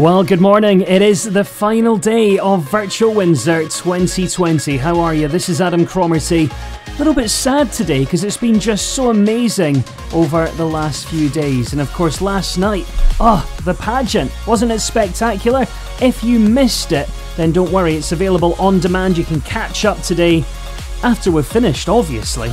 Well, good morning. It is the final day of Virtual Windsor 2020. How are you? This is Adam Cromarty. A little bit sad today because it's been just so amazing over the last few days. And of course, last night, oh, the pageant. Wasn't it spectacular? If you missed it, then don't worry, it's available on demand. You can catch up today after we've finished, obviously.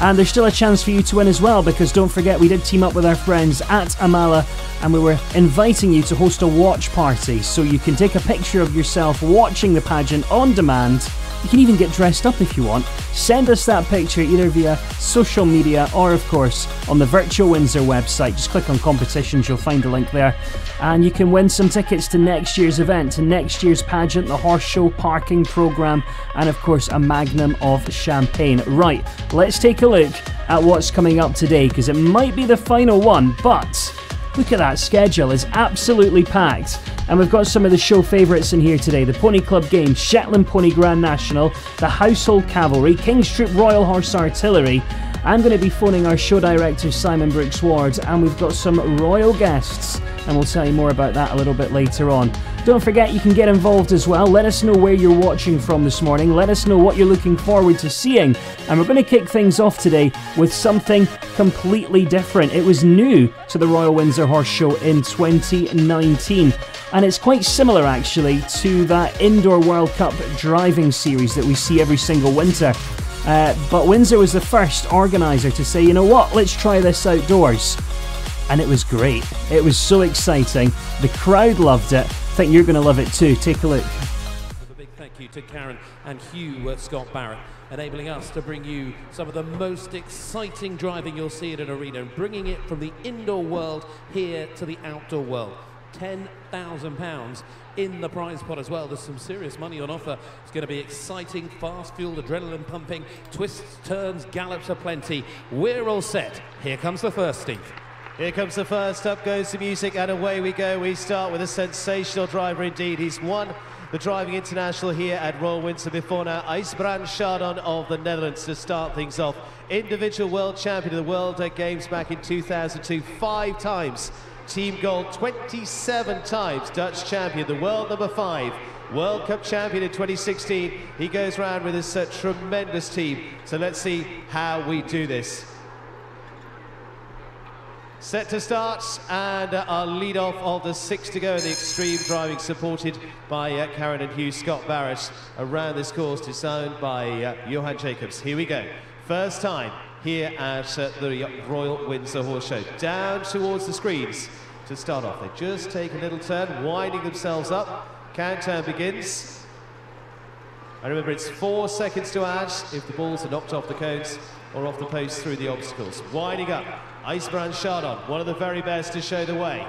And there's still a chance for you to win as well because don't forget we did team up with our friends at Amala and we were inviting you to host a watch party so you can take a picture of yourself watching the pageant on demand. You can even get dressed up if you want. Send us that picture either via social media or, of course, on the Virtual Windsor website. Just click on competitions, you'll find the link there. And you can win some tickets to next year's event, to next year's pageant, the horse show parking programme, and, of course, a magnum of champagne. Right, let's take a look at what's coming up today because it might be the final one, but look at that schedule, it's absolutely packed. And we've got some of the show favourites in here today the Pony Club Games, Shetland Pony Grand National, the Household Cavalry, King's Troop Royal Horse Artillery. I'm going to be phoning our show director Simon Brooks Ward, and we've got some royal guests, and we'll tell you more about that a little bit later on. Don't forget you can get involved as well. Let us know where you're watching from this morning. Let us know what you're looking forward to seeing. And we're going to kick things off today with something completely different. It was new to the Royal Windsor Horse Show in 2019 and it's quite similar actually to that Indoor World Cup driving series that we see every single winter. Uh, but Windsor was the first organiser to say, you know what, let's try this outdoors. And it was great. It was so exciting. The crowd loved it. I think you're going to love it too. Take a look. A big thank you to Karen and Hugh Scott Barrett, enabling us to bring you some of the most exciting driving you'll see at an arena and bringing it from the indoor world here to the outdoor world. £10,000 in the prize pot as well. There's some serious money on offer. It's going to be exciting, fast fueled, adrenaline pumping, twists, turns, gallops aplenty. We're all set. Here comes the first, Steve. Here comes the first, up goes the music, and away we go. We start with a sensational driver indeed. He's won the Driving International here at Royal Windsor before now. IJsbrand Chardon of the Netherlands to start things off. Individual world champion of the World Games back in 2002, five times Team Gold 27 times Dutch champion, the world number five. World Cup champion in 2016. He goes around with his uh, tremendous team. So let's see how we do this. Set to start, and our lead off of the six to go in the extreme driving, supported by uh, Karen and Hugh Scott Barrett around this course, designed by uh, Johan Jacobs. Here we go. First time here at uh, the Royal Windsor Horse Show. Down towards the screens to start off. They just take a little turn, winding themselves up. Countdown begins. And remember, it's four seconds to add if the balls are knocked off the cones or off the post through the obstacles. Winding up, IJsbrand Chardon, one of the very best to show the way.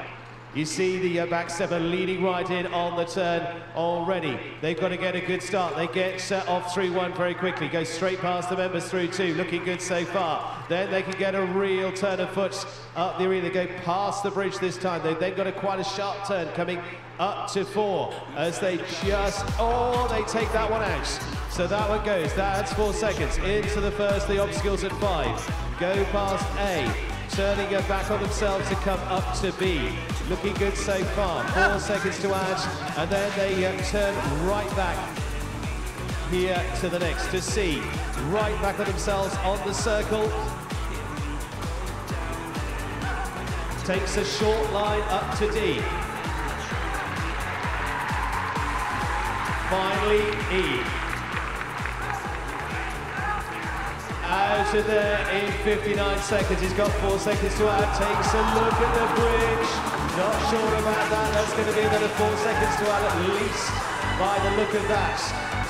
You see the uh, back seven leading right in on the turn already. They've got to get a good start. They get set off 3-1 very quickly. Go straight past the members through two. Looking good so far. Then they can get a real turn of foot up the arena. They go past the bridge this time. They, they've got a quite a sharp turn coming up to four as they just, oh, they take that one out. So that one goes. That's four seconds. Into the first, the obstacles at five. Go past A turning it back on themselves to come up to B. Looking good so far. Four seconds to add, and then they uh, turn right back here to the next to C. Right back on themselves on the circle. Takes a short line up to D. Finally, E. Out of there in 59 seconds. He's got four seconds to add. Takes a look at the bridge. Not sure about that. That's going to be another four seconds to add at least by the look of that.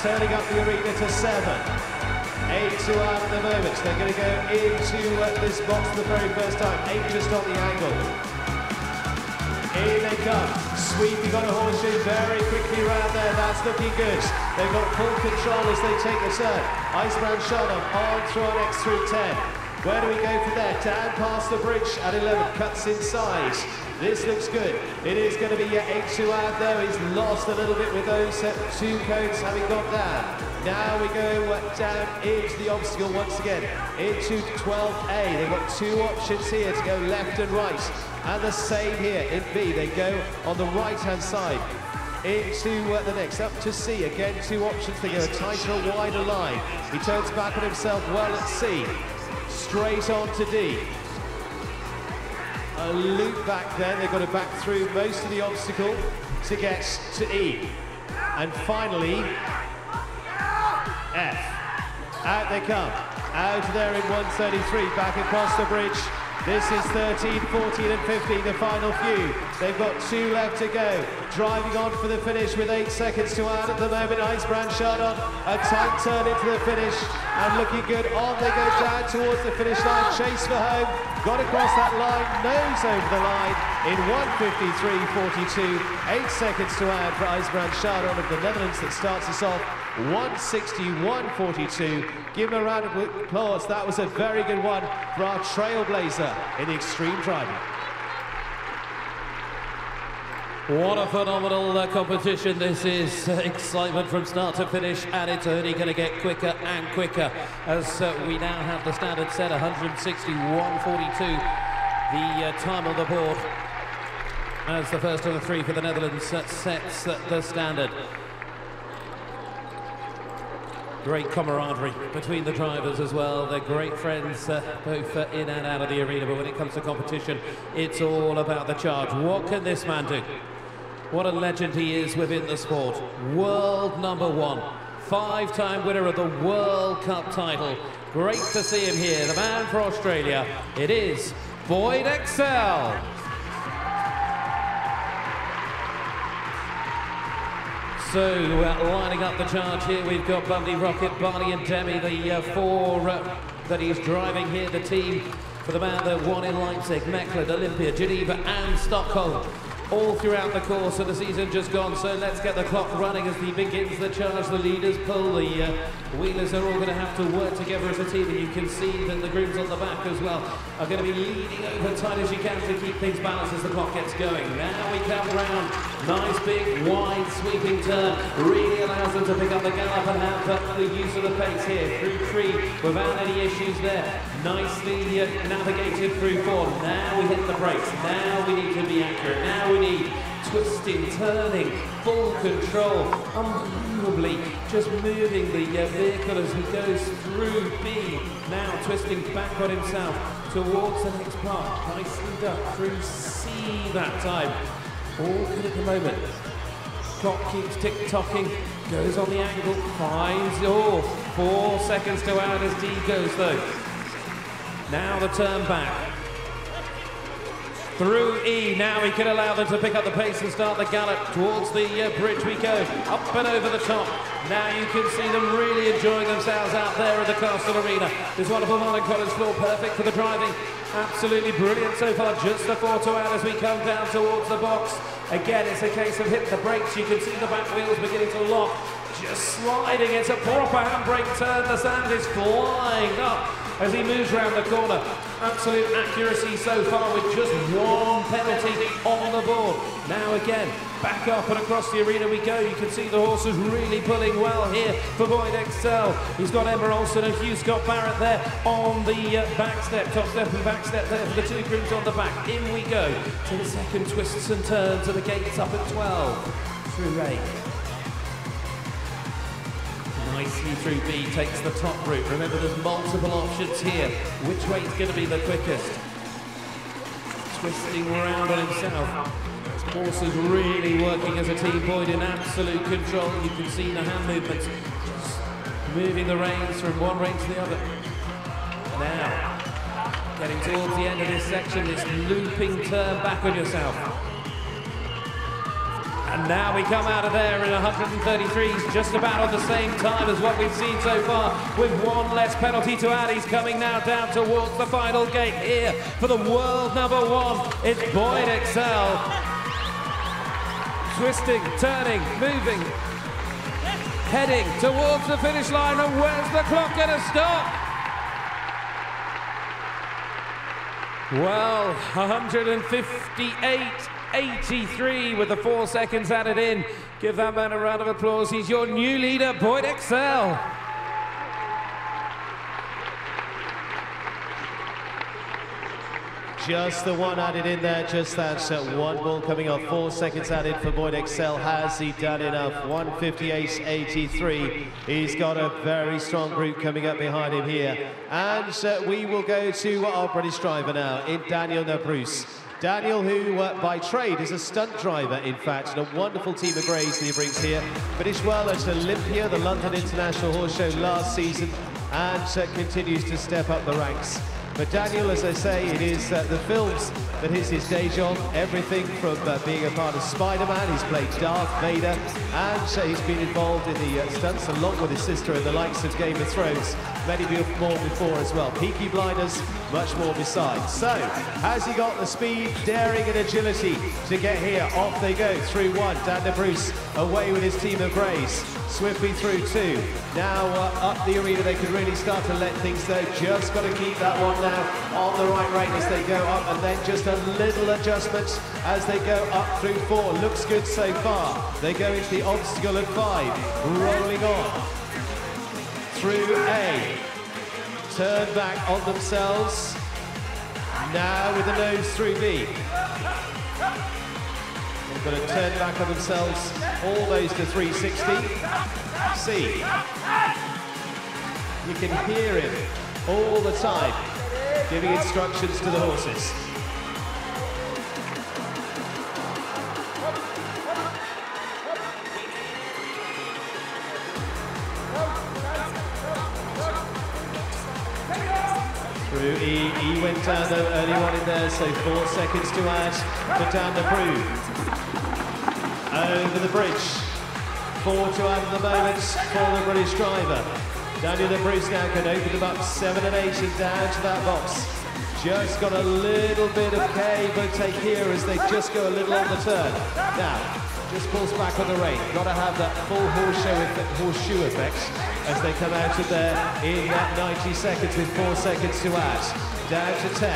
Turning up the arena to seven. Eight to add at the moment. They're going to go into uh, this box for the very first time. Eight just on the angle. In they come. Sweeping on a horseshoe very quickly around there. That's looking good. They've got full control as they take the turn. IJsbrand Chardon on through X through 10. Where do we go from there? Down past the bridge at 11. Cuts inside. This looks good. It is going to be your 8 to out there. He's lost a little bit with those two cones having gone down. Now we go uh, down into the obstacle once again, into 12A. They've got two options here to go left and right. And the same here in B. They go on the right-hand side into uh, the next, up to C. Again, two options. They go a tighter or wider line. He turns back on himself well at C. Straight on to D. A loop back there. They've got to back through most of the obstacle to get to E. And finally, F. Out they come. Out there in 133, back across the bridge. This is 13, 14 and 15, the final few. They've got two left to go. Driving on for the finish with eight seconds to add at the moment. IJsbrand Chardon, a tight turn into the finish and looking good. On they go down towards the finish line. Chase for home. Got across that line, nose over the line in 153.42. Eight seconds to add for IJsbrand Chardon of the Netherlands that starts us off 161.42. Give him a round of applause. That was a very good one for our trailblazer in the extreme driving. What a phenomenal uh, competition this is. Uh, excitement from start to finish, and it's only going to get quicker and quicker as uh, we now have the standard set 161.42, the uh, time on the board. As the first of the three for the Netherlands uh, sets the standard. Great camaraderie between the drivers as well. They're great friends, uh, both uh, in and out of the arena. But when it comes to competition, it's all about the charge. What can this man do? What a legend he is within the sport. World number one. Five-time winner of the World Cup title. Great to see him here. The man for Australia. It is Boyd Exell. So, uh, lining up the charge here, we've got Bundy, Rocket, Barney and Demi, the uh, four uh, that he's driving here, the team for the man that won in Leipzig, Mechelen, Olympia, Geneva and Stockholm all throughout the course of the season just gone. So let's get the clock running as he begins the charge. The leaders pull. The uh, wheelers are all going to have to work together as a team. And you can see that the grooms on the back as well are going to be leading over tight as you can to keep things balanced as the clock gets going. Now we come round. Nice big wide sweeping turn. Really allows them to pick up the gallop and have the use of the pace here through three without any issues there. Nicely navigated through four. Now we hit the brakes. Now we need to be accurate. Now we need twisting, turning, full control, unbelievably just moving the uh, vehicle as he goes through B, now twisting back on himself towards the next part, nicely done through C that time. All good at the moment. Clock keeps tick-tocking, goes on the angle, finds, oh, four seconds to add as D goes though. Now the turn back, through E. Now he can allow them to pick up the pace and start the gallop towards the uh, bridge we go. Up and over the top. Now you can see them really enjoying themselves out there at the Castle Arena. This wonderful Martin Collins floor, perfect for the driving. Absolutely brilliant so far. Just the four to out as we come down towards the box. Again, it's a case of hit the brakes. You can see the back wheels beginning to lock. Just sliding. It's a proper handbrake turn. The sand is flying up as he moves around the corner. Absolute accuracy so far with just one penalty on the board. Now again, back up and across the arena we go. You can see the horses really pulling well here for Boyd Exell. He's got Emma Olsen and Hugh Scott Barrett there on the uh, back step, top step and back step there for the two grooms on the back. In we go to the second twists and turns and the gates up at 12 through 8 nicely through B, takes the top route. Remember, there's multiple options here. Which way is going to be the quickest? Twisting around on himself. Horse is really working as a team. Boyd in absolute control. You can see the hand movements. Moving the reins from one rein to the other. Now, getting towards the end of this section, this looping turn back on yourself. And now we come out of there in 133s, just about on the same time as what we've seen so far, with one less penalty to add. He's coming now down towards the final gate here for the world number one. It's Boyd Exell. Twisting, turning, moving, heading towards the finish line. And where's the clock going to stop? Well, 158 83 with the four seconds added in. Give that man a round of applause. He's your new leader, Boyd Exell. Just the one added in there, just that uh, one ball coming off. Four seconds added for Boyd Exell. Has he done enough? 158.83. He's got a very strong group coming up behind him here. And uh, we will go to our British driver now in Daniel Naprous. Daniel, who uh, by trade is a stunt driver, in fact, and a wonderful team of greys that he brings here. Finished well at Olympia, the London International Horse Show last season, and uh, continues to step up the ranks. But Daniel, as I say, it is uh, the films that is his day job. Everything from uh, being a part of Spider-Man, he's played Darth Vader, and uh, he's been involved in the uh, stunts along with his sister in the likes of Game of Thrones. Many more before as well. Peaky Blinders, much more besides. So, has he got the speed, daring and agility to get here? Off they go through one. Dan Naprous away with his team of greys. Swiftly through two. Now uh, up the arena, they could really start to let things go. Just got to keep that one now on the right rein as they go up, and then just a little adjustment as they go up through four. Looks good so far. They go into the obstacle at five, rolling on through A. Turn back on themselves. Now with the nose through B. They've got to turn back on themselves almost to 360. C. You can hear him all the time giving instructions to the horses. Through E, E went down early on in there, so four seconds to add for Dan Naprous. Over the bridge. Four to add at the moment for the British driver. Daniel Naprous now can open them up seven and eight and down to that box. Just got a little bit of K, but take here as they just go a little on the turn. Now, just pulls back on the rain. Got to have that full horseshoe, effect, horseshoe effect as they come out of there in that 90 seconds with four seconds to add. Down to 10.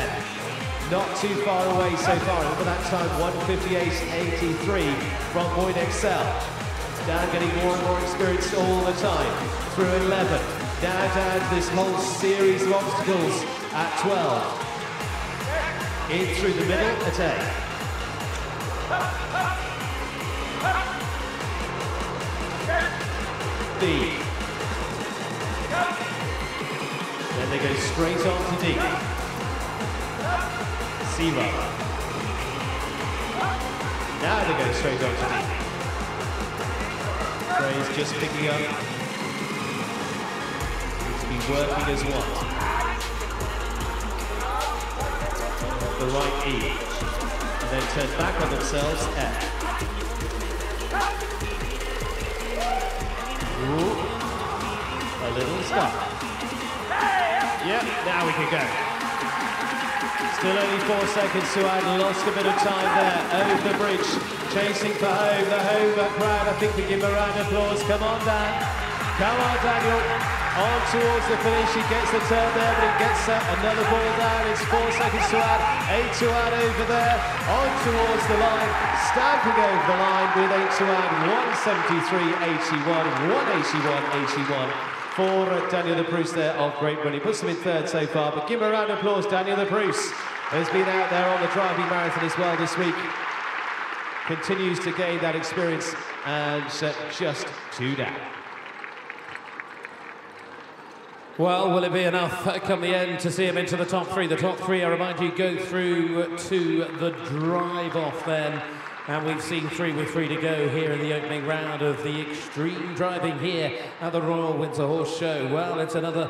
Not too far away so far. Remember that time, 158.83 from Boyd Exell. Down getting more and more experienced all the time. Through 11. Down down this whole series of obstacles at 12. In through the middle at 8. D. Then they go straight on to D. Siva. Now they go straight on to D. Gray's just picking up. Needs to be working as one. The right E. And then turn back on themselves, F. Ooh. A little stop. Yep, now we can go. Still only four seconds to add. Lost a bit of time there. Over the bridge. Chasing for home. The home crowd, I think we give a round of applause. Come on, Dan. Come on, Daniel. On towards the finish. He gets the turn there, but he gets uh, another ball down. It's four seconds to add. Eight to add over there. On towards the line. Stamping over the line with eight to add. 173.81. 181.81 for Daniel the Naprous there of Great Britain. He puts him in third so far, but give him a round of applause, Daniel Naprous has been out there on the driving marathon as well this week. Continues to gain that experience and uh, just two down. Well, will it be enough come the end to see him into the top three? The top three, I remind you, go through to the drive-off then. And we've seen three with three to go here in the opening round of the extreme driving here at the Royal Windsor Horse Show. Well, it's another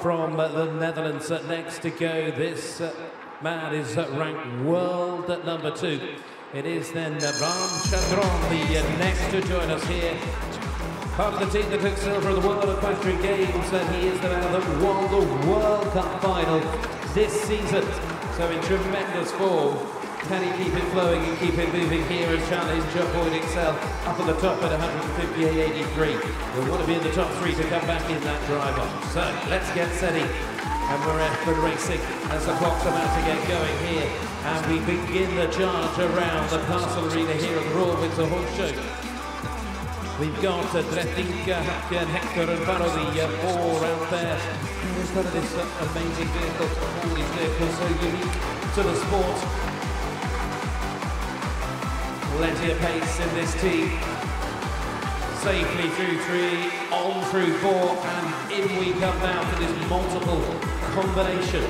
from the Netherlands next to go. This uh, man is ranked world at number two. It is then Bram Chardon, the uh, next to join us here. Part of the team that took silver at the World Equestrian Games, and he is the man that won the World Cup final this season. So in tremendous form. Can he keep it flowing and keep it moving here and challenge Boyd Exell up at the top at 158.83? We'll want to be in the top three to come back in that drive on. So let's get setting. And we're off and racing as the clock's about to get going here. And we begin the charge around the Castle Arena here at the Royal Windsor Horse Show. We've got uh, Dretinka, Hector and Barrow, uh, four around there. There's kind of this uh, amazing vehicle, all these vehicles so unique to the sport. Plenty of pace in this team. Safely through three, on through four, and in we come now for this multiple combination.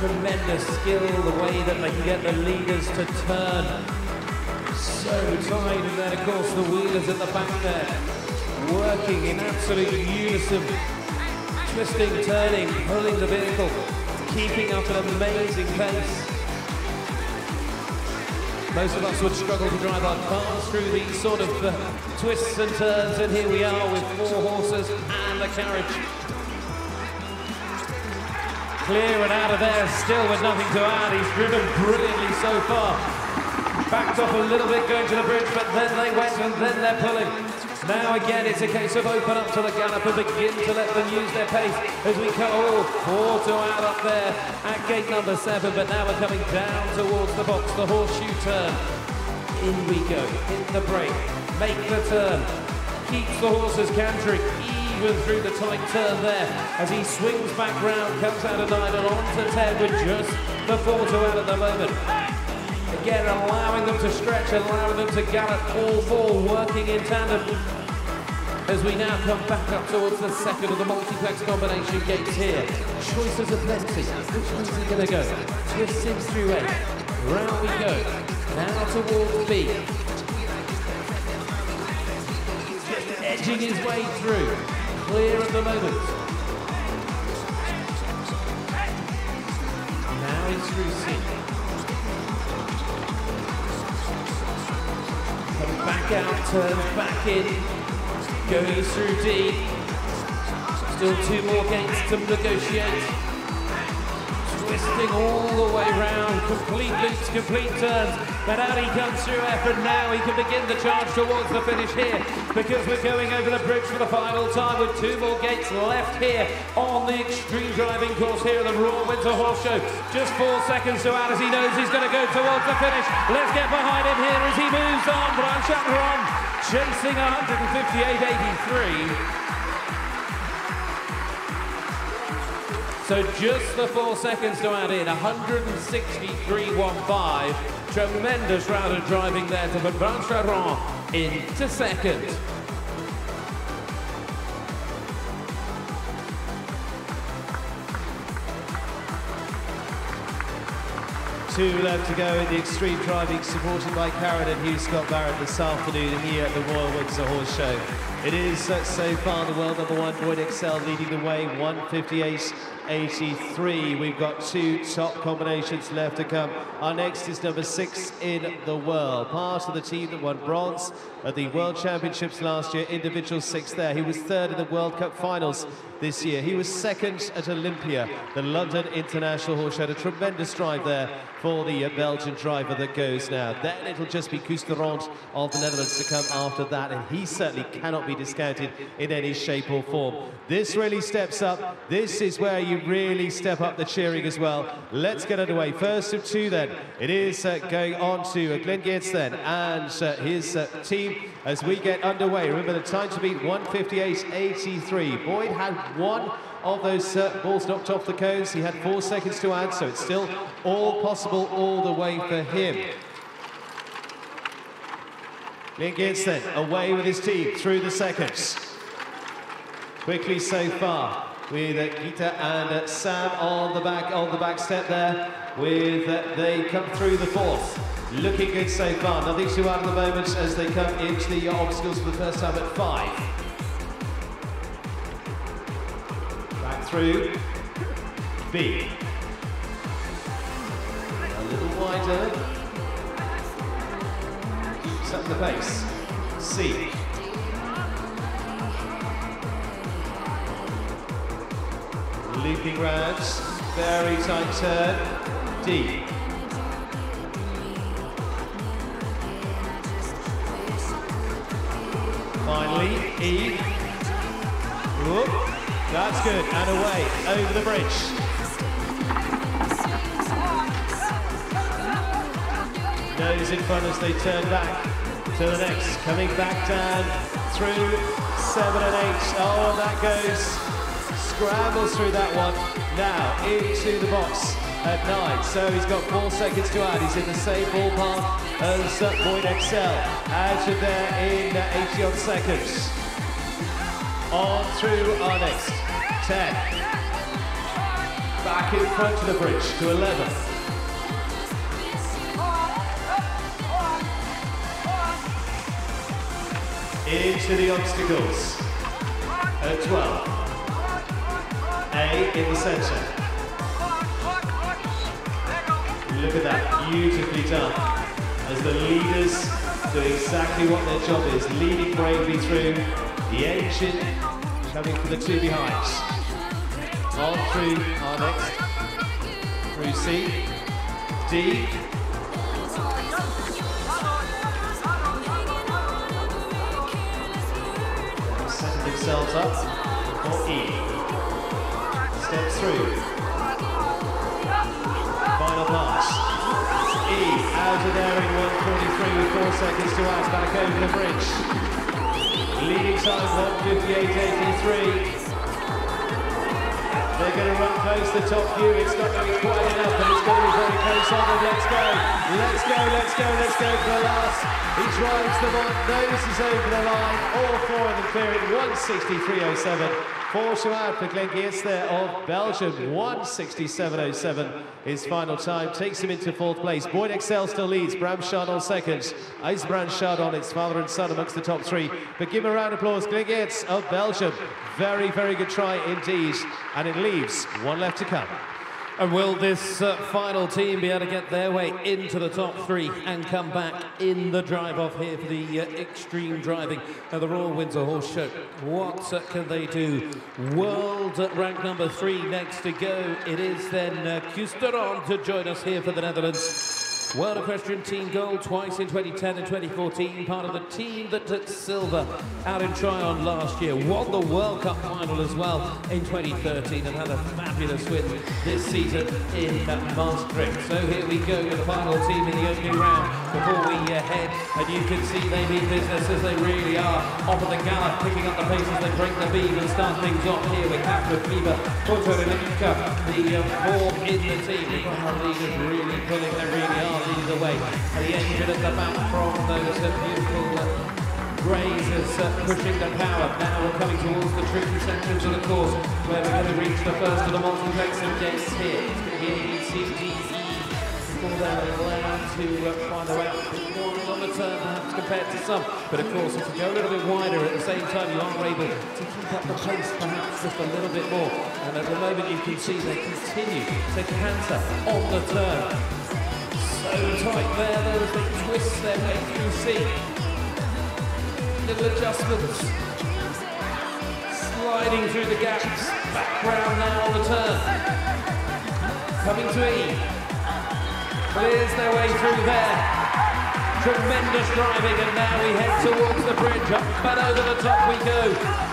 Tremendous skill, the way that they can get the leaders to turn so tight, and then of course the wheelers at the back there, working in absolute unison, twisting, turning, pulling the vehicle, keeping up an amazing pace. Most of us would struggle to drive our cars through these sort of uh, twists and turns, and here we are with four horses and a carriage. Clear and out of there, still with nothing to add. He's driven brilliantly so far. Backed off a little bit going to the bridge, but then they went and then they're pulling. Now again, it's a case of open up to the gallop and begin to let them use their pace as we come all four to out up there at gate number seven, but now we're coming down towards the box, the horseshoe turn. In we go, hit the brake, make the turn, keeps the horses cantering even through the tight turn there as he swings back round, comes out of nine and on to ten with just the four to out at the moment. Again, allowing them to stretch, allowing them to gallop all four, working in tandem. As we now come back up towards the second of the multiplex combination gates here. Choices are plenty. Which one's he going to go? Twisting through A. Round we go. Now towards B. Edging his way through. Clear at the moment. Now he's through C. back out, turns back in, going through D. Still two more games to negotiate twisting all the way round, complete loops, complete turns. But out comes through and now he can begin the charge towards the finish here because we're going over the bridge for the final time with two more gates left here on the extreme driving course here at the Royal Windsor Horse Show. Just four seconds to out as he knows he's going to go towards the finish. Let's get behind him here as he moves on. Bram Chardon chasing 158.83. So just the four seconds to add in, 163.15. Tremendous round of driving there to put Van into second. Two left to go in the extreme driving, supported by Karen and Hugh Scott Barrett this afternoon here at the Royal Windsor Horse Show. It is uh, so far the world number one Boyd Exell leading the way, 158 83. We've got two top combinations left to come. Our next is number six in the world. Part of the team that won bronze at the World Championships last year, individual six there. He was third in the World Cup finals this year. He was second at Olympia, the London International Horse Show. Had a tremendous drive there for the uh, Belgian driver that goes now. Then it'll just be Ronde of the Netherlands to come after that, and he certainly cannot be discounted in any shape or form. This really steps up. This is where you really step up the cheering as well. Let's get underway. First of two then. It is uh, going on to uh, Glenn Geerts then and uh, his uh, team as we get underway. Remember the time to beat 158.83. Boyd had one of those uh, balls knocked off the cones. He had four seconds to add, so it's still all possible all the way for him. Glenn Geerts then away with his team through the seconds. Quickly so far with Gita and Sam on the back on the back step there. With uh, they come through the fourth. Looking good so far. Nothing too out at the moment as they come into the obstacles for the first time at five. Back through. B. A little wider. Up the pace. C. Looping rounds. Very tight turn. D. Finally, E. Whoop. That's good. And away, over the bridge. Nose in front as they turn back to the next. Coming back down through seven and eight. Oh, that goes. Scrambles through that one. Now into the box at nine. So he's got four seconds to add. He's in the same ballpark as uh, Boyd Exell. Out of there in uh, 80 odd seconds. On through our next. 10. Back in front of the bridge to 11. Into the obstacles at 12. A in the centre. Look at that, beautifully done. As the leaders do exactly what their job is, leading bravely through the ancient, coming for the two behinds. On through our next, through C, D, setting themselves up for E. Step through. Final pass. E out of there in 143 with four seconds to add back over the bridge. Leading time 158.83. They're going to run close the top view. It's not going to be quite enough, but it's going to be very close on them. Let's go. Let's go, let's go, let's go for the last. He drives them on, noses over the line. All four of them clear it. 163.07. Four to add for Glenn there of Belgium. 167.07 his final time. Takes him into fourth place. Boyd Exell still leads. Bram Chardon second. IJsbrand Chardon, its father and son amongst the top three. But give him a round of applause. Glenn Geerts of Belgium. Very, very good try indeed. And it leaves one left to come. And will this uh, final team be able to get their way into the top three and come back in the drive-off here for the uh, extreme driving of the Royal Windsor Horse Show? What uh, can they do? World rank number three next to go. It is then uh, Koos de Ronde to join us here for the Netherlands. World Equestrian Team Gold twice in 2010 and 2014, part of the team that took silver out in Tryon last year, won the World Cup final as well in 2013 and had a fabulous win this season in Maastricht. So here we go with the final team in the opening round before we uh, head and you can see they mean business as they really are. Off at the gallop, picking up the pace as they break the beam and start things off here with Catherine Fever, Kotorinka, the uh, in the team. Got leaders really pulling, they really are leading the the engine at the back from those uh, beautiful uh, Grays is uh, pushing the power. Now we're coming towards the tricky sections of the course where we're going to reach the first of the of gates here. It's going to be allowed to uh, find their out more on the turn perhaps compared to some. But of course, if you go a little bit wider at the same time, you are able to keep up the pace perhaps just a little bit more. And at the moment you can see they continue to canter on the turn. So tight there though as they twist their way through C little adjustments. Sliding through the gaps. Background now on the turn. Coming to E. Clears their way through there. Tremendous driving and now we head towards the bridge. Up and over the top we go.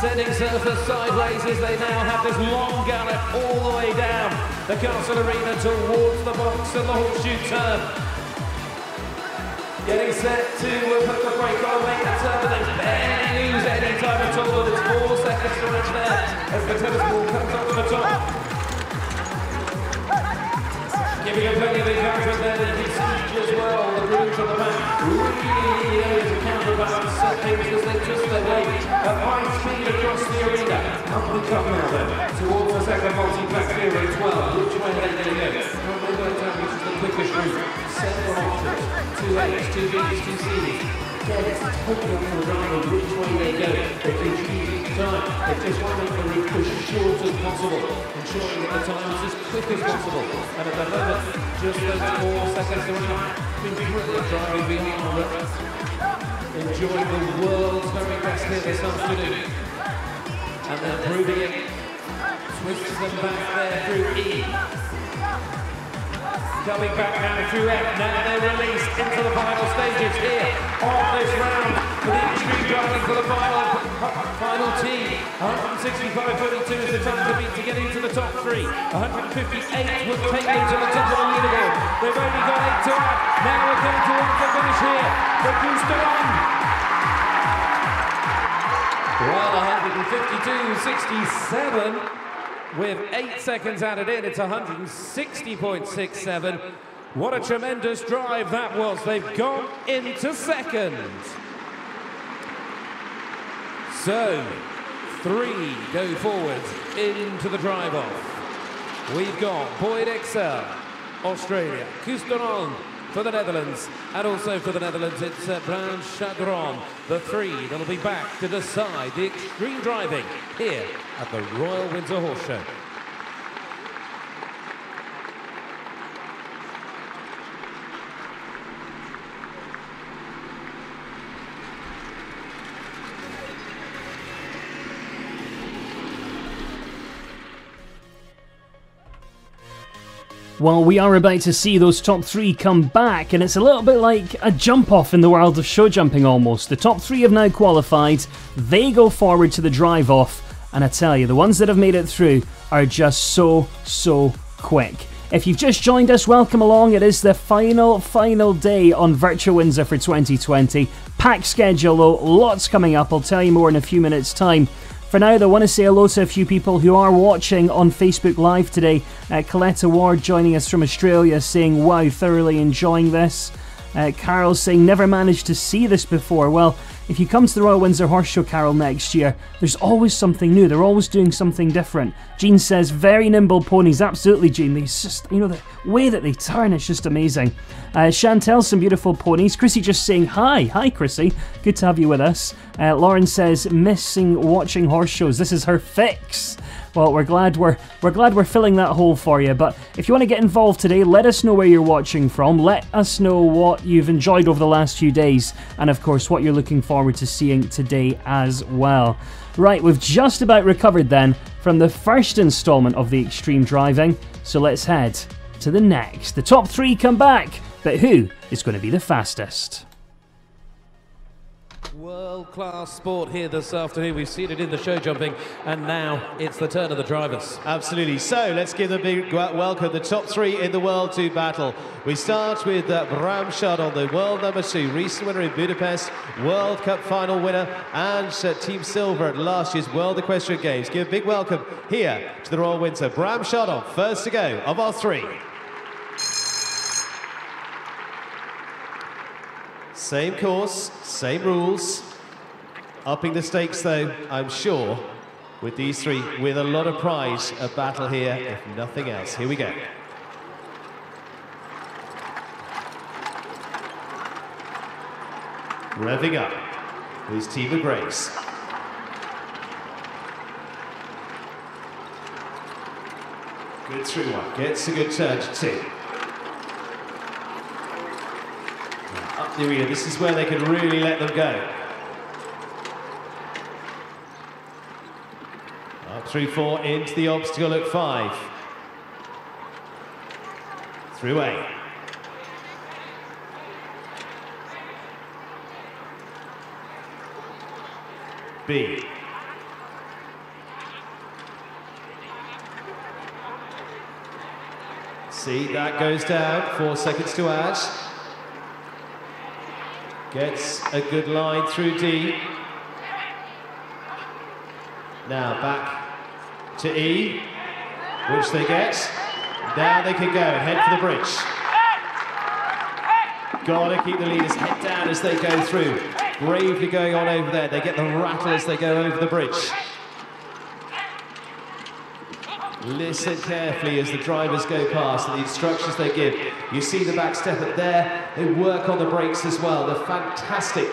Sending surface sideways as they now have this long gallop all the way down the Castle Arena towards the box and the horseshoe turn. Getting set to put the brake on, make the turn, but they barely lose any time at all. There's four seconds to reach there as the tennis ball comes up to the top. Giving there, you can see as well the on the back really able to counterbalance they high speed across the arena. Up now then, towards the second here at 12. Which way they go? Several options, two A's, two B's, two C's. Again, it's the driver which way they go. They can choose time. They just want to make the route as short as possible, ensuring that the time is as quick as possible. And at the moment, just those four seconds to run. Been brilliant driving beyond the rest. Enjoying the world's very best here this afternoon. And they're proving it. Twists them back there through E. Coming back now through F. Now they're released into the final stages here of this round. The driving for the final, final team. 165.22 is the time to beat to get into the top three. 158 would take them to the top of the leaderboard. They've only got eight to add. Now we're coming towards the finish here for Koos de Ronde. Well, 152.67 with eight seconds added in. It's 160.67. What a tremendous drive that was. They've gone into second. So, three go forward into the drive off. We've got Boyd Exell, Australia, Koos de Ronde for the Netherlands, and also for the Netherlands, it's uh, Bram Chardon, the three that'll be back to decide the extreme driving here at the Royal Windsor Horse Show. Well, we are about to see those top three come back, and it's a little bit like a jump off in the world of show jumping almost. The top three have now qualified, they go forward to the drive off, and I tell you, the ones that have made it through are just so, so quick. If you've just joined us, welcome along. It is the final, final day on Virtual Windsor for 2020. Packed schedule though, lots coming up. I'll tell you more in a few minutes' time. For now, though, I want to say hello to a few people who are watching on Facebook Live today. Uh, Colette Ward joining us from Australia saying, Wow, thoroughly enjoying this. Uh, Carol saying, Never managed to see this before. Well, if you come to the Royal Windsor Horse Show, Carol, next year, there's always something new. They're always doing something different. Jean says, very nimble ponies. Absolutely, Jean. It's just, you know, the way that they turn, it's just amazing. Uh, Chantel, some beautiful ponies. Chrissy just saying hi. Hi, Chrissy. Good to have you with us. Uh, Lauren says, missing watching horse shows. This is her fix. Well, we're glad we're we're glad we're filling that hole for you. But if you want to get involved today, let us know where you're watching from. Let us know what you've enjoyed over the last few days, and of course what you're looking forward to seeing today as well. Right, we've just about recovered then from the first instalment of the extreme driving. So let's head to the next. The top three come back, but who is going to be the fastest? World class sport here this afternoon. We've seen it in the show jumping, and now it's the turn of the drivers. Absolutely. So let's give a big welcome the top three in the world to battle. We start with uh, Bram on the world number two, recent winner in Budapest, World Cup final winner, and uh, Team Silver at last year's World Equestrian Games. Give a big welcome here to the Royal Windsor. Bram Chardon, first to go of our three. Same course, same rules. Upping the stakes, though, I'm sure, with these three, with a lot of pride, a battle here, if nothing else. Here we go. Revving up is Tiva Grace. Good through one, gets a good turn to two. This is where they can really let them go. Up through four, into the obstacle at five. Through eight. B. See, that goes down. Four seconds to add. Gets a good line through D. Now back to E, which they get. Now they can go, head for the bridge. Gotta keep the leaders head down as they go through. Bravely going on over there. They get the rattle as they go over the bridge. Listen carefully as the drivers go past and the instructions they give. You see the back step up there. They work on the brakes as well. They're fantastic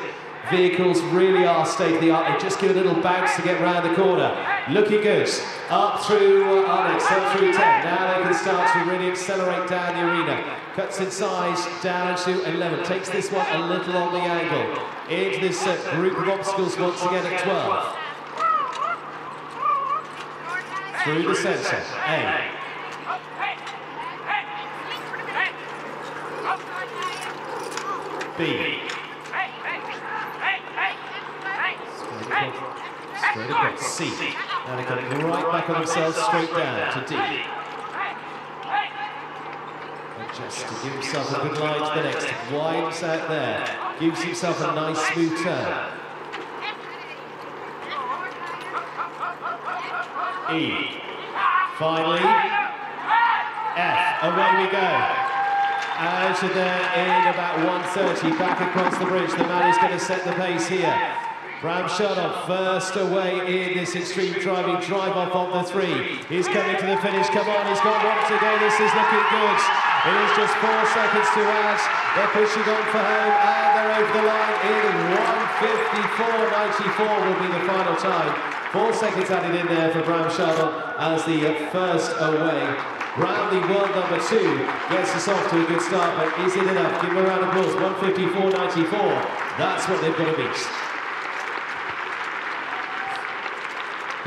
vehicles, really are state of the art. They just give a little bounce to get round the corner. Looking good. Up through Onyx, up through 10. Now they can start to really accelerate down the arena. Cuts in size down to 11. Takes this one a little on the angle. Into this uh, group of obstacles once again at 12. Through the sensor. A. B. Straight across. C. Now they come right back on themselves, straight down to D. And just to give himself a good line to the next. Winds out there. Gives himself a nice smooth turn. E. Finally. F. Away we go. Out of there in about 130, back across the bridge. The man is going to set the pace here. Bram Sherlock first away in this extreme driving drive off on the three. He's coming to the finish. Come on, he's got one to go. This is looking good. It is just four seconds to add. They're pushing on for home and they're over the line in 154.94 will be the final time. Four seconds added in there for Bram Sherlock as the first away. Bradley, world number two, gets us off to a good start, but is it enough? Give him a round of applause. 154.94. That's what they've got to beat.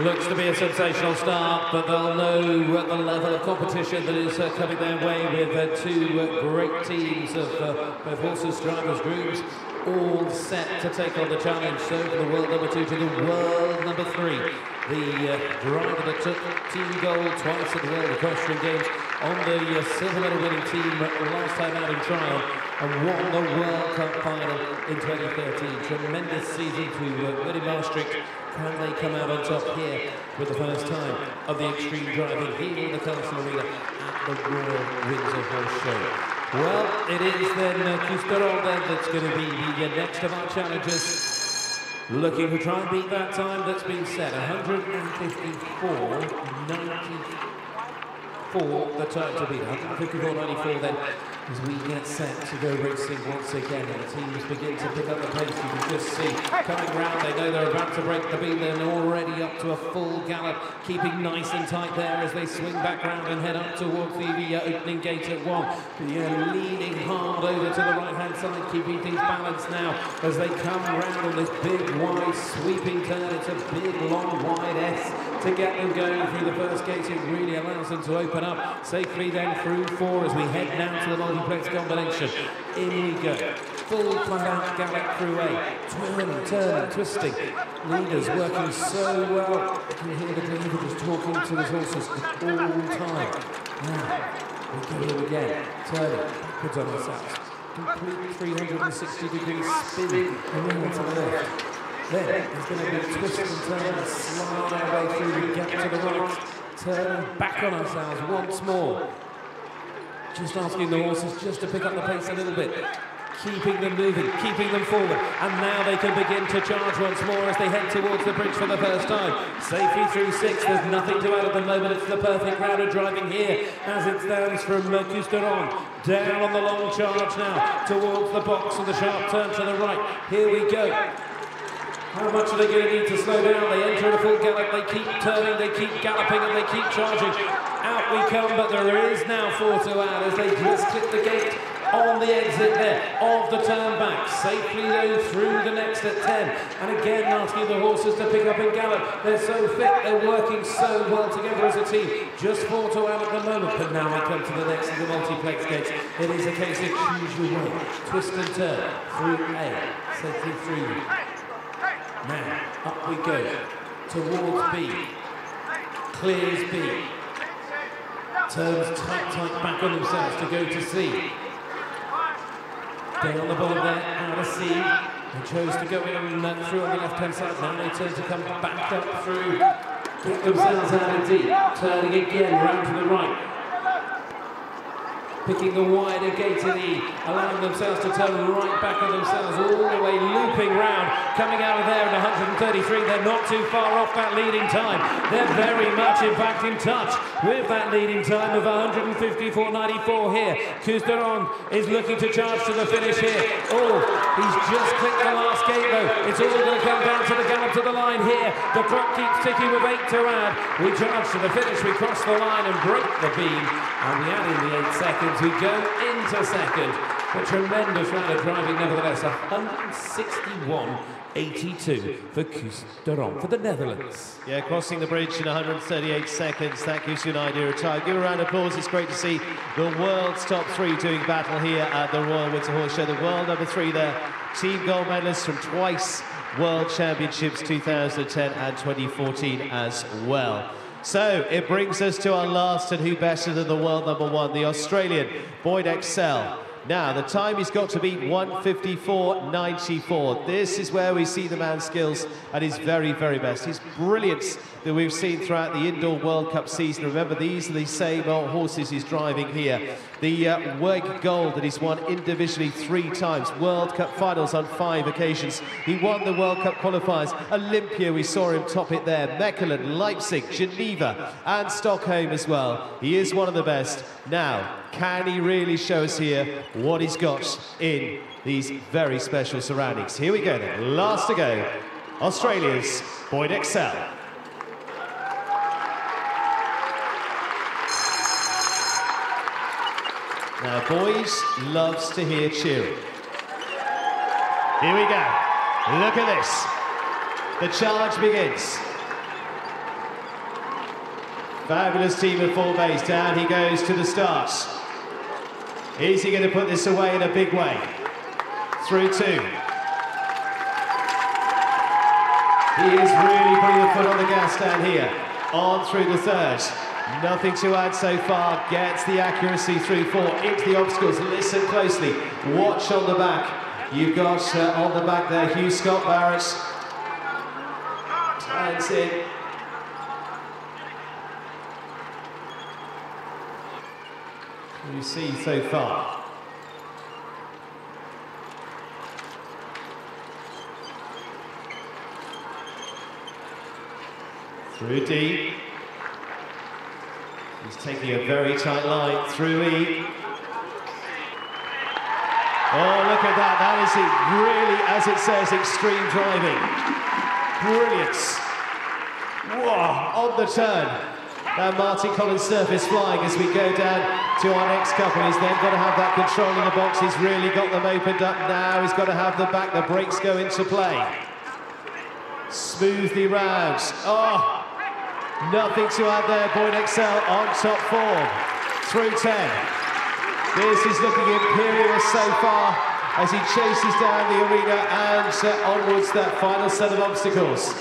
Looks to be a sensational start, but they'll know at the level of competition that is uh, coming their way with uh, two uh, great teams of uh, both horses, drivers, grooms, all set to take on the challenge. So from the world number two to the world number three. The uh, driver that took team gold twice at the World Equestrian Games on the uh, silver medal winning team last time out in trial and won the World Cup final in 2013. Tremendous season to uh, Willie Maastricht can they come out on top here with the first time of the extreme driving here in the Castle Arena at the Royal Windsor Horse Show? Well, it is then uh, then that's going to be the uh, next of our challengers. Looking to try and beat that time that's been set, 154.94 the time to beat, 154.94 then as we get set to go racing once again and the teams begin to pick up the pace. You can just see coming round they know they're about to break the beat they're already up to a full gallop keeping nice and tight there as they swing back round and head up towards the, uh, opening gate at one. Yeah, leaning hard over to the right hand side keeping things balanced now as they come round on this big wide sweeping turn. It's a big long wide S to get them going through the first gate it really allows them to open up safely then through four as we head now to the multiplex combination. In we go. Full flat out gallop through A. Turning, turning, twisting. Leaders working so well. You can hear the just talking to his horses all the time. Now, we go again. Turning, backwards on ourselves. Complete 360 degree spin around to the left. Then there's going to be a twist and turn and slide our way through the gap to the right. Turning back on ourselves once more. Just asking the horses just to pick up the pace a little bit. Keeping them moving, keeping them forward. And now they can begin to charge once more as they head towards the bridge for the first time. Safely through six, there's nothing to add at the moment. It's the perfect crowd of driving here as it stands from Mercus Down on the long charge now towards the box and the sharp turn to the right. Here we go. How much are they going to need to slow down? They enter a full gallop, they keep turning, they keep galloping, and they keep charging. Out we come, but there is now four to add as they just clip the gate on the exit there of the turn back. Safely though through the next at 10. And again asking the horses to pick up and gallop. They're so fit, they're working so well together as a team. Just four to add at the moment. But now we come to the next of the multiplex gates. It is a case of choose your way. Twist and turn through A. Safely through. Now, up we go. Towards B. Clears B turns tight, tight back on themselves to go to C. Down on the bottom there, out of C. They chose to go in uh, through on the left-hand side. Now they turn to come back up through. Get themselves out of D. Turning again round to the right picking the wider gate in E, allowing themselves to turn right back on themselves, all the way looping round, coming out of there at 133. They're not too far off that leading time. They're very much, in fact, in touch with that leading time of 154.94 here. Koos de Ronde is looking to charge to the finish here. Oh, he's just clicked the last gate though. It's all going to come down to the gallop to the line here. The clock keeps ticking with eight to add. We charge to the finish, we cross the line and break the beam, and we add in the eight seconds we go into second. A tremendous round of driving, nevertheless. 161.82 for Koos de Ronde for the Netherlands. Yeah, crossing the bridge in 138 seconds. That gives you an idea of time. Give a round of applause. It's great to see the world's top three doing battle here at the Royal Windsor Horse Show. The world number three there, team gold medalists from twice World Championships 2010 and 2014 as well. So it brings us to our last and who better than the world number one, the Australian Boyd Exell. Now, the time he's got to beat 154.94. This is where we see the man's skills at his very, very best. His brilliance that we've seen throughout the Indoor World Cup season. Remember, these are the same old horses he's driving here. The uh, WEG Gold that he's won individually three times. World Cup finals on five occasions. He won the World Cup qualifiers. Olympia, we saw him top it there. Mechelen, Leipzig, Geneva, and Stockholm as well. He is one of the best. Now, can he really show us here what he's got in these very special surroundings? Here we go then. Last to go. Australia's Boyd Exell. Now, Boyd loves to hear cheering. Here we go. Look at this. The charge begins. Fabulous team of four base. Down he goes to the start. Is he going to put this away in a big way? Through two. He is really putting the foot on the gas down here. On through the third. Nothing to add so far. Gets the accuracy through four into the obstacles. Listen closely. Watch on the back. You've got uh, on the back there Hugh Scott Barrett. Turns in. You see so far. Through D. He's taking a very tight line through E. Oh, look at that. That is it. Really, as it says, extreme driving. Brilliance. Whoa, on the turn. Now Martin Collins surface flying as we go down to our next couple. He's then got to have that control in the box. He's really got them opened up now. He's got to have the back. The brakes go into play. Smoothly round. Oh, Nothing to add there. Boyd Exell on top form. Through 10. This is looking imperious so far as he chases down the arena and onwards that final set of obstacles.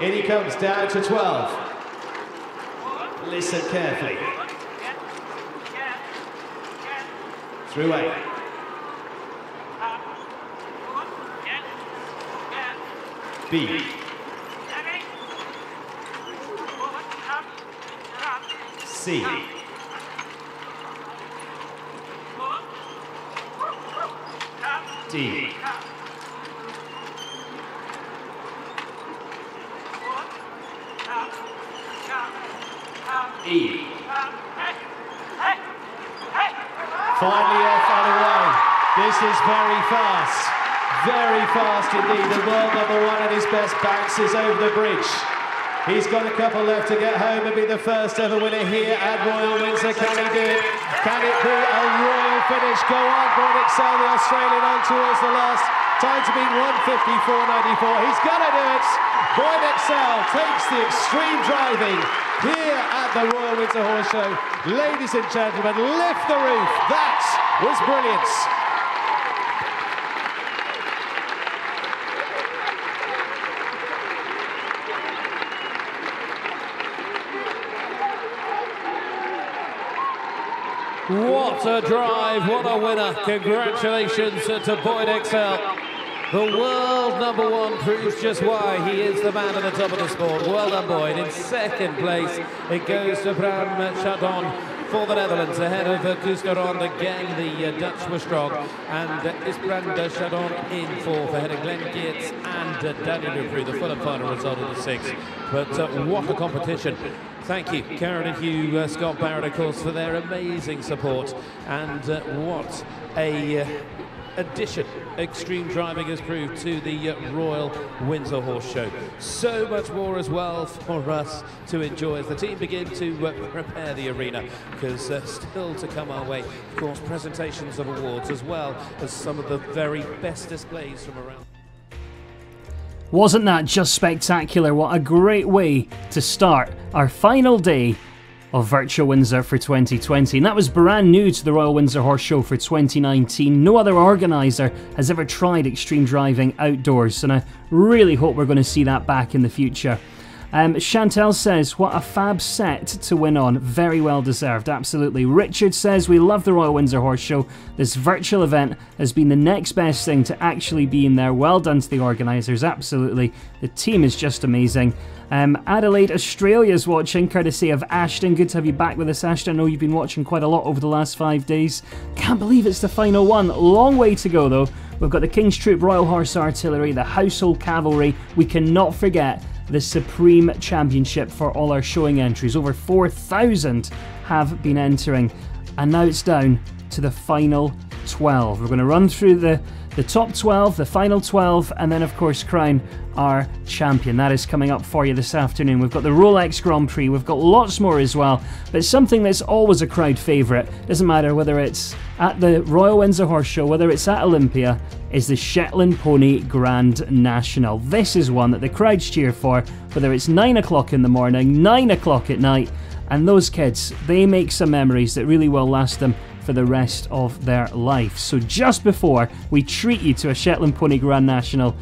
In he comes down to 12. Listen carefully. Through 8. B. C. D. E. Finally off and away. This is very fast. Very fast indeed. The world number one at his best bounces over the bridge. He's got a couple left to get home and be the first ever winner here at Royal Windsor. Can he do it? Can it be a royal finish? Go on, Boyd Exell, the Australian on towards the last. Time to beat 154.94. He's gonna do it. Boyd Exell takes the extreme driving here at the Royal Windsor Horse Show. Ladies and gentlemen, lift the roof. That was brilliant. A drive, what a winner. Congratulations to Boyd Exell. The world number one proves just why he is the man at the top of the sport. Well done, Boyd. In second place, it goes to Bram Chardon for the Netherlands, ahead of uh, again. The uh, Dutch were strong, and uh, IJsbrand in fourth, ahead of Glenn Geerts and uh, Daniel Dupree. The full and final result of the six. But uh, what a competition. Thank you, Karen and Hugh, uh, Scott Barrett, of course, for their amazing support. And uh, what a uh, addition extreme driving has proved to the uh, Royal Windsor Horse Show. So much more as well for us to enjoy as the team begin to uh, prepare the arena because uh, still to come our way, of course, presentations of awards as well as some of the very best displays from around. Wasn't that just spectacular? What a great way to start our final day of Virtual Windsor for 2020. And that was brand new to the Royal Windsor Horse Show for 2019. No other organiser has ever tried extreme driving outdoors, and I really hope we're going to see that back in the future. Um, Chantel says, What a fab set to win on. Very well deserved, absolutely. Richard says, We love the Royal Windsor Horse Show. This virtual event has been the next best thing to actually being there. Well done to the organisers, absolutely. The team is just amazing. Um, Adelaide, Australia's watching, courtesy of Ashton. Good to have you back with us, Ashton. I know you've been watching quite a lot over the last five days. Can't believe it's the final one. Long way to go, though. We've got the King's Troop Royal Horse Artillery, the Household Cavalry. We cannot forget the Supreme Championship for all our showing entries. Over 4,000 have been entering, and now it's down to the final 12. We're going to run through the the top 12, the final 12, and then, of course, crown our champion. That is coming up for you this afternoon. We've got the Rolex Grand Prix, we've got lots more as well, but something that's always a crowd favourite, doesn't matter whether it's at the Royal Windsor Horse Show, whether it's at Olympia, is the Shetland Pony Grand National. This is one that the crowds cheer for, whether it's 9 o'clock in the morning, 9 o'clock at night, and those kids, they make some memories that really will last them for the rest of their life. So just before we treat you to a Shetland Pony Grand National,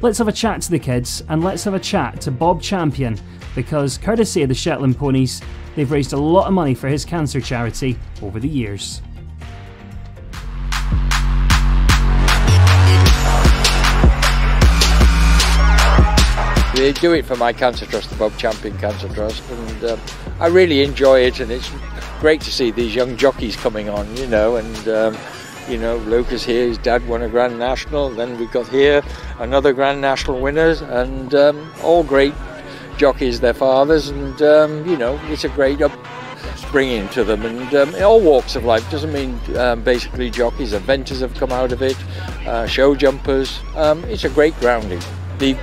let's have a chat to the kids and let's have a chat to Bob Champion because, courtesy of the Shetland Ponies, they've raised a lot of money for his cancer charity over the years. They do it for my cancer trust, the Bob Champion Cancer Trust, and um, I really enjoy it. And it's great to see these young jockeys coming on, you know, and um, you know, Lucas here, his dad won a Grand National. Then we've got here another Grand National winners, and um, all great jockeys, their fathers, and um, you know, it's a great upbringing to them, and um, all walks of life. Doesn't mean um, basically jockeys. Eventers have come out of it, uh, show jumpers. Um, it's a great grounding. The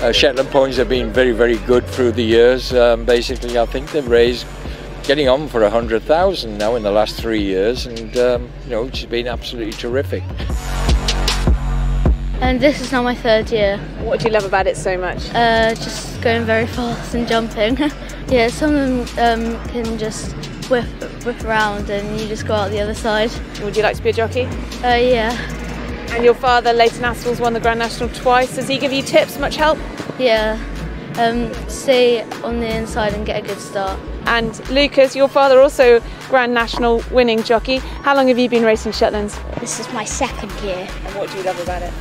uh, Shetland ponies have been very, very good through the years. basically, I think they've raised getting on for a hundred thousand now in the last three years, and um, you know it's been absolutely terrific. And this is now my third year. What do you love about it so much? Uh, just going very fast and jumping. yeah, some of them um, can just whip whip around and you just go out the other side. Would you like to be a jockey? Uh, yeah. And your father, Leighton Aspell's won the Grand National twice. Does he give you tips? Much help? Yeah. Um, stay on the inside and get a good start. And Lucas, your father also Grand National winning jockey. How long have you been racing Shetlands? This is my second year. And what do you love about it?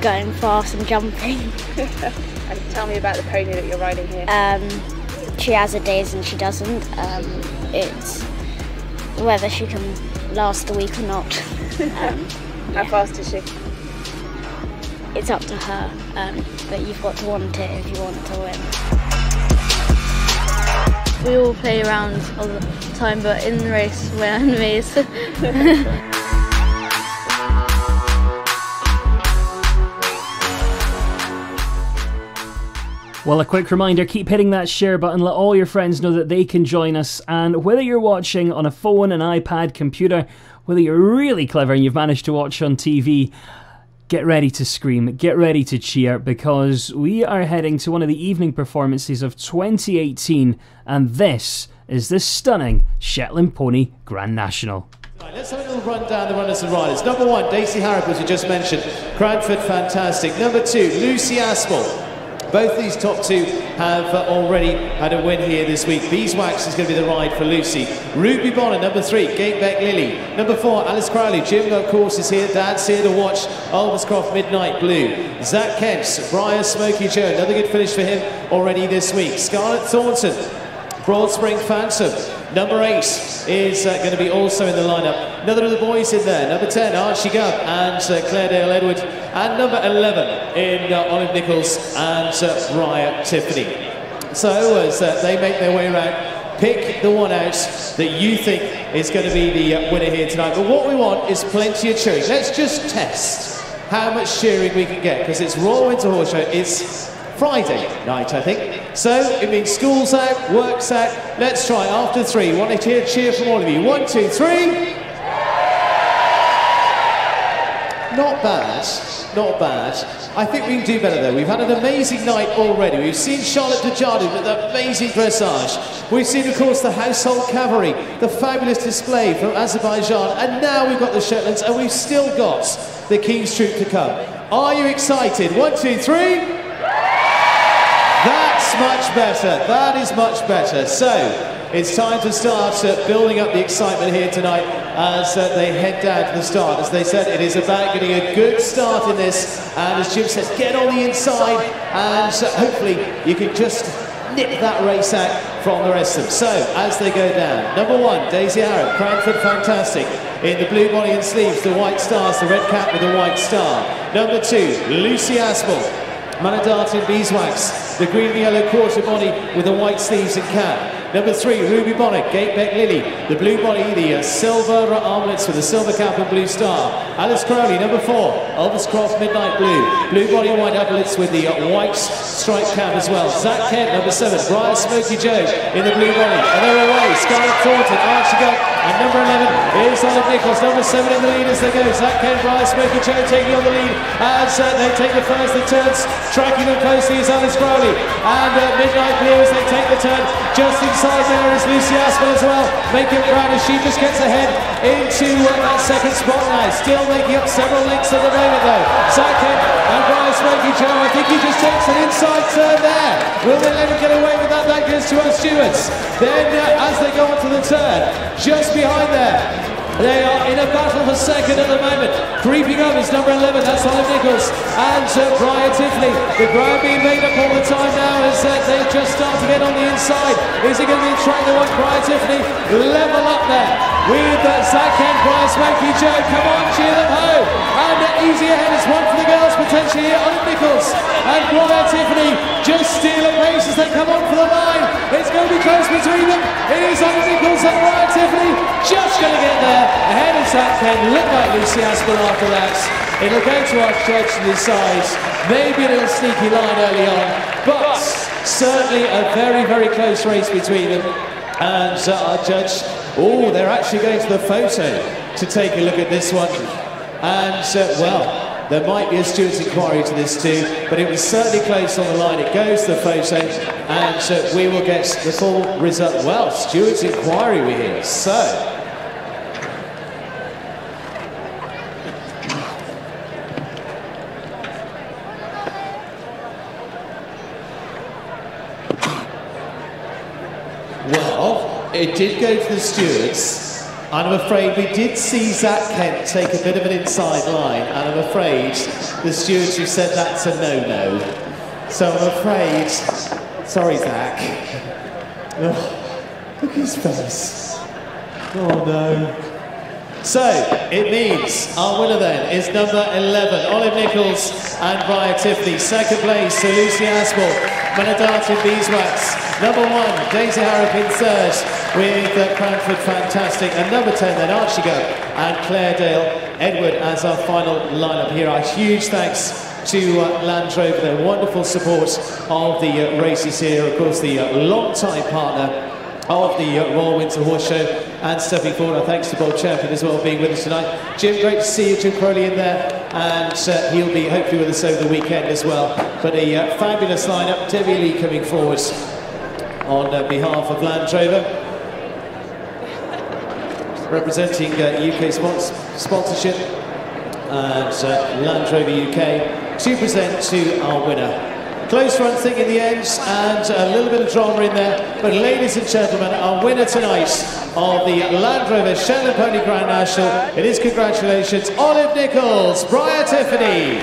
Going fast and jumping. and tell me about the pony that you're riding here. Um, she has her days and she doesn't. Um, it's whether she can last a week or not. How fast is she? It's up to her, um, but you've got to want it if you want to win. We all play around all the time, but in the race we're enemies. Well, a quick reminder keep hitting that share button, let all your friends know that they can join us. And whether you're watching on a phone, an iPad, computer, whether you're really clever and you've managed to watch on TV, get ready to scream, get ready to cheer, because we are heading to one of the evening performances of 2018, and this is the stunning Shetland Pony Grand National. Right, let's have a little run down the runners and riders. Number one, Daisy Harrop, as you just mentioned. Cranford, fantastic. Number two, Lucy Aspell. Both these top two have uh, already had a win here this week. Beeswax is going to be the ride for Lucy. Ruby Bonner, number three. Gatebeck Lily. Number four, Alice Crowley. Jim, of course, is here. Dad's here to watch Alderscroft Midnight Blue. Zach Kent, Briar Smoky Joe. Another good finish for him already this week. Scarlett Thornton. Broad Spring Phantom. Number eight is uh, going to be also in the lineup. Another of the boys in there. Number 10, Archie Gubb and uh, Claredale Edward. And number 11 in uh, Olive Nicholls and uh, Tiffany. So as uh, they make their way around, pick the one out that you think is going to be the uh, winner here tonight. But what we want is plenty of cheering. Let's just test how much cheering we can get because it's Royal Windsor Horse Show. It's Friday night, I think. So it means school's out, work's out. Let's try after three. Want to hear cheer from all of you. One, two, three. Not bad, not bad. I think we can do better though. We've had an amazing night already. We've seen Charlotte Dujardin with the amazing dressage. We've seen, of course, the Household Cavalry, the fabulous display from Azerbaijan, and now we've got the Shetlands, and we've still got the King's Troop to come. Are you excited? One, two, three. That's That's much better. That is much better. So, it's time to start uh, building up the excitement here tonight as uh, they head down to the start. As they said, it is about getting a good start in this. And as Jim said, get on the inside and uh, hopefully you can just nip that race out from the rest of them. So, as they go down, number one, Daisy Harrop, Cranford Fantastic. In the blue body and sleeves, the white stars, the red cap with the white star. Number two, Lucy Aspell, Manadartin Beeswax, the green and yellow quarter body with the white sleeves and cap. Number three, Ruby Bonnet, Gatebeck Lily, the blue body, the uh, silver armlets with the silver cap and blue star. Alice Crowley, number four, Elvis Croft Midnight Blue, blue body white armlets with the uh, white striped cap as well. Zach Kent, number seven, Brian Smoky Joe in the blue body. And they're away, Scarlett Thornton, Archie and number 11 is Olive Nicholls, number seven in the lead as they go. Zach Kent, Brian Smoky Joe taking on the lead as uh, they take the first, the turns, tracking them closely is Alice Crowley. And uh, Midnight Blue as they take the turn, just inside there is Lucy Aspell as well, making ground as she just gets ahead into uh, that second spot now. Still making up several lengths at the moment though. Zach and Brian Smoky Joe, I think he just takes an inside turn there. Will they let him get away with that? That goes to our stewards. Then uh, as they go onto the turn, just behind there, they are in a battle for second at the moment. Creeping up is number 11, that's Olive Nicholls and uh, Brian Tiffany. The ground being made up all the time now as uh, they just start to get on the inside. Is it going to be trying to watch Brian Tiffany level up there with uh, Zach Kent, Brian Smoky Joe. Come on, cheer them home. And uh, easy ahead is one for the girls potentially here. Olive Nicholls and Brian Tiffany just steal a pace as they come on for the line. It's going to be close between them. It is Olive Nicholls and Brian Tiffany just going to get there. Ahead of Zach Kent, look like Lucy Aspell after that. It'll go to our judge to decide. Maybe a little sneaky line early on, but certainly a very, very close race between them. And uh, our judge, oh, they're actually going to the photo to take a look at this one. And, uh, well, there might be a steward's inquiry to this too, but it was certainly close on the line. It goes to the photo, and uh, we will get the full result. Well, steward's inquiry we hear. So, Well, it did go to the stewards. And I'm afraid we did see Zach Kent take a bit of an inside line, and I'm afraid the stewards who said that's a no-no. So I'm afraid, sorry Zach. Oh, look at his face. Oh no. So, it means our winner then is number 11, Olive Nicholls and Brian Tiffany. Second place, Sir Lucy Aspell, Manadatin Beeswax. Number one, Daisy Harrop in third with uh, Cranford Fantastic. And number 10 then, Archie Gutt and Claire Dale Edward as our final lineup here. A huge thanks to uh, Land Rover, their wonderful support of the uh, races here. Of course, the uh, long-time partner of the uh, Royal Windsor Horse Show and stepping forward. Our thanks to Bob Champion as well being with us tonight. Jim, great to see you. Jim Crowley in there, and uh, he'll be hopefully with us over the weekend as well. But a uh, fabulous lineup. Debbie Lee coming forward on uh, behalf of Land Rover, representing uh, UK spons sponsorship and uh, Land Rover UK to present to our winner. Close run thing in the end and a little bit of drama in there. But ladies and gentlemen, our winner tonight of the Land Rover Shetland Pony Grand National, it is congratulations, Olive Nicholls, Brian Tiffany.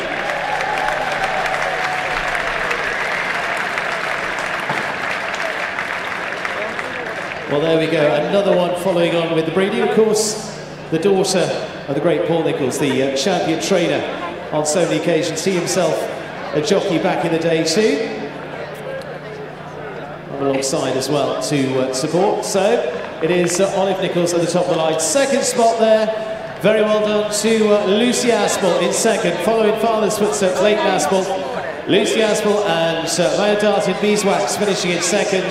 Well, there we go. Another one following on with the breeding. Of course, the daughter of the great Paul Nicholls, the uh, champion trainer on so many occasions. He himself a jockey back in the day too. Alongside as well to uh, support. So it is uh, Olive Nicholls at the top of the line. Second spot there. Very well done to uh, Lucy Aspell in second, following father's footsteps, Leighton Aspell. Lucy Aspell and uh, Maya Dartin Beeswax finishing in second.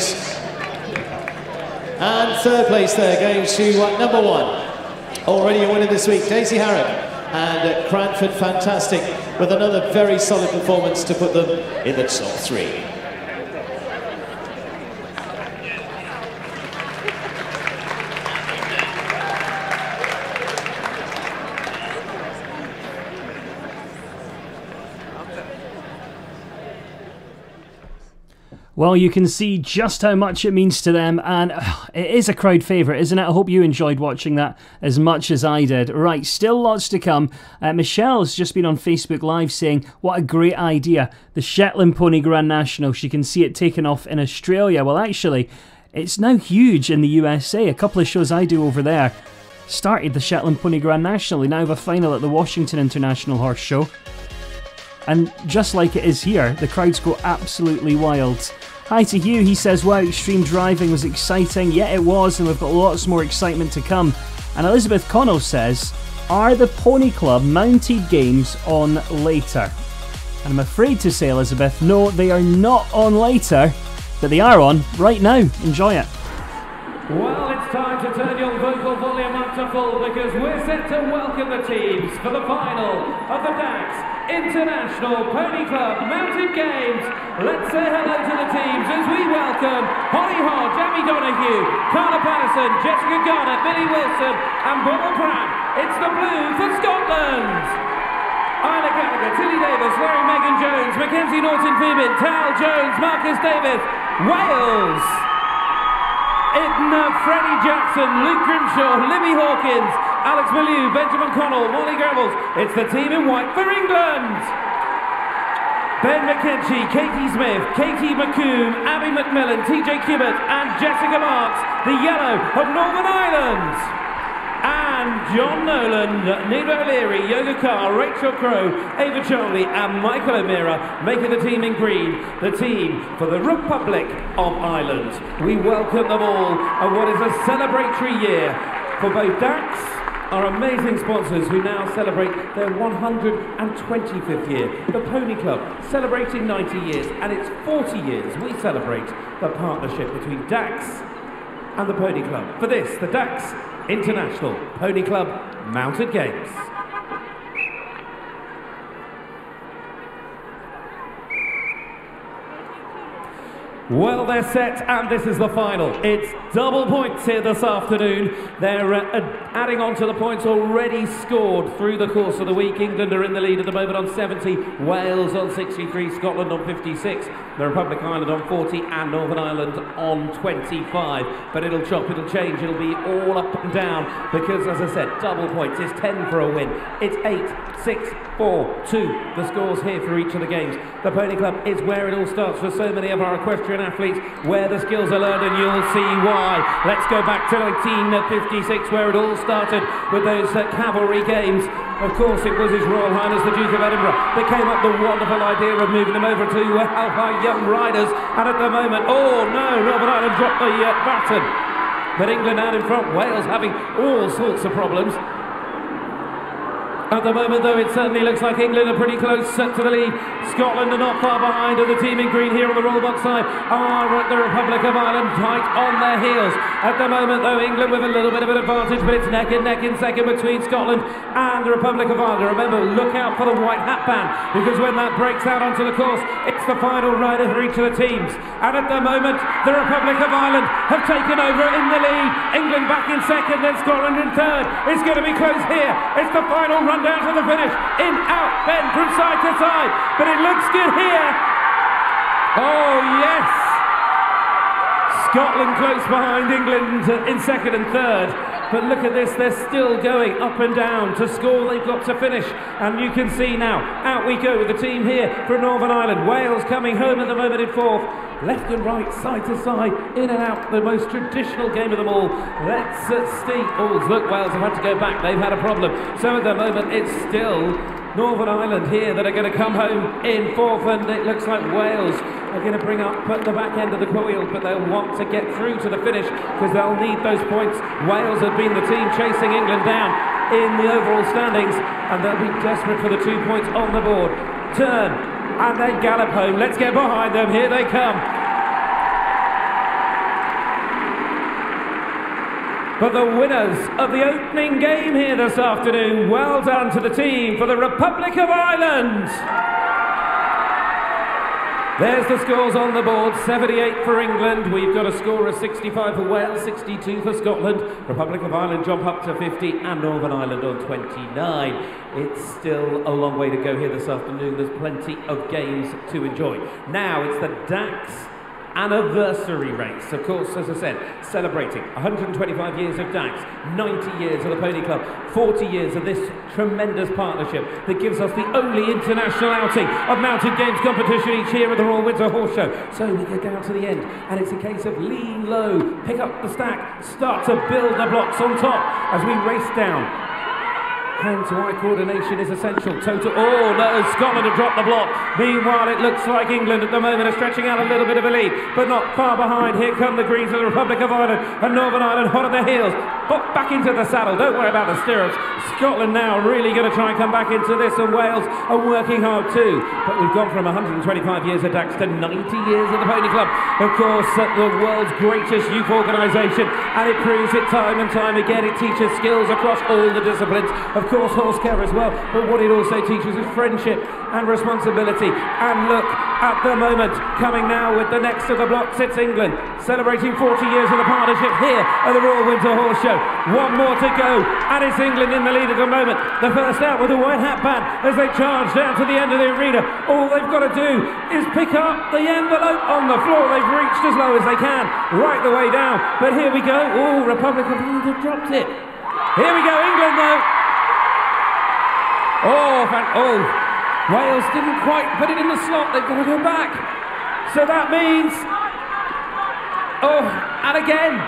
And third place there going to uh, number one. Already a winner this week, Daisy Harrop and uh, Cranford Fantastic with another very solid performance to put them in the top three. Well, you can see just how much it means to them, and it is a crowd favourite, isn't it? I hope you enjoyed watching that as much as I did. Right, still lots to come. Uh, Michelle's just been on Facebook Live saying, What a great idea. The Shetland Pony Grand National. She can see it taken off in Australia. Well, actually, it's now huge in the USA. A couple of shows I do over there started the Shetland Pony Grand National. We now have a final at the Washington International Horse Show. And just like it is here, the crowds go absolutely wild. Hi to Hugh, he says, wow, extreme driving was exciting. Yeah, it was, and we've got lots more excitement to come. And Elizabeth Connell says, are the Pony Club mounted games on later? And I'm afraid to say, Elizabeth, no, they are not on later, but they are on right now. Enjoy it. Well, it's time to turn your vocal volume up to full because we're set to welcome the teams for the final of the DAKS International Pony Club Mounted Games. Let's say hello to the teams as we welcome Holly Hodge, Abby Donahue, Carla Patterson, Jessica Garner, Billy Wilson, and Bob Pratt. It's the blue for Scotland. Isla Gallagher, Tilly Davis, Larry Megan Jones, Mackenzie Norton Fibin, Tal Jones, Marcus Davis, Wales. Edna, Freddie Jackson, Luke Grimshaw, Libby Hawkins, Alex Milieu, Benjamin Connell, Molly Gravels. It's the team in white for England. Ben McKenzie, Katie Smith, Katie McComb, Abby McMillan, TJ Kibbert, and Jessica Marks, the yellow of Northern Ireland and John Nolan, Nida O'Leary, Yoga Carr, Rachel Crow, Ava Charlie, and Michael O'Meara making the team in green, the team for the Republic of Ireland. We welcome them all on what is a celebratory year for both DAKS our amazing sponsors who now celebrate their 125th year. The Pony Club, celebrating 90 years, and it's 40 years we celebrate the partnership between DAKS and the Pony Club. For this, the DAKS International Pony Club Mounted Games. Well, they're set, and this is the final. It's double points here this afternoon. They're uh, adding on to the points already scored through the course of the week. England are in the lead at the moment on 70, Wales on 63, Scotland on 56, the Republic of Ireland on 40, and Northern Ireland on 25. But it'll chop, it'll change, it'll be all up and down because, as I said, double points. is 10 for a win. It's 8, 6, 4, 2. The scores here for each of the games. The Pony Club is where it all starts for so many of our equestrian athletes where the skills are learned, and you'll see why. Let's go back to 1956, where it all started with those uh, cavalry games. Of course, it was His Royal Highness the Duke of Edinburgh that came up the wonderful idea of moving them over to uh, our young riders. And at the moment, oh no, Northern Ireland dropped the uh, baton. But England out in front, Wales having all sorts of problems. At the moment, though, it certainly looks like England are pretty close set to the lead. Scotland are not far behind, and the team in green here on the roll box side are at the Republic of Ireland tight on their heels. At the moment, though, England with a little bit of an advantage, but it's neck and neck in second between Scotland and the Republic of Ireland. Remember, look out for the white hat band, because when that breaks out onto the course, it's the final rider for each of the teams. And at the moment, the Republic of Ireland have taken over in the lead. England back in second, then Scotland in third. It's going to be close here. It's the final run down to the finish. In, out, bend from side to side. But it looks good here. Oh, yes. Scotland close behind England in second and third. But look at this, they're still going up and down to score. They've got to finish. And you can see now, out we go with the team here from Northern Ireland. Wales coming home at the moment in fourth. Left and right, side to side, in and out, the most traditional game of them all. Let's uh, see. Oh, look, Wales have had to go back. They've had a problem. So at the moment, it's still Northern Ireland here that are going to come home in fourth, and it looks like Wales are going to bring up at the back end of the wheel, but they'll want to get through to the finish because they'll need those points. Wales have been the team chasing England down in the overall standings, and they'll be desperate for the two points on the board. Turn and then gallop home. Let's get behind them. Here they come. But the winners of the opening game here this afternoon, well done to the team for the Republic of Ireland. There's the scores on the board 78 for England. We've got a score of 65 for Wales, 62 for Scotland. Republic of Ireland jump up to 50, and Northern Ireland on 29. It's still a long way to go here this afternoon. There's plenty of games to enjoy. Now it's the DAKS anniversary race. Of course, as I said, celebrating 125 years of DAKS, 90 years of the Pony Club, 40 years of this tremendous partnership that gives us the only international outing of mounted games competition each year at the Royal Windsor Horse Show. So we get down to the end, and it's a case of lean low, pick up the stack, start to build the blocks on top as we race down Hand-to-eye coordination is essential. Total. Oh Scotland have dropped the block. Meanwhile, it looks like England at the moment are stretching out a little bit of a lead, but not far behind. Here come the Greens of the Republic of Ireland and Northern Ireland hot at the heels. But back into the saddle. Don't worry about the stirrups. Scotland now really going to try and come back into this, and Wales are working hard too. But we've gone from 125 years of DAKS to 90 years of the Pony Club. Of course, the world's greatest youth organisation, and it proves it time and time again. It teaches skills across all the disciplines. Of course, horse care as well, but what it also teaches is friendship and responsibility. And look, at the moment, coming now with the next of the blocks, it's England, celebrating 40 years of the partnership here at the Royal Windsor Horse Show. One more to go, and it's England in the lead at the moment. The first out with the white hat band as they charge down to the end of the arena. All they've got to do is pick up the envelope on the floor. They've reached as low as they can, right the way down. But here we go. Oh, Republic of Ireland dropped it. Here we go, England though. Oh, oh, Wales didn't quite put it in the slot. They've got to go back. So that means, oh, and again,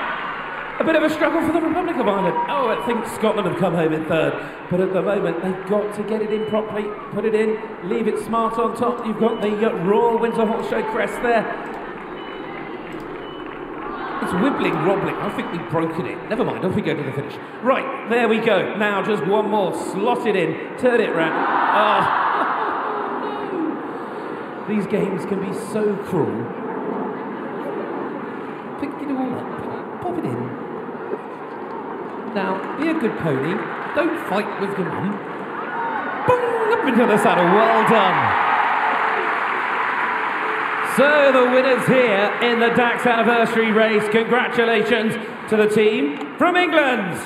a bit of a struggle for the Republic of Ireland. Oh, I think Scotland have come home in third. But at the moment, they've got to get it in properly, put it in, leave it smart on top. You've got the uh, Royal Windsor Horse Show crest there. It's wibbling, wobbling. I think we've broken it. Never mind, off we go to the finish. Right, there we go. Now just one more. Slot it in. Turn it round. Oh. These games can be so cruel. Pick it all up. Pop it in. Now, be a good pony. Don't fight with your mum. Boom! Up into the saddle. Well done. So the winners here in the DAKS anniversary race. Congratulations to the team from England.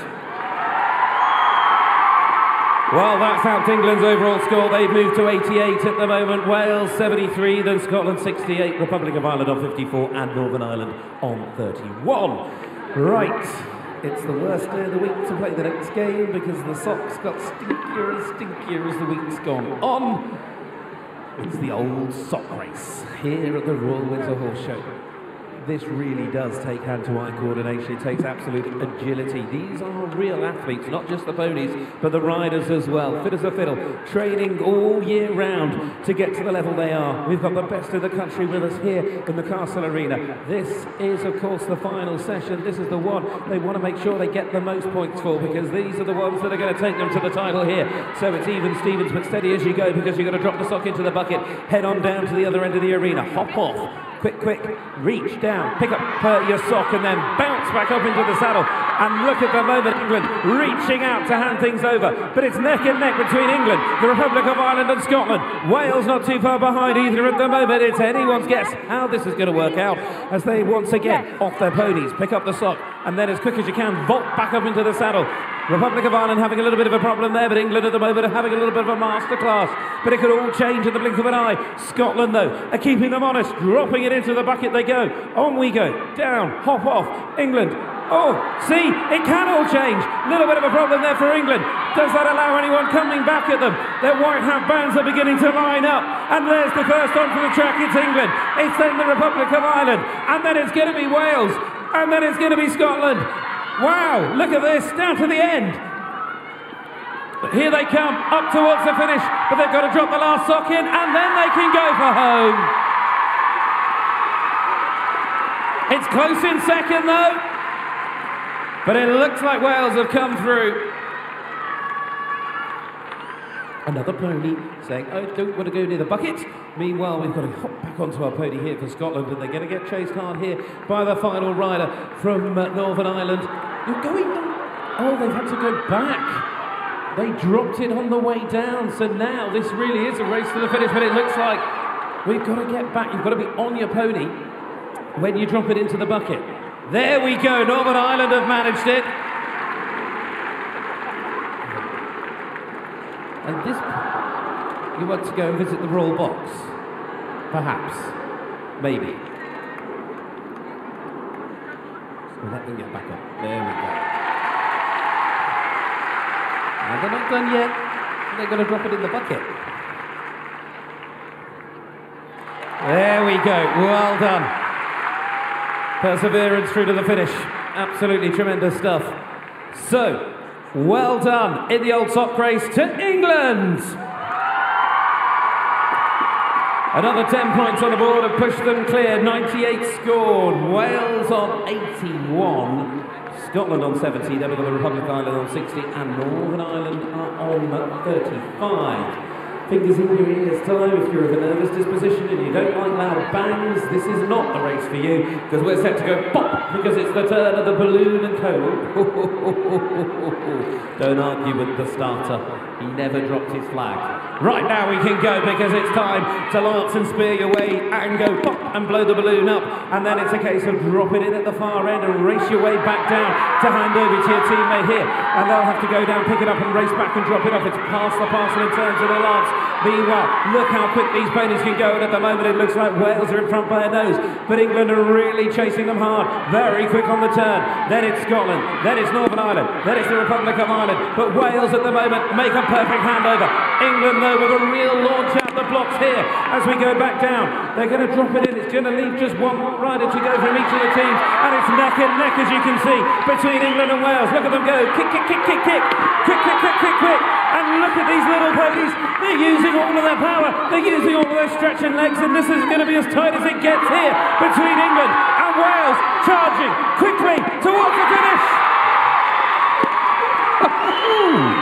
Well, that's helped England's overall score. They've moved to 88 at the moment. Wales 73, then Scotland 68, Republic of Ireland on 54, and Northern Ireland on 31. Right. It's the worst day of the week to play the next game because the socks got stinkier and stinkier as the week's gone on. It's the old sock race here at the Royal Windsor Horse Show this really does take hand-to-eye coordination. It takes absolute agility. These are real athletes, not just the ponies, but the riders as well. Fit as a fiddle, training all year round to get to the level they are. We've got the best of the country with us here in the Castle Arena. This is, of course, the final session. This is the one they want to make sure they get the most points for because these are the ones that are going to take them to the title here. So it's even Stevens, but steady as you go because you've got to drop the sock into the bucket, head on down to the other end of the arena, hop off, quick, quick, reach down, pick up uh, your sock and then bounce back up into the saddle. And look at the moment, England reaching out to hand things over. But it's neck and neck between England, the Republic of Ireland and Scotland. Wales not too far behind either at the moment. It's anyone's guess how this is going to work out as they once again off their ponies, pick up the sock, and then as quick as you can, vault back up into the saddle. Republic of Ireland having a little bit of a problem there, but England at the moment are having a little bit of a masterclass. But it could all change in the blink of an eye. Scotland, though, are keeping them honest, dropping it into the bucket they go. On we go, down, hop off. England. Oh, see, it can all change. A little bit of a problem there for England. Does that allow anyone coming back at them? Their white hat bands are beginning to line up. And there's the first onto the track. It's England. It's then the Republic of Ireland. And then it's going to be Wales. And then it's going to be Scotland. Wow, look at this, down to the end. Here they come, up towards the finish, but they've got to drop the last sock in, and then they can go for home. It's close in second, though. But it looks like Wales have come through. Another pony saying, I don't want to go near the bucket. Meanwhile, we've got to hop back onto our pony here for Scotland, and they're going to get chased hard here by the final rider from uh, Northern Ireland. You're going. Oh, they've had to go back. They dropped it on the way down, so now this really is a race to the finish, but it looks like we've got to get back. You've got to be on your pony when you drop it into the bucket. There we go. Northern Ireland have managed it. And this, you want to go and visit the Royal Box? Perhaps. Maybe. We'll let them get back up. There we go. And they're not done yet. They're going to drop it in the bucket. There we go. Well done. Perseverance through to the finish. Absolutely tremendous stuff. So, well done in the old top race to England. Another 10 points on the board have pushed them clear. 98 scored. Wales on 81. Scotland on 70. Then we've got the Republic of Ireland on 60. And Northern Ireland are on 35 fingers in your ears time if you're of a nervous disposition and you don't like loud bangs. This is not the race for you because we're set to go because it's the turn of the balloon and cone. don't argue with the starter. He never dropped his flag. Right now we can go because it's time to lance and spear your way and go pop and blow the balloon up. And then it's a case of drop it at the far end and race your way back down to hand over to your teammate here. And they'll have to go down, pick it up and race back and drop it off. It's past the parcel in terms of the lance. Meanwhile, look how quick these ponies can go. And at the moment it looks like Wales are in front by a nose. But England are really chasing them hard. Very quick on the turn. Then it's Scotland. Then it's Northern Ireland. Then it's the Republic of Ireland. But Wales at the moment make a perfect handover. England though with a real launch out the blocks here as we go back down. They're going to drop it in. It's going to leave just one rider to go from each of the teams. And it's neck and neck, as you can see, between England and Wales. Look at them go. Kick, kick, kick, kick, kick. Quick, quick, quick, quick, quick. And look at these little ponies. They're using all of their power. They're using all of their stretching legs. And this is going to be as tight as it gets here between England and Wales. Charging quickly towards the finish.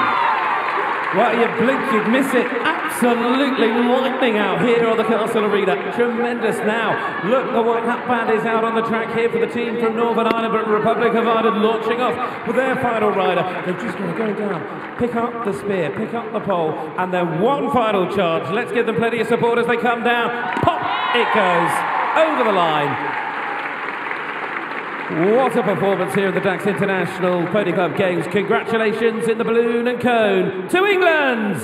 Well, you blink, you'd miss it. Absolutely lightning out here on the Castle Arena. Tremendous now. Look, the White Hat Band is out on the track here for the team from Northern Ireland, but Republic of Ireland launching off with their final rider. They're just going to go down, pick up the spear, pick up the pole, and then one final charge. Let's give them plenty of support as they come down. Pop! It goes over the line. What a performance here at the DAKS International Pony Club Games. Congratulations in the balloon and cone to England!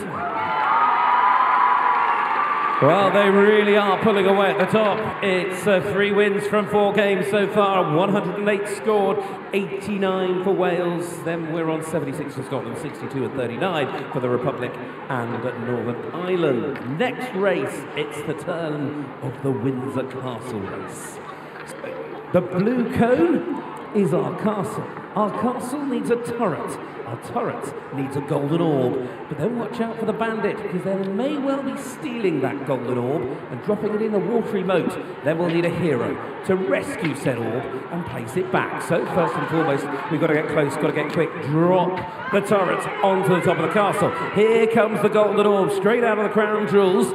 Well, they really are pulling away at the top. It's uh, three wins from four games so far, 108 scored, 89 for Wales. Then we're on 76 for Scotland, 62 and 39 for the Republic and Northern Ireland. Next race, it's the turn of the Windsor Castle race. The blue cone is our castle. Our castle needs a turret. Our turret needs a golden orb. But then watch out for the bandit, because they may well be stealing that golden orb and dropping it in the watery moat. Then we'll need a hero to rescue said orb and place it back. So first and foremost, we've got to get close, got to get quick. Drop the turret onto the top of the castle. Here comes the golden orb, straight out of the crown jewels.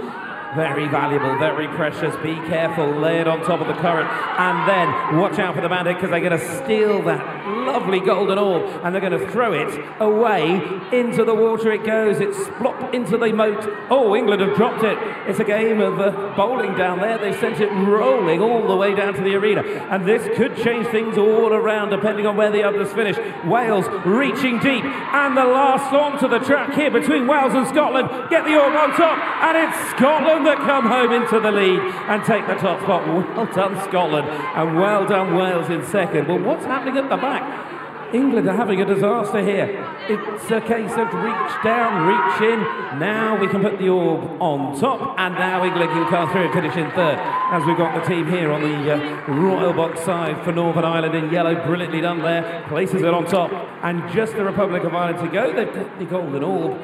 Very valuable, very precious. Be careful. Lay it on top of the current. And then watch out for the bandit because they're going to steal that lovely golden orb and they're going to throw it away into the water. It goes. It's splop into the moat. Oh, England have dropped it. It's a game of uh, bowling down there. They sent it rolling all the way down to the arena. And this could change things all around depending on where the others finish. Wales reaching deep. And the last onto the track here between Wales and Scotland. Get the orb on top. And it's Scotland that come home into the lead and take the top spot. Well done, Scotland, and well done, Wales in second. Well, what's happening at the back? England are having a disaster here. It's a case of reach down, reach in. Now we can put the orb on top, and now England can come through and finish in third. As we've got the team here on the uh, Royal Box side for Northern Ireland in yellow, brilliantly done there. Places it on top, and just the Republic of Ireland to go. They've got the golden orb.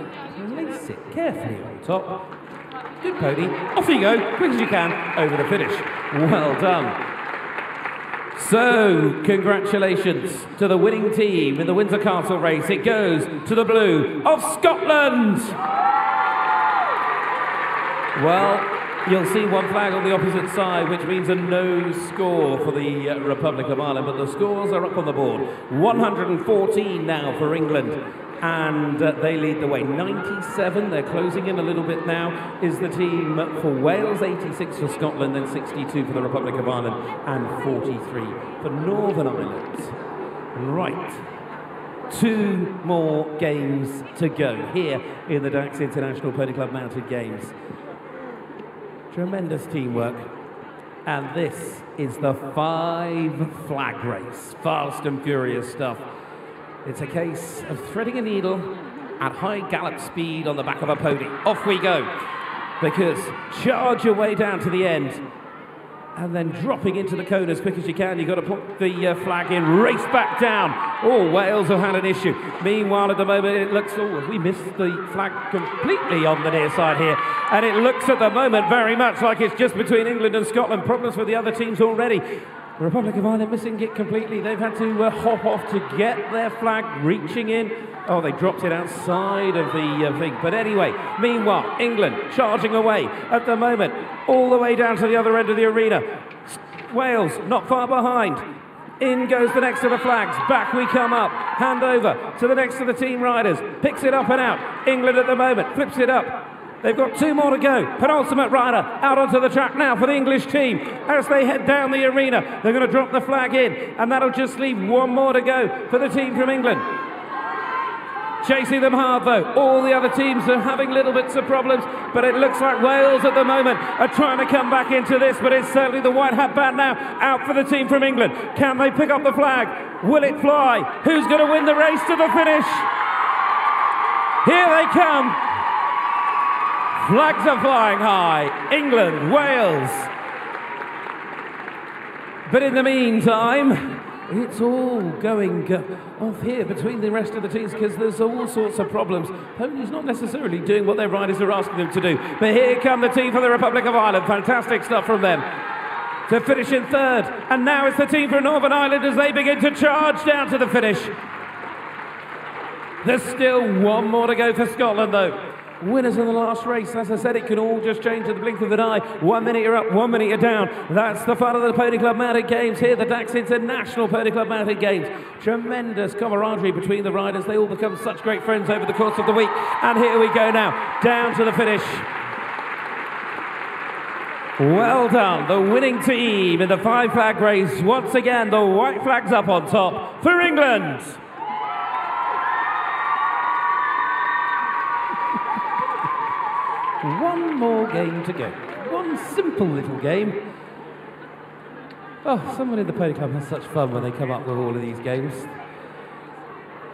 Place it carefully on top. Good pony. Off you go, quick as you can, over the finish. Well done. So, congratulations to the winning team in the Windsor Castle race. It goes to the blue of Scotland. Well, you'll see one flag on the opposite side, which means a no score for the uh, Republic of Ireland, but the scores are up on the board. 114 now for England, and uh, they lead the way. 97, they're closing in a little bit now, is the team for Wales, 86 for Scotland, then 62 for the Republic of Ireland, and 43 for Northern Ireland. Right. Two more games to go here in the DAKS International Pony Club Mounted Games. Tremendous teamwork And this is the five flag race. Fast and furious stuff. It's a case of threading a needle at high gallop speed on the back of a pony. Off we go. Because charge your way down to the end and then dropping into the cone as quick as you can. You've got to put the uh, flag in, race back down. Oh, Wales have had an issue. Meanwhile, at the moment, it looks, oh, we missed the flag completely on the near side here. And it looks at the moment very much like it's just between England and Scotland. Problems for the other teams already. Republic of Ireland missing it completely. They've had to uh, hop off to get their flag reaching in. Oh, they dropped it outside of the uh, thing. But anyway, meanwhile, England charging away at the moment, all the way down to the other end of the arena. Wales not far behind. In goes the next of the flags. Back we come up. Hand over to the next of the team riders. Picks it up and out. England at the moment flips it up. They've got two more to go. Penultimate rider out onto the track now for the English team. As they head down the arena, they're going to drop the flag in, and that'll just leave one more to go for the team from England. Chasing them hard though. All the other teams are having little bits of problems, but it looks like Wales at the moment are trying to come back into this, but it's certainly the white hat band now out for the team from England. Can they pick up the flag? Will it fly? Who's going to win the race to the finish? Here they come. Flags are flying high. England, Wales. But in the meantime, it's all going uh, off here between the rest of the teams because there's all sorts of problems. Pony's not necessarily doing what their riders are asking them to do. But here come the team for the Republic of Ireland. Fantastic stuff from them. To finish in third. And now it's the team from Northern Ireland as they begin to charge down to the finish. There's still one more to go for Scotland, though. Winners of the last race. As I said, it can all just change in the blink of an eye. One minute you're up, one minute you're down. That's the fun of the Pony Club Mounted Games here, the DAKS International Pony Club Mounted Games. Tremendous camaraderie between the riders. They all become such great friends over the course of the week. And here we go now, down to the finish. Well done, the winning team in the five flag race. Once again, the white flag's up on top for England. One more game to go. One simple little game. Oh, someone in the Pony Club has such fun when they come up with all of these games.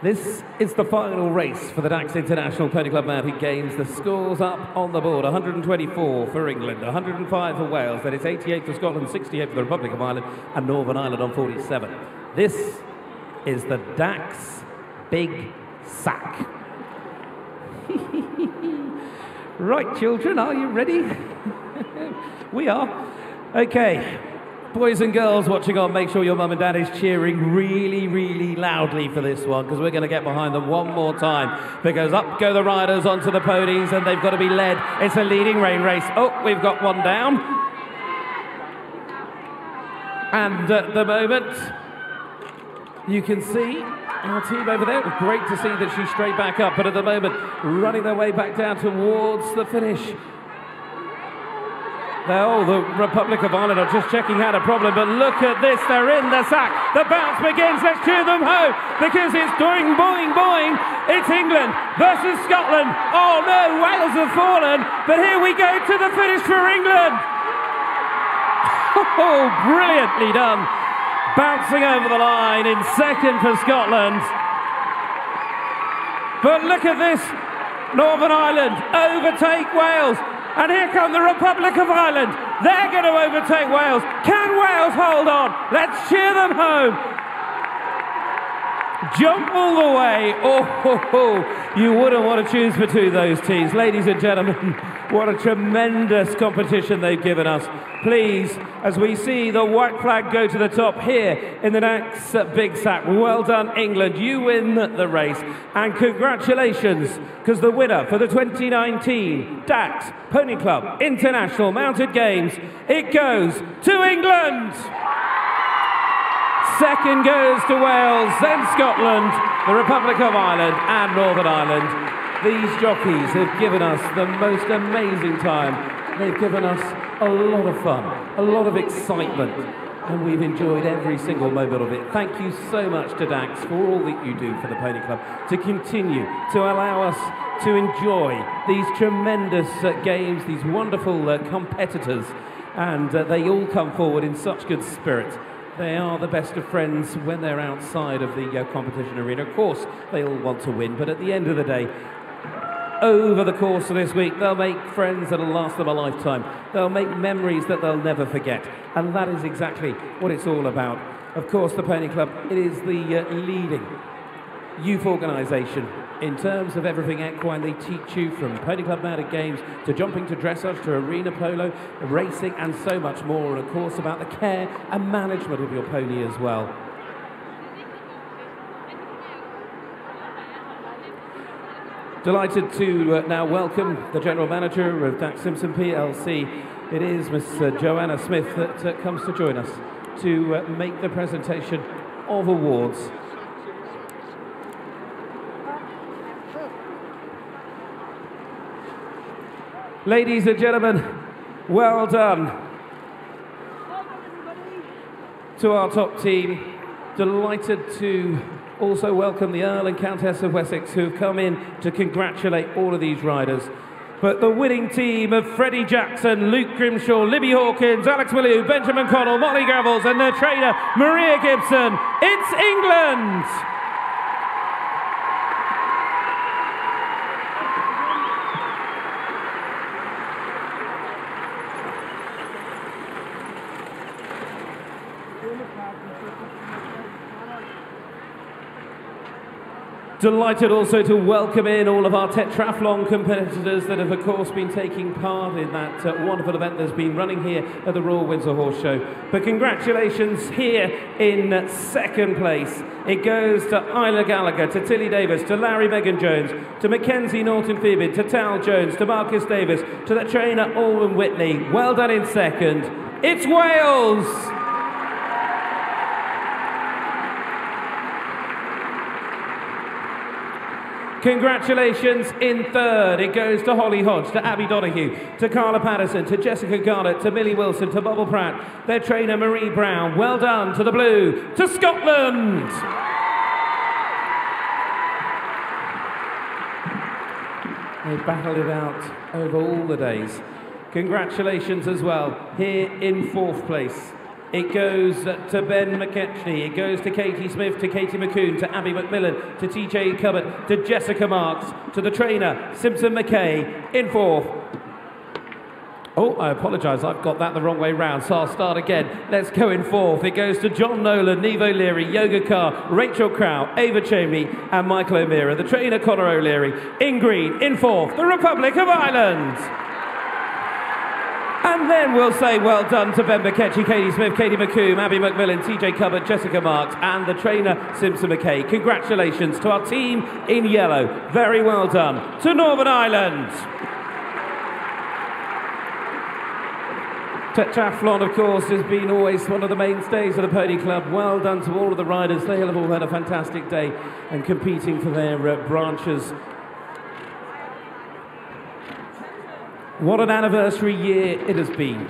This is the final race for the DAKS International Pony Club Mounted Games. The scores up on the board 124 for England, 105 for Wales, then it's 88 for Scotland, 68 for the Republic of Ireland, and Northern Ireland on 47. This is the DAKS Big Sack. Right, children, are you ready? we are. Okay, boys and girls watching on, make sure your mum and dad is cheering really, really loudly for this one because we're going to get behind them one more time. Because up go the riders onto the ponies and they've got to be led. It's a leading rein race. Oh, we've got one down. And at the moment, you can see our team over there. Great to see that she's straight back up, but at the moment, running their way back down towards the finish. Oh, the Republic of Ireland are just checking out a problem, but look at this, they're in the sack. The bounce begins, let's cheer them home, because it's doing boing boing. It's England versus Scotland. Oh no, Wales have fallen, but here we go to the finish for England. Oh, brilliantly done bouncing over the line in second for Scotland. But look at this. Northern Ireland overtake Wales. And here come the Republic of Ireland. They're going to overtake Wales. Can Wales hold on? Let's cheer them home. Jump all the way. Oh, ho, ho. you wouldn't want to choose between those teams. Ladies and gentlemen, what a tremendous competition they've given us. Please, as we see the white flag go to the top here in the next big sack. Well done, England. You win the race. And congratulations, because the winner for the 2019 DAKS Pony Club International Mounted Games, it goes to England. Second goes to Wales, then Scotland, the Republic of Ireland, and Northern Ireland. These jockeys have given us the most amazing time. They've given us a lot of fun, a lot of excitement, and we've enjoyed every single moment of it. Thank you so much to DAKS for all that you do for the Pony Club to continue to allow us to enjoy these tremendous uh, games, these wonderful uh, competitors and uh, they all come forward in such good spirit. They are the best of friends when they're outside of the uh, competition arena. Of course, they all want to win, but at the end of the day, over the course of this week, they'll make friends that'll last them a lifetime. They'll make memories that they'll never forget. And that is exactly what it's all about. Of course, the Pony Club, it is the uh, leading youth organisation in terms of everything equine. They teach you from Pony Club Mounted Games to jumping to dressage to arena polo, racing, and so much more. And of course, about the care and management of your pony as well. Delighted to uh, now welcome the General Manager of DAKS Simpson PLC. It is Miss uh, Joanna Smith that uh, comes to join us to uh, make the presentation of awards. Ladies and gentlemen, well done to our top team. Delighted to also welcome the Earl and Countess of Wessex who have come in to congratulate all of these riders. But the winning team of Freddie Jackson, Luke Grimshaw, Libby Hawkins, Alex Willieu, Benjamin Connell, Molly Gravels, and their trainer Maria Gibson. It's England! Delighted also to welcome in all of our tetrathlon competitors that have, of course, been taking part in that uh, wonderful event that's been running here at the Royal Windsor Horse Show. But congratulations here in second place. It goes to Isla Gallagher, to Tilly Davis, to Larry Megan Jones, to Mackenzie Norton Phoebe, to Tal Jones, to Marcus Davis, to the trainer Alwyn Whitney. Well done in second. It's Wales! Congratulations in third. It goes to Holly Hodge, to Abby Donahue, to Carla Patterson, to Jessica Garnett, to Millie Wilson, to Bubble Pratt, their trainer Marie Brown. Well done to the blue, to Scotland. They battled it out over all the days. Congratulations as well, here in fourth place. It goes to Ben McKechnie. It goes to Katie Smith, to Katie McCoon, to Abby McMillan, to TJ Cubbett, to Jessica Marks, to the trainer, Simpson McKay, in fourth. Oh, I apologise, I've got that the wrong way round, so I'll start again. Let's go in fourth. It goes to John Nolan, Neve O'Leary, Yoga Carr, Rachel Crow, Ava Chamey, and Michael O'Meara. The trainer, Connor O'Leary, in green, in fourth, the Republic of Ireland. And then we'll say well done to Ben McKechnie, Katie Smith, Katie McComb, Abby McMillan, TJ Cubbett, Jessica Marks, and the trainer Simpson McKay. Congratulations to our team in yellow. Very well done to Northern Ireland. Tetrathlon, of course, has been always one of the mainstays of the Pony Club. Well done to all of the riders. They have all had a fantastic day and competing for their uh, branches What an anniversary year it has been.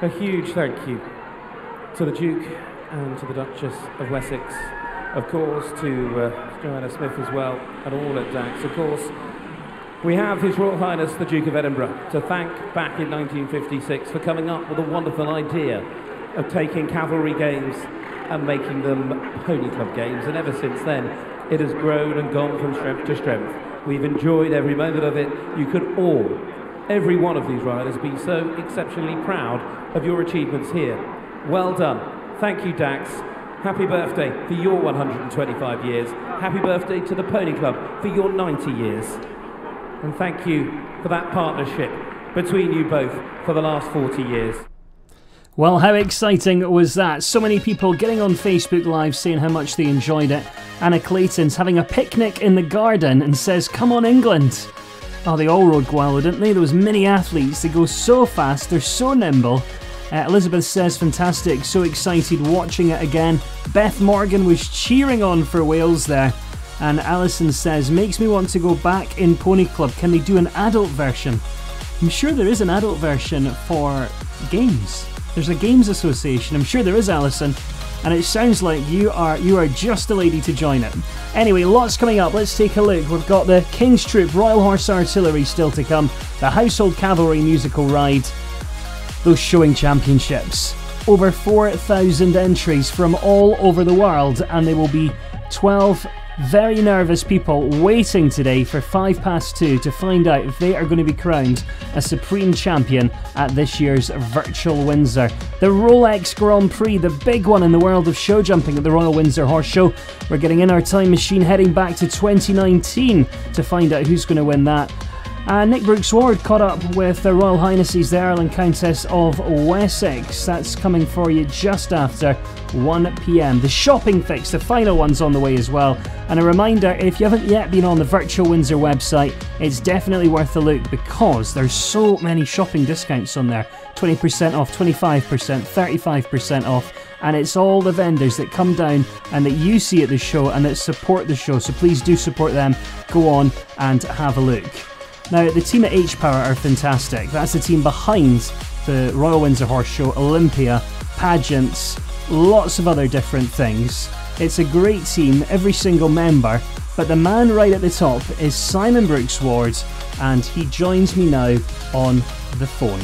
A huge thank you to the Duke and to the Duchess of Wessex, of course to uh, Joanna Smith as well, and all at DAKS. Of course, we have His Royal Highness the Duke of Edinburgh to thank back in 1956 for coming up with a wonderful idea of taking cavalry games and making them pony club games. And ever since then, it has grown and gone from strength to strength. We've enjoyed every moment of it. You could all, every one of these riders, be so exceptionally proud of your achievements here. Well done. Thank you, DAKS. Happy birthday for your 125 years. Happy birthday to the Pony Club for your 90 years and thank you for that partnership between you both for the last 40 years. Well, how exciting was that? So many people getting on Facebook Live saying how much they enjoyed it. Anna Clayton's having a picnic in the garden and says, Come on, England. Oh, they all rode Gualo, didn't they? There was many athletes. They go so fast, they're so nimble. Uh, Elizabeth says, fantastic, so excited watching it again. Beth Morgan was cheering on for Wales there. And Alison says, makes me want to go back in Pony Club. Can they do an adult version? I'm sure there is an adult version for games. There's a games association. I'm sure there is, Alison. And it sounds like you are you are just the lady to join it. Anyway, lots coming up. Let's take a look. We've got the King's Troop Royal Horse Artillery still to come, the Household Cavalry musical ride, those showing championships. Over 4,000 entries from all over the world, and they will be 12 very nervous people waiting today for 5 past 2 to find out if they are going to be crowned a Supreme Champion at this year's Virtual Windsor. The Rolex Grand Prix, the big one in the world of show jumping at the Royal Windsor Horse Show. We're getting in our time machine heading back to 2019 to find out who's going to win that. Uh, Nick Brooks Ward caught up with the Royal Highnesses, the Earl and Countess of Wessex. That's coming for you just after 1 pm. The shopping fix, the final one's on the way as well. And a reminder if you haven't yet been on the Virtual Windsor website, it's definitely worth a look because there's so many shopping discounts on there 20% off, 25%, 35% off and it's all the vendors that come down and that you see at the show and that support the show. So please do support them. Go on and have a look. Now, the team at HPower are fantastic. That's the team behind the Royal Windsor Horse Show, Olympia, pageants, lots of other different things. It's a great team, every single member, but the man right at the top is Simon Brooks Ward, and he joins me now on the phone.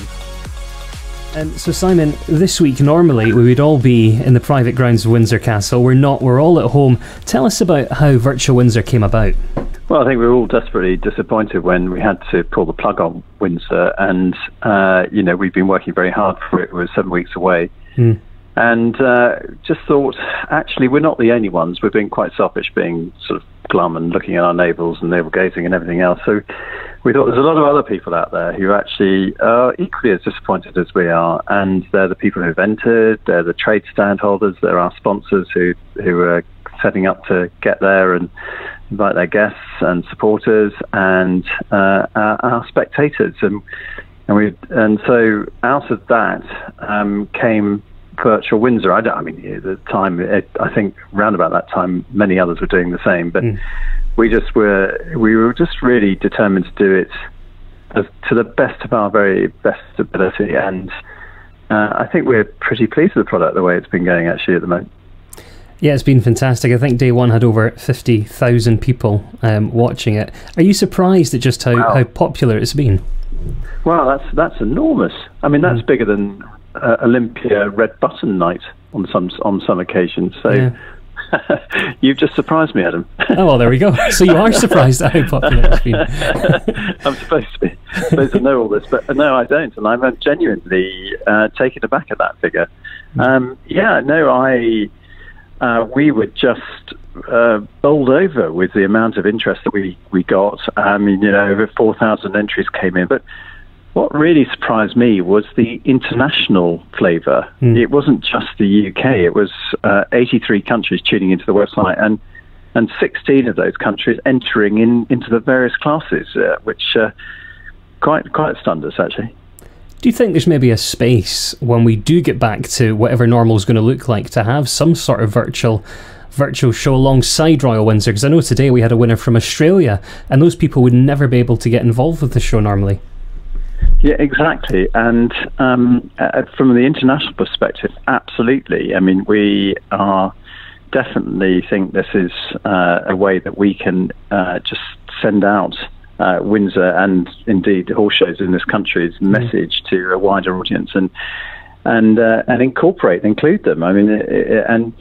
Um, so, Simon, this week normally we would all be in the private grounds of Windsor Castle. We're not, we're all at home. Tell us about how Virtual Windsor came about. Well, I think we were all desperately disappointed when we had to pull the plug on Windsor, and uh, you know we've been working very hard for it. We're seven weeks away, mm. and uh, just thought actually we're not the only ones. We're being quite selfish, being sort of glum and looking at our navels and navel gazing and everything else. So we thought there's a lot of other people out there who actually are equally as disappointed as we are, and they're the people who've entered, they're the trade stand holders, they're our sponsors who who are setting up to get there and invite their guests and supporters and uh, our, our, spectators, and and we and so out of that um, came virtual Windsor. I, I mean, at the time, it, I think round about that time, many others were doing the same, but mm. we just were we were just really determined to do it to the best of our very best ability, and uh, I think we're pretty pleased with the product the way it's been going actually at the moment. Yeah, it's been fantastic. I think day one had over 50,000 people um, watching it. Are you surprised at just how, wow. how popular it's been? Well, that's that's enormous. I mean, that's mm. bigger than uh, Olympia Red Button Night on some on some occasions. So yeah. you've just surprised me, Adam. oh well, there we go. So you are surprised at how popular it's been. I'm supposed to be supposed to know all this, but no, I don't, and I'm genuinely uh, taken aback at that figure. Mm. Um, yeah, no, I uh, we were just uh, bowled over with the amount of interest that we, we got. I mean, you know, over 4,000 entries came in. But what really surprised me was the international flavour. Mm. It wasn't just the UK, it was uh, 83 countries tuning into the website and, and 16 of those countries entering in, into the various classes, uh, which uh, quite, quite stunned us, actually. Do you think there's maybe a space when we do get back to whatever normal is going to look like to have some sort of virtual virtual show alongside Royal Windsor? Because I know today we had a winner from Australia, and those people would never be able to get involved with the show normally. Yeah, exactly. And um, uh, from the international perspective, absolutely. I mean, we are definitely think this is uh, a way that we can uh, just send out uh, Windsor and indeed horse shows in this country's mm. message to a wider audience and and uh, and incorporate include them. I mean, it, it, and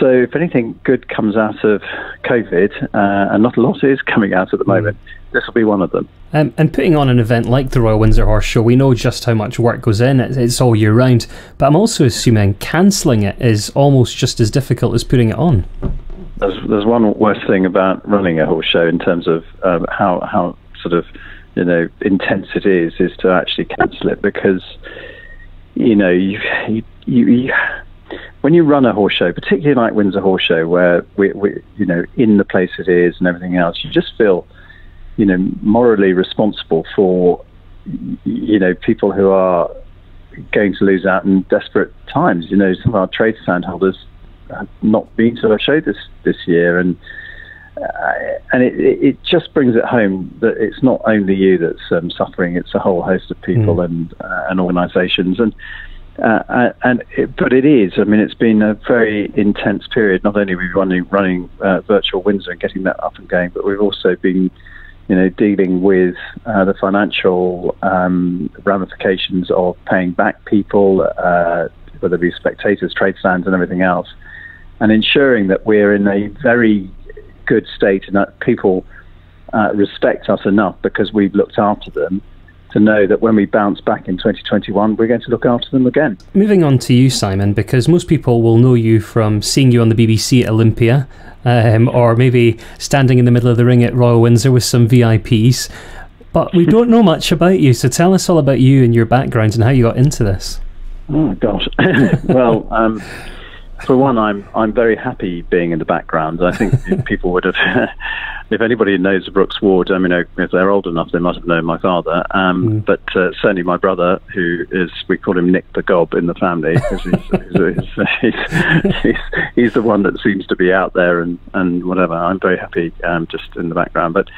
so if anything good comes out of COVID, uh, and not a lot is coming out at the mm. moment, mm. this will be one of them. Um, and putting on an event like the Royal Windsor Horse Show, we know just how much work goes in. It's, it's all year round, but I'm also assuming cancelling it is almost just as difficult as putting it on there's, there's one worse thing about running a horse show in terms of um, how how sort of you know intense it is is to actually cancel it because you know you you, you, you when you run a horse show, particularly like Windsor Horse Show, where we, we, you know, in the place it is and everything else, you just feel, you know, morally responsible for, you know, people who are going to lose out in desperate times. You know, some of our trade stand holders not been to a show this this year, and uh, and it, it just brings it home that it's not only you that's um, suffering; it's a whole host of people mm. and uh, and organisations, and uh, uh, and it, but it is. I mean, it's been a very intense period. Not only we've running running uh, virtual Windsor and getting that up and going, but we've also been, you know, dealing with uh, the financial um, ramifications of paying back people, uh, whether it be spectators, trade stands, and everything else, and ensuring that we're in a very good state and that people uh, respect us enough because we've looked after them to know that when we bounce back in 2021, we're going to look after them again. Moving on to you, Simon, because most people will know you from seeing you on the BBC at Olympia, um, or maybe standing in the middle of the ring at Royal Windsor with some VIPs. But we don't know much about you, so tell us all about you and your background and how you got into this. Oh gosh, well. Um, for one, I'm I'm very happy being in the background. I think people would have, if anybody knows Brooks Ward, I mean, if they're old enough, they must have known my father. Um, mm. But uh, certainly my brother, who is, we call him Nick the Gob in the family, because he's, he's, he's, he's, he's, the one that seems to be out there and, and whatever. I'm very happy um, just in the background. But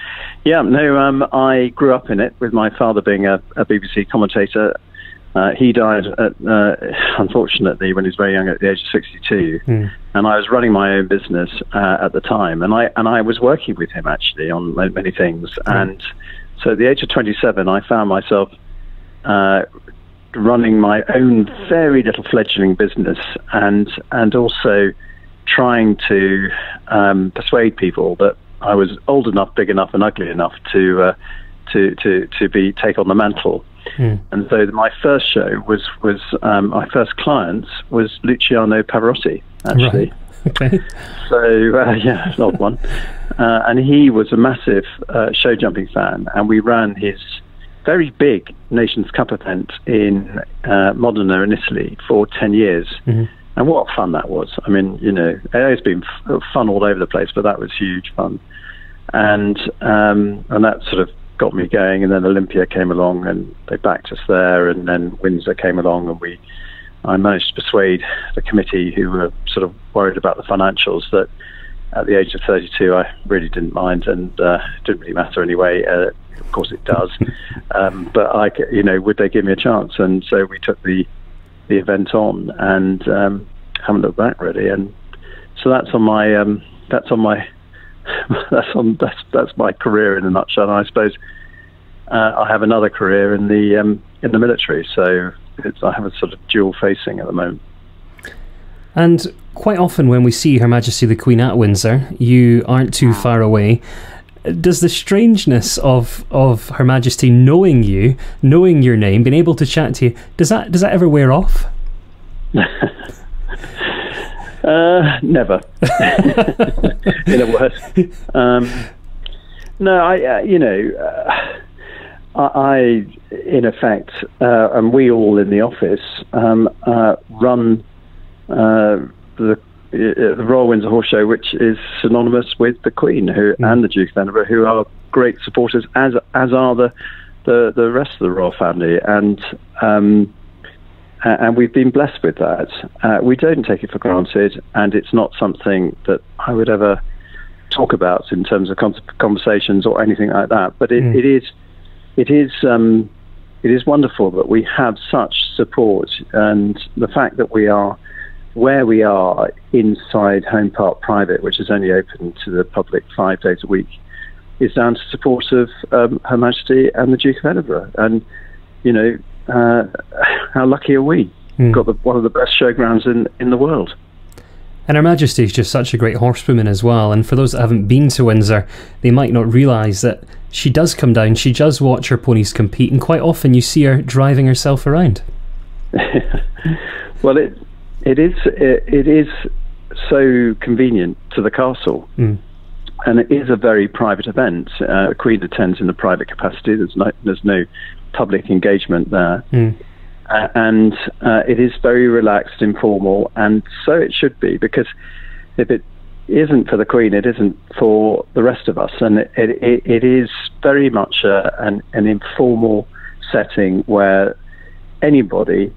yeah, no, um, I grew up in it with my father being a, a BBC commentator uh, he died, at, uh, unfortunately, when he was very young, at the age of 62. Mm. And I was running my own business uh, at the time, and I and I was working with him actually on many things. Mm. And so, at the age of 27, I found myself uh, running my own very little fledgling business, and and also trying to um, persuade people that I was old enough, big enough, and ugly enough to uh, to to to be take on the mantle Mm. And so my first show was was um, my first client was Luciano Pavarotti actually. Right. Okay. So uh, yeah, an odd one. Uh, and he was a massive uh, show jumping fan, and we ran his very big Nations Cup event in uh, Modena in Italy for ten years. Mm-hmm. And what fun that was! I mean, you know, it's been f- fun all over the place, but that was huge fun. And um, and that sort of got me going. And then Olympia came along and they backed us there. And then Windsor came along and we, I managed to persuade the committee who were sort of worried about the financials that at the age of 32 I really didn't mind and uh, it didn't really matter anyway. Uh, of course it does. Um, but I, you know, would they give me a chance? And so we took the the event on and um, haven't looked back really. And so that's on my um, that's on my that's on that's that's my career in a nutshell. And I suppose uh, I have another career in the um, in the military, so I have a sort of dual facing at the moment. And quite often, when we see Her Majesty the Queen at Windsor, you aren't too far away. Does the strangeness of of Her Majesty knowing you, knowing your name, being able to chat to you, does that does that ever wear off? Uh, never. in a word. Um, no, I, uh, you know, uh, I, in effect, uh, and we all in the office um, uh, run uh, the, the Royal Windsor Horse Show, which is synonymous with the Queen who, mm. and the Duke of Edinburgh, who are great supporters, as as are the the, the rest of the royal family. And um, uh, and we've been blessed with that. Uh, we don't take it for granted, and it's not something that I would ever talk about in terms of conversations or anything like that. But it, mm. it is, it is, um, it is wonderful that we have such support, and the fact that we are where we are inside Home Park Private, which is only open to the public five days a week, is down to support of um, Her Majesty and the Duke of Edinburgh. And you know, uh, how lucky are we? Mm. Got the, one of the best showgrounds in, in the world. And Her Majesty is just such a great horsewoman as well. And for those that haven't been to Windsor, they might not realise that she does come down, she does watch her ponies compete, and quite often you see her driving herself around. well, it it is it, it is so convenient to the castle. Mm. And it is a very private event. Uh, the Queen attends in a private capacity. There's no, there's no public engagement there. Mm. Uh, and uh, it is very relaxed, informal, and so it should be because if it isn't for the Queen, it isn't for the rest of us, and it, it, it is very much a, an, an informal setting where anybody,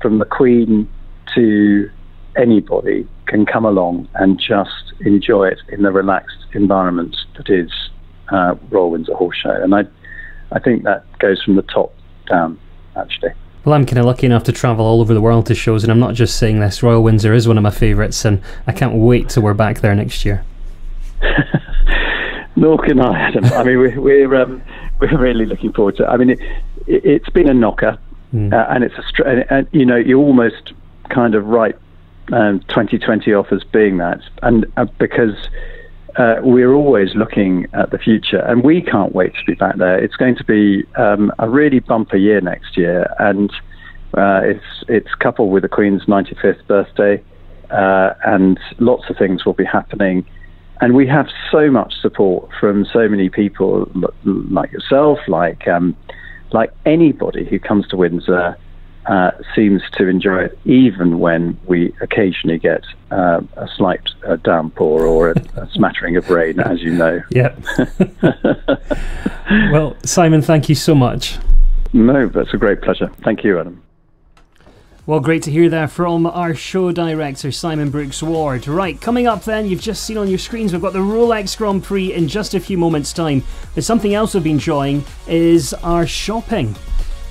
from the Queen to anybody can come along and just enjoy it in the relaxed environment that is uh, Royal Windsor Horse Show. And I, I think that goes from the top down, actually. Well, I'm kind of lucky enough to travel all over the world to shows, and I'm not just saying this. Royal Windsor is one of my favourites, and I can't wait till we're back there next year. Nor can I, Adam. I mean, we're we're, um, we're really looking forward to. it. I mean, it, it, has been a knocker, mm. uh, and it's a str- and, and, you know you almost kind of write um, 2020 off as being that, and uh, because uh, we're always looking at the future, and we can't wait to be back there. It's going to be um, a really bumper year next year, and uh, it's it's coupled with the Queen's 95th birthday, uh, and lots of things will be happening. And we have so much support from so many people, like yourself, like um, like anybody who comes to Windsor uh, seems to enjoy it, even when we occasionally get uh, a slight uh, downpour or a, a, smattering of rain, as you know. Yep. well, Simon, thank you so much. No, that's a great pleasure. Thank you, Adam. Well, great to hear that from our show director, Simon Brooks Ward. Right, coming up then, you've just seen on your screens, we've got the Rolex Grand Prix in just a few moments' time. But something else we've been enjoying is our shopping.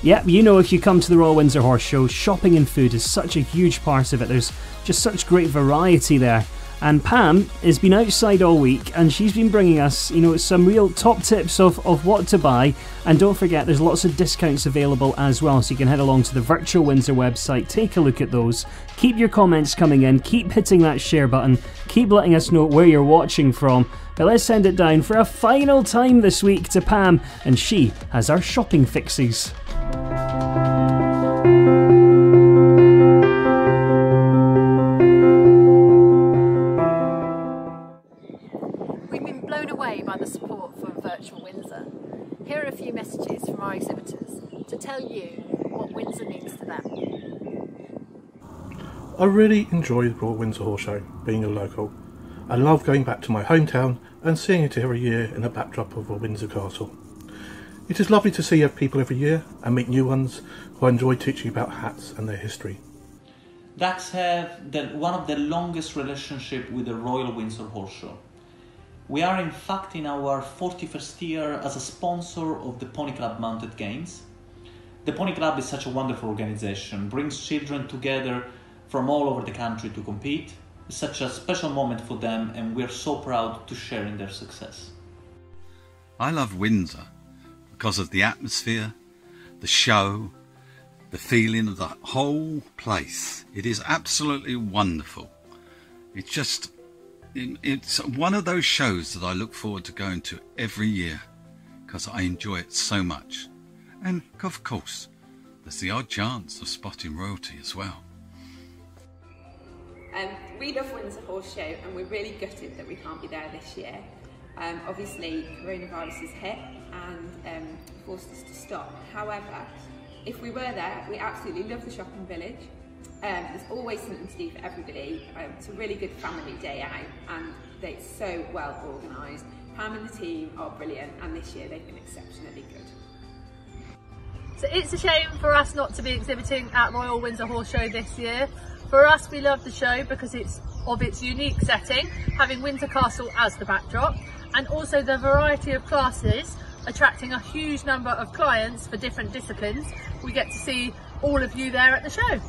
Yep, you know if you come to the Royal Windsor Horse Show, shopping and food is such a huge part of it. There's just such great variety there. And Pam has been outside all week and she's been bringing us, you know, some real top tips of, of what to buy. And don't forget, there's lots of discounts available as well. So you can head along to the Virtual Windsor website, take a look at those. Keep your comments coming in, keep hitting that share button, keep letting us know where you're watching from. But let's send it down for a final time this week to Pam, and she has our shopping fixes. We've been blown away by the support for Virtual Windsor. Here are a few messages from our exhibitors to tell you what Windsor means to them. I really enjoy the Broad Windsor Horse Show, being a local. I love going back to my hometown and seeing it every year in the backdrop of Windsor Castle. It is lovely to see people every year and meet new ones who enjoy teaching about hats and their history. DAKS have the, one of the longest relationship with the Royal Windsor Horse Show. We are in fact in our 41st year as a sponsor of the Pony Club Mounted Games. The Pony Club is such a wonderful organization, brings children together from all over the country to compete. It's such a special moment for them and we're so proud to share in their success. I love Windsor because of the atmosphere, the show, the feeling of the whole place. It is absolutely wonderful. It's just, it's one of those shows that I look forward to going to every year because I enjoy it so much. And of course, there's the odd chance of spotting royalty as well. Um, we love Windsor Horse Show and we're really gutted that we can't be there this year. Um, obviously, coronavirus has hit and um, forced us to stop. However, if we were there, we absolutely love the shopping village. Um, there's always something to do for everybody. Um, it's a really good family day out and they're so well organised. Pam and the team are brilliant and this year they've been exceptionally good. So it's a shame for us not to be exhibiting at Royal Windsor Horse Show this year. For us, we love the show because it's of its unique setting, having Windsor Castle as the backdrop, and also the variety of classes attracting a huge number of clients for different disciplines. We get to see all of you there at the show.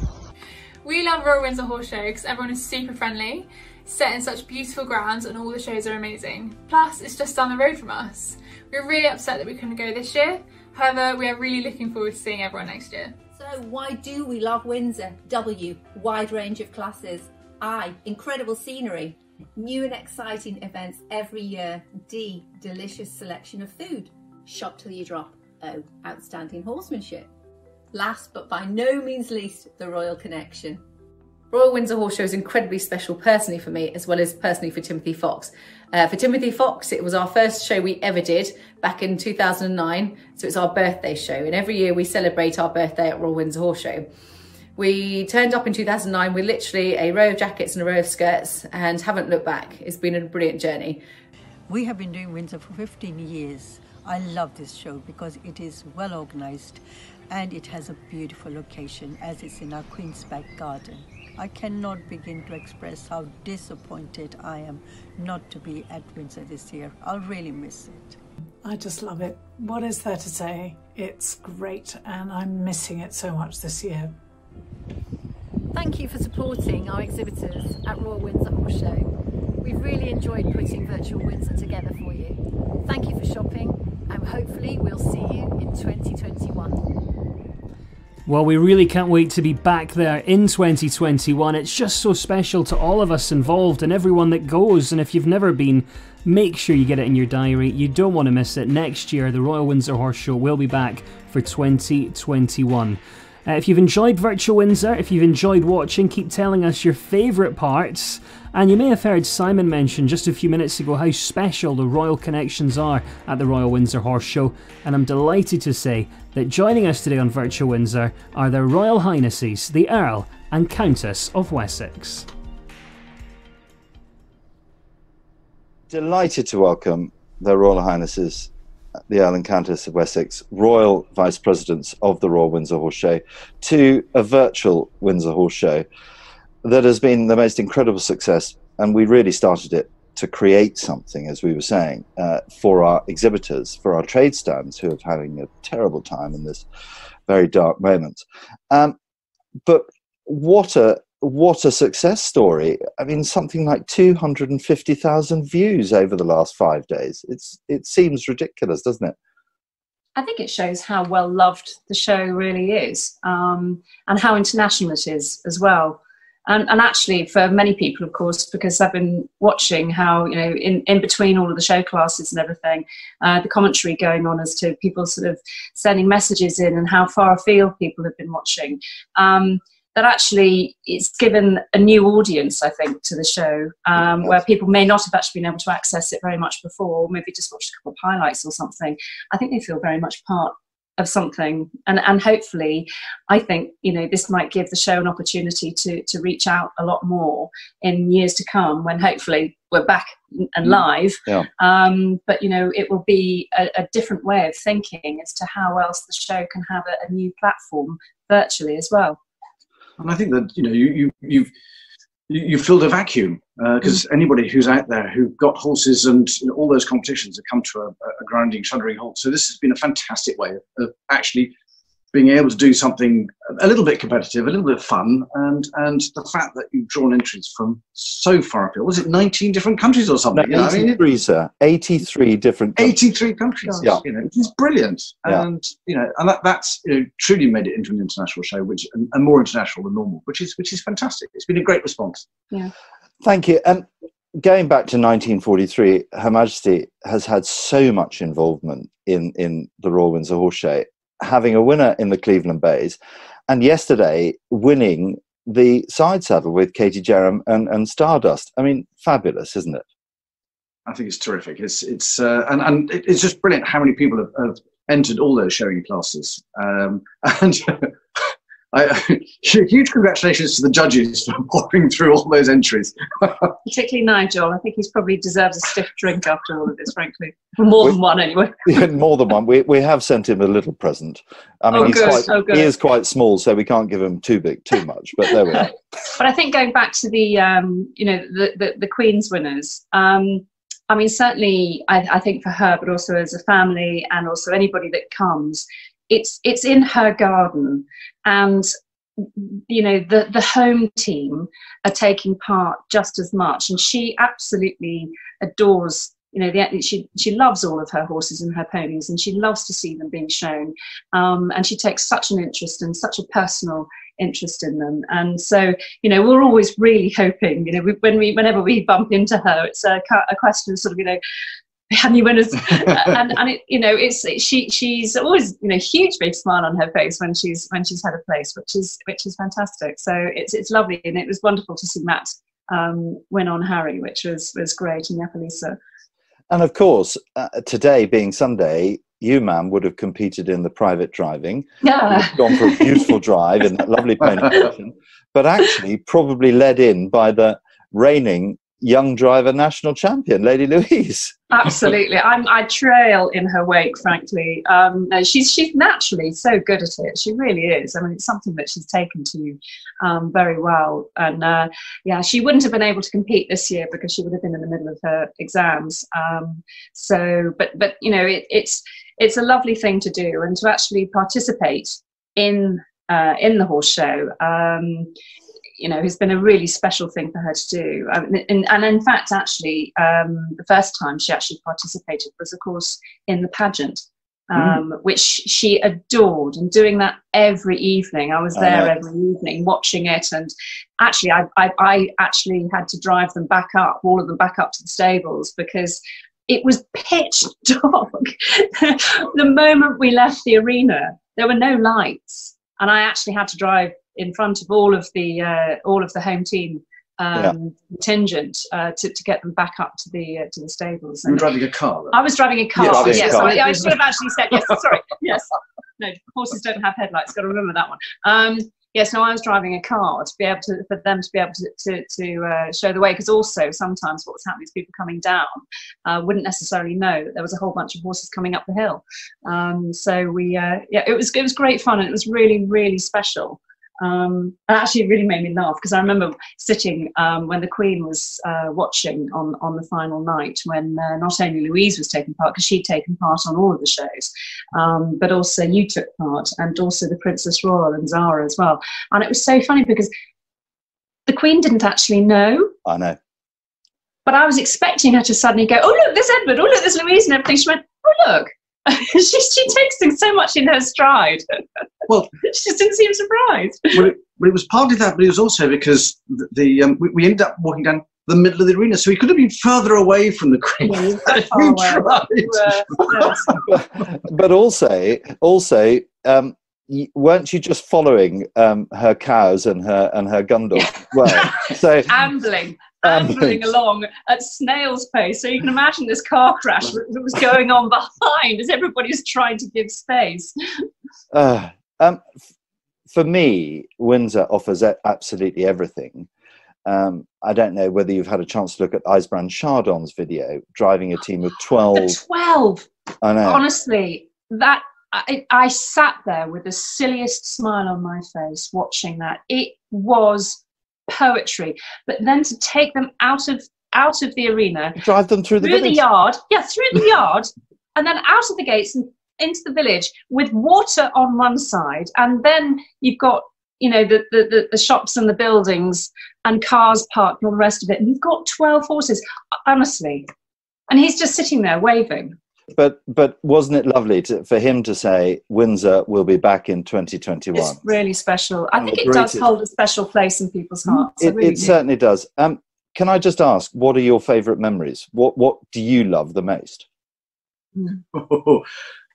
We love Royal Windsor Horse Show because everyone is super friendly, set in such beautiful grounds and all the shows are amazing. Plus, it's just down the road from us. We're really upset that we couldn't go this year. However, we are really looking forward to seeing everyone next year. So why do we love Windsor? W, wide range of classes. I, incredible scenery. New and exciting events every year. D, delicious selection of food. Shop till you drop. O, outstanding horsemanship. Last but by no means least, the Royal Connection. Royal Windsor Horse Show is incredibly special personally for me, as well as personally for Timothy Fox. Uh, for Timothy Fox, it was our first show we ever did back in 2009, so it's our birthday show, and every year we celebrate our birthday at Royal Windsor Horse Show. We turned up in 2009 with literally a row of jackets and a row of skirts and haven't looked back. It's been a brilliant journey. We have been doing Windsor for 15 years. I love this show because it is well organised and it has a beautiful location as it's in our Queen's Back garden. I cannot begin to express how disappointed I am not to be at Windsor this year. I'll really miss it. I just love it. What is there to say? It's great and I'm missing it so much this year. Thank you for supporting our exhibitors at Royal Windsor Horse Show. We've really enjoyed putting Virtual Windsor together for you. Thank you for shopping and hopefully we'll see you in 2021. Well, we really can't wait to be back there in 2021. It's just so special to all of us involved and everyone that goes. And if you've never been, make sure you get it in your diary. You don't want to miss it. Next year, the Royal Windsor Horse Show will be back for 2021. Uh, if you've enjoyed Virtual Windsor, if you've enjoyed watching, keep telling us your favourite parts. And you may have heard Simon mention just a few minutes ago how special the royal connections are at the Royal Windsor Horse Show, and I'm delighted to say that joining us today on Virtual Windsor are their Royal Highnesses, the Earl and Countess of Wessex. Delighted to welcome their Royal Highnesses the Earl and Countess of Wessex, Royal Vice Presidents of the Royal Windsor Horse Show, to a virtual Windsor Horse Show that has been the most incredible success. And we really started it to create something, as we were saying, uh, for our exhibitors, for our trade stands who are having a terrible time in this very dark moment. Um, but what a what a success story! I mean, something like two hundred and fifty thousand views over the last five days. It's it seems ridiculous, doesn't it? I think it shows how well loved the show really is, um, and how international it is as well. And, and, actually, for many people, of course, because I've been watching how you know in, in between all of the show classes and everything, uh, the commentary going on as to people sort of sending messages in and how far afield people have been watching. Um, that actually it's given a new audience, I think, to the show, um, where people may not have actually been able to access it very much before, maybe just watched a couple of highlights or something. I think they feel very much part of something, and and hopefully, I think you know this might give the show an opportunity to to reach out a lot more in years to come, when hopefully we're back and mm. live. Yeah. Um, but you know, it will be a, a, different way of thinking as to how else the show can have a, a new platform virtually as well. And I think that you know you, you you've you filled a vacuum because uh, mm. anybody who's out there who got horses and you know, all those competitions have come to a, a grinding, shuddering halt. So this has been a fantastic way of, of actually being able to do something a little bit competitive, a little bit fun, and and the fact that you've drawn entries from so far afield. Was it 19 different countries or something? No, 83, I mean, sir. 83 different countries. 83 countries. Yeah. You know, it's brilliant. Yeah. And, you know, and that, that's you know, truly made it into an international show, which and, and more international than normal, which is which is fantastic. It's been a great response. Yeah. Thank you. And going back to 1943, Her Majesty has had so much involvement in, in the Royal Windsor Horse Show having a winner in the Cleveland Bays, and yesterday winning the side saddle with Katie Jerram and, and Stardust. I mean, fabulous, isn't it? I think it's terrific. It's it's uh, and and it's just brilliant how many people have, have entered all those showing classes. Um, and I, huge congratulations to the judges for pouring through all those entries. Particularly Nigel. I think he's probably deserves a stiff drink after all of this, frankly. More we, than one, anyway. more than one. We, we have sent him a little present. I mean, oh, he's good. quite, oh, he is quite small, so we can't give him too big, too much. But there we are. but I think going back to the, um, you know, the, the, the Queen's winners, um, I mean, certainly, I, I, think for her, but also as a family, and also anybody that comes, it's it's in her garden and you know the the home team are taking part just as much. And she absolutely adores you know the, she she loves all of her horses and her ponies and she loves to see them being shown. Um, and she takes such an interest and such a personal interest in them. And so you know we're always really hoping you know we, when we whenever we bump into her it's a, a question of sort of you know you winners and, and it, you know it's she she's always you know huge big smile on her face when she's when she's had a place which is which is fantastic. So it's it's lovely. And it was wonderful to see matt um, win on harry which was was great and Yapalisa. and of course uh, today being sunday you ma'am would have competed in the private driving. Yeah. Gone for a beautiful drive in that lovely but actually probably led in by the reigning young driver national champion, Lady Louise. Absolutely, I'm, I trail in her wake. Frankly, um, she's she's naturally so good at it. She really is. I mean, it's something that she's taken to um, very well. And uh, yeah, she wouldn't have been able to compete this year because she would have been in the middle of her exams. Um, so, but but you know, it, it's it's a lovely thing to do, and to actually participate in uh, in the horse show. Um, you know, has been a really special thing for her to do. Um, and, and, in fact, actually, um, the first time she actually participated was, of course, in the pageant, um, mm. which she adored. And doing that every evening, I was there every evening watching it. And actually, I, I, I actually had to drive them back up, all of them back up to the stables because it was pitch dark. the moment we left the arena, there were no lights. And I actually had to drive in front of all of the uh, all of the home team um, yeah. contingent uh, to, to get them back up to the uh, to the stables. And you were driving a car. I was driving a car. Yes, yes. Car. I, I, should have actually said yes. Sorry, yes. No, horses don't have headlights. Got to remember that one. Um, yes, no, I was driving a car to be able to for them to be able to to, to uh, show the way. Because also sometimes what's happening is people coming down uh, wouldn't necessarily know that there was a whole bunch of horses coming up the hill. Um, so we uh, yeah, it was it was great fun and it was really really special. Um, and actually, it really made me laugh because I remember sitting um, when the Queen was uh, watching on, on the final night when uh, not only Louise was taking part, because she'd taken part on all of the shows, um, but also you took part, and also the Princess Royal and Zara as well. And it was so funny because the Queen didn't actually know. I know. But I was expecting her to suddenly go, oh, look, there's Edward, oh, look, there's Louise, and everything. She went, oh, look, she, she takes things so much in her stride. Well, she just didn't seem surprised. Well, it, well, it was partly that, but it was also because the, the um, we, we, ended up walking down the middle of the arena, so he could have been further away from the queen. Yeah, but also, also, um, weren't you just following um, her cows and her and her gundle? well, so ambling ambling along at snail's pace. So you can imagine this car crash that was going on behind as everybody's trying to give space. Uh, um, for me, Windsor offers absolutely everything. Um, I don't know whether you've had a chance to look at IJsbrand Chardon's video, driving a team of 12. The 12! I know. Honestly, that I, I sat there with the silliest smile on my face watching that. It was poetry, but then to take them out of out of the arena, drive them through the through the yard, yeah, through the yard, and then out of the gates and into the village with water on one side, and then you've got you know the, the, the, shops and the buildings and cars parked and all the rest of it. And you've got 12 horses honestly. And he's just sitting there waving but but wasn't it lovely to, for him to say Windsor will be back in 2021? It's really special. I think it does hold a special place in people's hearts. It, really it certainly does. Um, can I just ask, what are your favourite memories? What what do you love the most? Oh,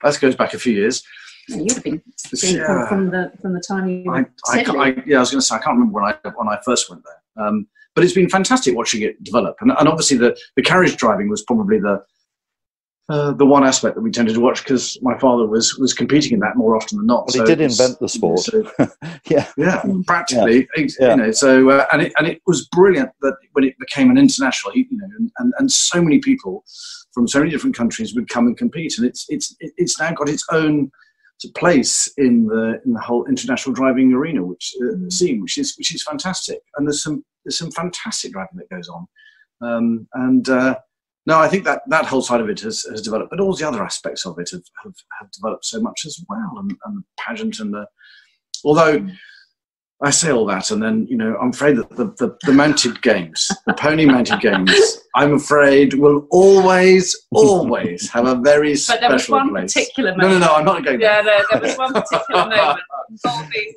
that goes back a few years. Yeah, you've been yeah. from the from the time you I, I, I, yeah, I was going to say I can't remember when I when I first went there, um, but it's been fantastic watching it develop, and, and obviously the the carriage driving was probably the uh, the one aspect that we tended to watch because my father was was competing in that more often than not. Well, so he did invent the sport. So, yeah, yeah, practically. Yeah. You know, so uh, and it and it was brilliant that when it became an international, you know, and, and, and so many people from so many different countries would come and compete, and it's it's it's now got its own place in the in the whole international driving arena, which uh, scene, which is which is fantastic. And there's some there's some fantastic driving that goes on, um, and. Uh, no, I think that that whole side of it has, has developed, but all the other aspects of it have, have, have developed so much as well, and, and the pageant and the. Although I say all that, and then you know, I'm afraid that the, the, the mounted games, the pony mounted games, I'm afraid will always, always have a very special But there was one place. particular moment. No, no, no, I'm not going. Yeah, there, there was one particular moment involving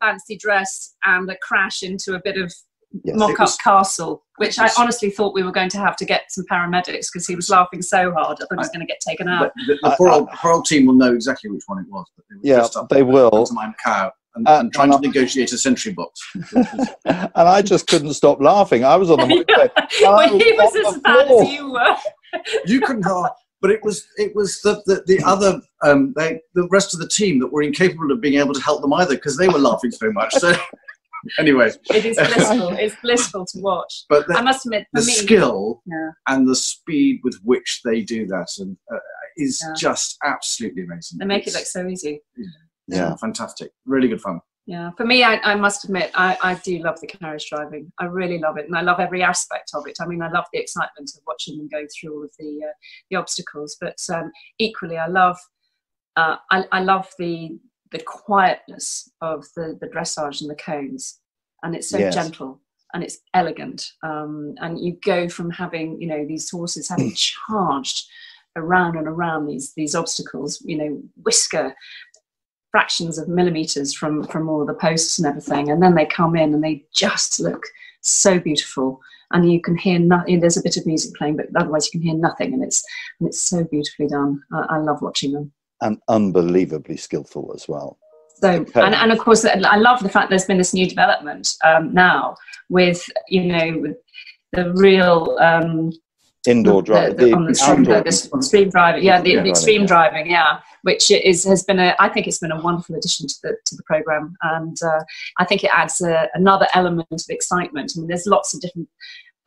fancy dress and a crash into a bit of yes, mock-up was, castle, which was, I honestly thought we were going to have to get some paramedics because he was laughing so hard. I thought he was going to get taken out. The, the, the poor, old, poor, old, team will know exactly which one it was. But they yeah, they will. My cow. And, uh, and trying and to I, negotiate a sentry box. and I just couldn't stop laughing. I was on the motorbike. well, he was as bad as you were. you couldn't laugh but it was it was the the, the other um, they, the rest of the team that were incapable of being able to help them either because they were laughing so much. So anyway, It is blissful. it's blissful to watch. But the- I must admit, for the me, skill Yeah. and the speed with which they do that and uh, is Yeah. just absolutely amazing. They make it look so easy. yeah, fantastic, really good fun. Yeah, for me, I, I must admit, I, I do love the carriage driving. I really love it, and I love every aspect of it. I mean, I love the excitement of watching them go through all of the uh, the obstacles, but um, equally, I love uh, I, I love the the quietness of the the dressage and the cones, and it's so Yes. gentle and it's elegant. Um, and you go from having you know these horses having charged around and around these these obstacles, you know, whisker fractions of millimeters from from all of the posts and everything. And then they come in and they just look so beautiful. And you can hear nothing there's a bit of music playing but otherwise you can hear nothing. And it's and it's so beautifully done. I, I love watching them and unbelievably skillful as well. so Okay. and, and of course i love the fact there's been this new development um, now with you know with the real um, Indoor the- drive, the- the stream, outdoor- the, the extreme driving, yeah, the, Yeah, the extreme driving, yeah, which is has been a, I think it's been a wonderful addition to the to the program, and uh, I think it adds a, another element of excitement. I mean, there's lots of different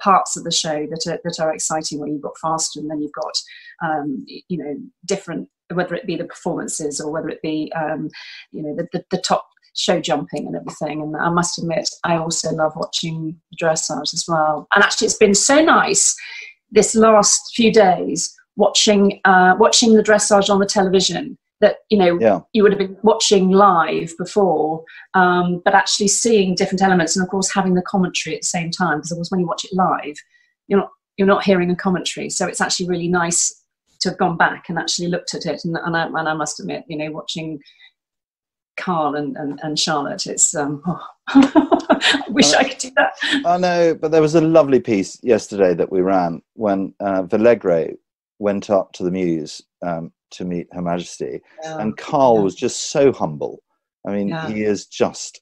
parts of the show that are that are exciting. Where you've got faster, and then you've got um, you know different, whether it be the performances or whether it be um, you know the, the, the top show jumping and everything. And I must admit, I also love watching dressage as well. And actually, it's been so nice this last few days watching uh, watching the dressage on the television that you know Yeah. you would have been watching live before um, but actually seeing different elements and of course having the commentary at the same time because of course when you watch it live you're not you're not hearing a commentary so it's actually really nice to have gone back and actually looked at it and, and, I, and I must admit you know watching Carl and, and, and Charlotte it's um, oh, I wish I could do that I know, but there was a lovely piece yesterday that we ran when uh, Valegro went up to the Mews um, to meet Her Majesty, Yeah. and Carl was just so humble. I mean, Yeah. he is just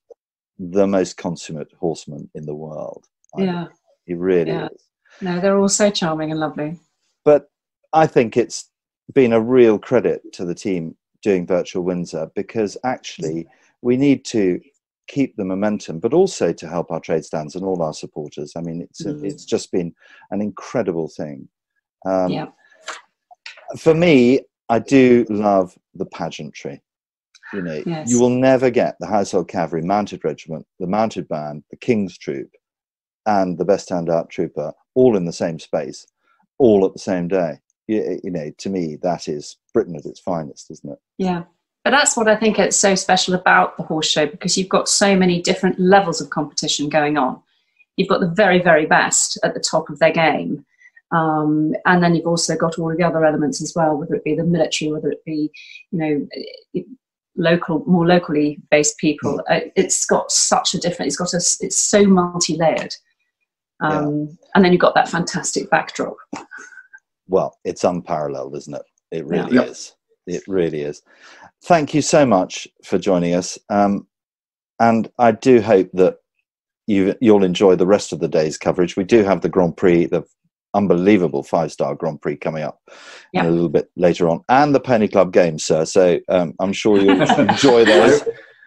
the most consummate horseman in the world. I yeah think. He really yeah is. no they're all so charming and lovely But I think it's been a real credit to the team doing Virtual Windsor because actually we need to keep the momentum, but also to help our trade stands and all our supporters. I mean, it's Mm. it's just been an incredible thing. Um, yeah For me, I do love the pageantry. You know, Yes. you will never get the Household Cavalry Mounted Regiment, the Mounted Band, the King's Troop, and the Best Standout Trooper all in the same space, all at the same day. You, you know, to me, that is Britain at its finest, isn't it? Yeah. But that's what I think it's so special about the horse show because you've got so many different levels of competition going on. You've got the very, very best at the top of their game. Um, and then you've also got all of the other elements as well, whether it be the military, whether it be, you know, eh, local, more locally based people. Uh, It's got such a different, it's got a, it's so multi layered. Um, And then you've got that fantastic backdrop. Well, it's unparalleled, isn't it? It Yeah. really Yep. is. It really is. Thank you so much for joining us. Um, and I do hope that you, you'll enjoy the rest of the day's coverage. We do have the Grand Prix, the unbelievable five star Grand Prix coming up a little bit later on, and the Pony Club games, sir. So um, I'm sure you'll enjoy those.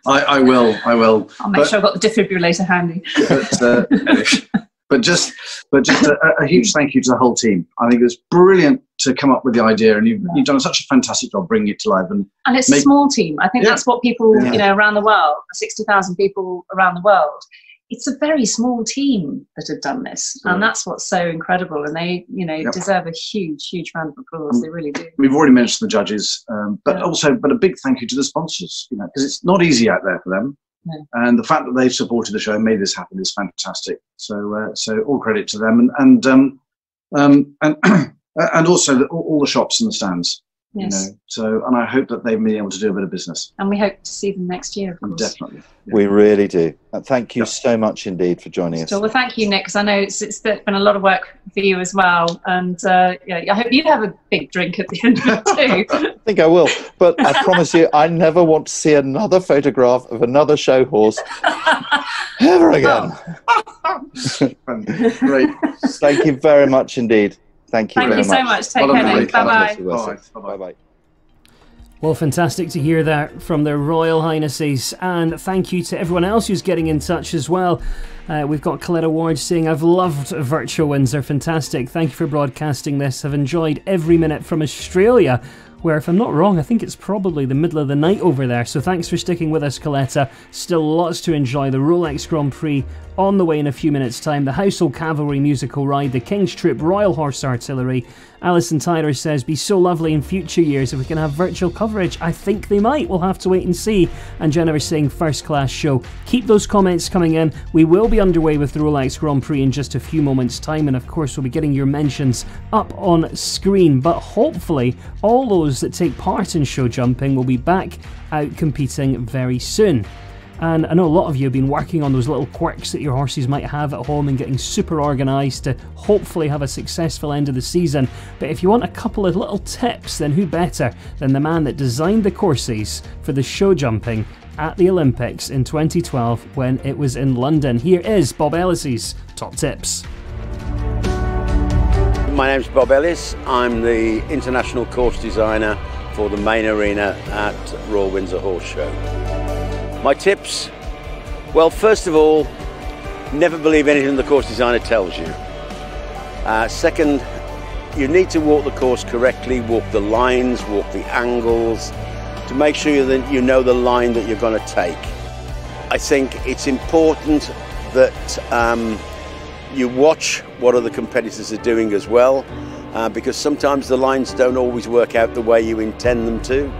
I, I will. I will. I'll make But- sure I've got the defibrillator handy. but, uh, but just but just a, a huge thank you to the whole team. I think it was brilliant to come up with the idea, and you've, you've done such a fantastic job bringing it to life. And And it's a small team. I think Yeah. that's what people, Yeah. you know, around the world, 60,000 people around the world, it's a very small team that have done this. And that's what's so incredible. And they, you know, Yep. deserve a huge, huge round of applause. They really do. We've already mentioned the judges, um, but also, but a big thank you to the sponsors. You know, because it's not easy out there for them, No. and the fact that they've supported the show and made this happen is fantastic. So, uh, so all credit to them, and and um, um, and and also the, all, all the shops and the stands. Yes. You know, so and I hope that they've been able to do a bit of business. And we hope to see them next year, of course. Definitely. We really do. And thank you so much indeed for joining us. Well, thank you, Nick, because I know it's, it's been a lot of work for you as well. And uh, yeah, I hope you have a big drink at the end of it too. I think I will, but I promise you, I never want to see another photograph of another show horse ever again. Great. Thank you very much indeed. Thank you Thank very you so much. much. Take Well care, done, Nick. Nick. Bye-bye. Bye bye. Well, fantastic to hear that from their Royal Highnesses, and thank you to everyone else who's getting in touch as well. Uh, we've got Coletta Ward saying, I've loved Virtual Windsor, fantastic. Thank you for broadcasting this. I've enjoyed every minute from Australia where, if I'm not wrong, I think it's probably the middle of the night over there. So thanks for sticking with us, Coletta. Still lots to enjoy. The Rolex Grand Prix on the way in a few minutes' time. The Household Cavalry musical ride, the King's Troop Royal Horse Artillery. Alison Tyler says, be so lovely in future years if we can have virtual coverage. I think they might. We'll have to wait and see. And Jennifer saying, first class show. Keep those comments coming in. We will be underway with the Rolex Grand Prix in just a few moments' time. And of course, we'll be getting your mentions up on screen. But hopefully, all those that take part in show jumping will be back out competing very soon. And I know a lot of you have been working on those little quirks that your horses might have at home and getting super organised to hopefully have a successful end of the season. But if you want a couple of little tips, then who better than the man that designed the courses for the show jumping at the Olympics in 2012 when it was in London? Here is Bob Ellis's top tips. My name's Bob Ellis. I'm the international course designer for the main arena at Royal Windsor Horse Show. My tips? Well, first of all, never believe anything the course designer tells you. Uh, second, you need to walk the course correctly, walk the lines, walk the angles, to make sure that you know the line that you're going to take. I think it's important that um, you watch what other competitors are doing as well, uh, because sometimes the lines don't always work out the way you intend them to.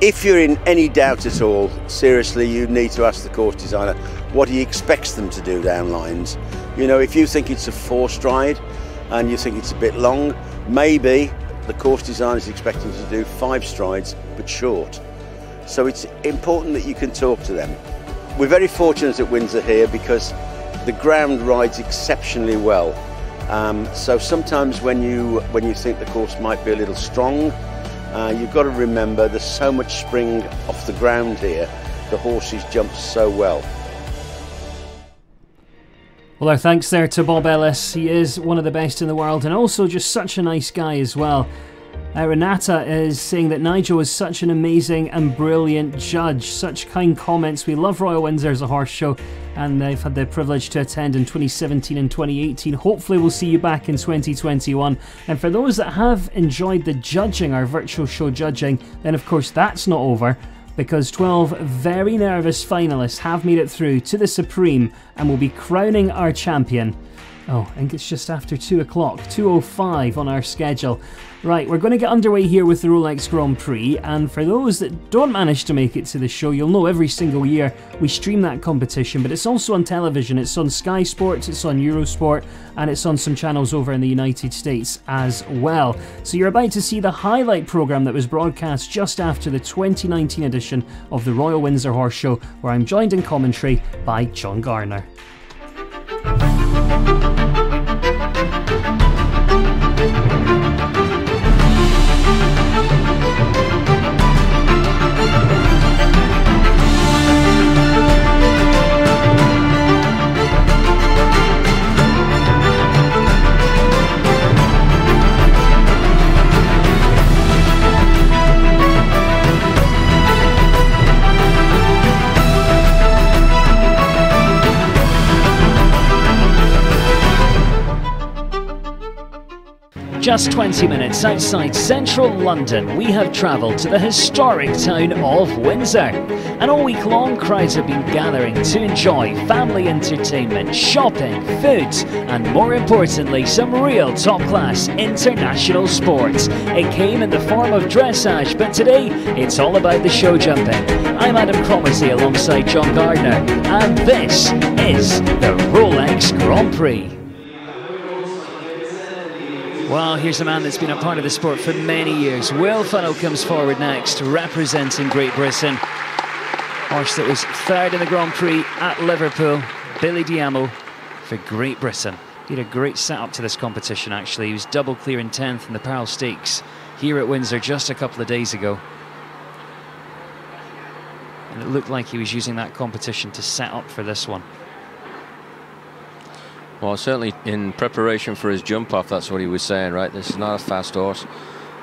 If you're in any doubt at all, seriously, you need to ask the course designer what he expects them to do down lines. You know, if you think it's a four stride and you think it's a bit long, maybe the course designer is expecting to do five strides but short. So it's important that you can talk to them. We're very fortunate at Windsor here because the ground rides exceptionally well. Um, so sometimes when you when you think the course might be a little strong, uh, you've got to remember there's so much spring off the ground here, the horses jump so well. Well, our thanks there to Bob Ellis. He is one of the best in the world and also just such a nice guy as well. Uh, Renata is saying that Nigel is such an amazing and brilliant judge. Such kind comments. We love Royal Windsor as a horse show, and they've had the privilege to attend in 2017 and 2018. Hopefully, we'll see you back in 2021. And for those that have enjoyed the judging, our virtual show judging, then of course that's not over because 12 very nervous finalists have made it through to the Supreme and will be crowning our champion. Oh, think it's just after 2 o'clock, 2.05 on our schedule. Right, we're going to get underway here with the Rolex Grand Prix, and for those that don't manage to make it to the show, you'll know every single year we stream that competition, but it's also on television. It's on Sky Sports, it's on Eurosport, and it's on some channels over in the United States as well. So you're about to see the highlight programme that was broadcast just after the 2019 edition of the Royal Windsor Horse Show, where I'm joined in commentary by John Garner. Just 20 minutes outside central London, we have travelled to the historic town of Windsor. And all week long, crowds have been gathering to enjoy family entertainment, shopping, food, and more importantly, some real top class international sports. It came in the form of dressage, but today it's all about the show jumping. I'm Adam Cromarty alongside John Gardner, and this is the Rolex Grand Prix. Well, here's a man that's been a part of the sport for many years. Will Funnell comes forward next, representing Great Britain. Horse that was third in the Grand Prix at Liverpool, Billy Diamo for Great Britain. He had a great setup to this competition, actually. He was double clear in 10th in the Pearl Stakes here at Windsor just a couple of days ago. And it looked like he was using that competition to set up for this one. Well, certainly in preparation for his jump off, that's what he was saying, right? This is not a fast horse,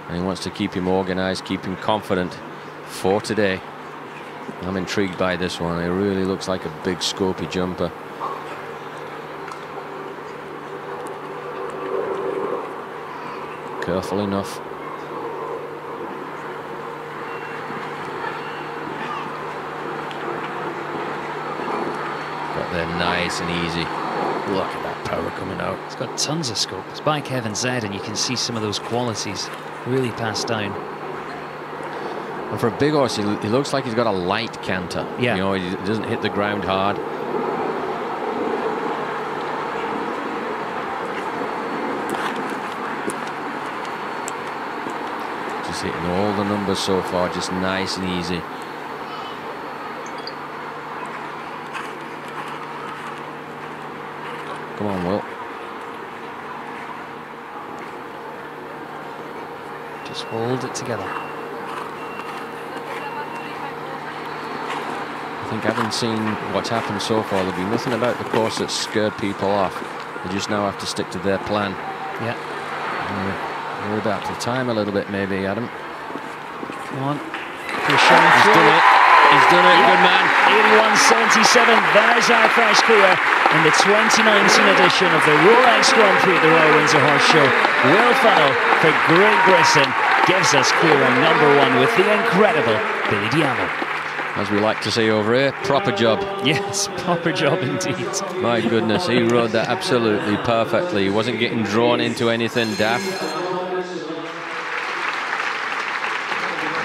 and he wants to keep him organised, keep him confident for today. I'm intrigued by this one. It really looks like a big scopy jumper. Careful enough. Got there nice and easy. Look at that power coming out. It's got tons of scope. It's by Kevin Zed, and you can see some of those qualities really passed down. And for a big horse, he, he looks like he's got a light canter. Yeah. You know, he doesn't hit the ground hard. Just hitting all the numbers so far, just nice and easy. Come on, Will. Just hold it together. I think having seen what's happened so far, there'll be nothing about the course that scared people off. They just now have to stick to their plan. Yeah. Uh, we're about to time a little bit, maybe, Adam. Come on. He's done it. He's done it. Good man. 81.77. There's our first clear in the 2019 edition of the Rolex Grand Prix at the Royal Windsor Horse Show. Will Funnell for Great Britain gives us clear on number one with the incredible Billy Diamo. As we like to say over here, proper job. Yes, proper job indeed. My goodness, he rode that absolutely perfectly. He wasn't getting drawn into anything daft.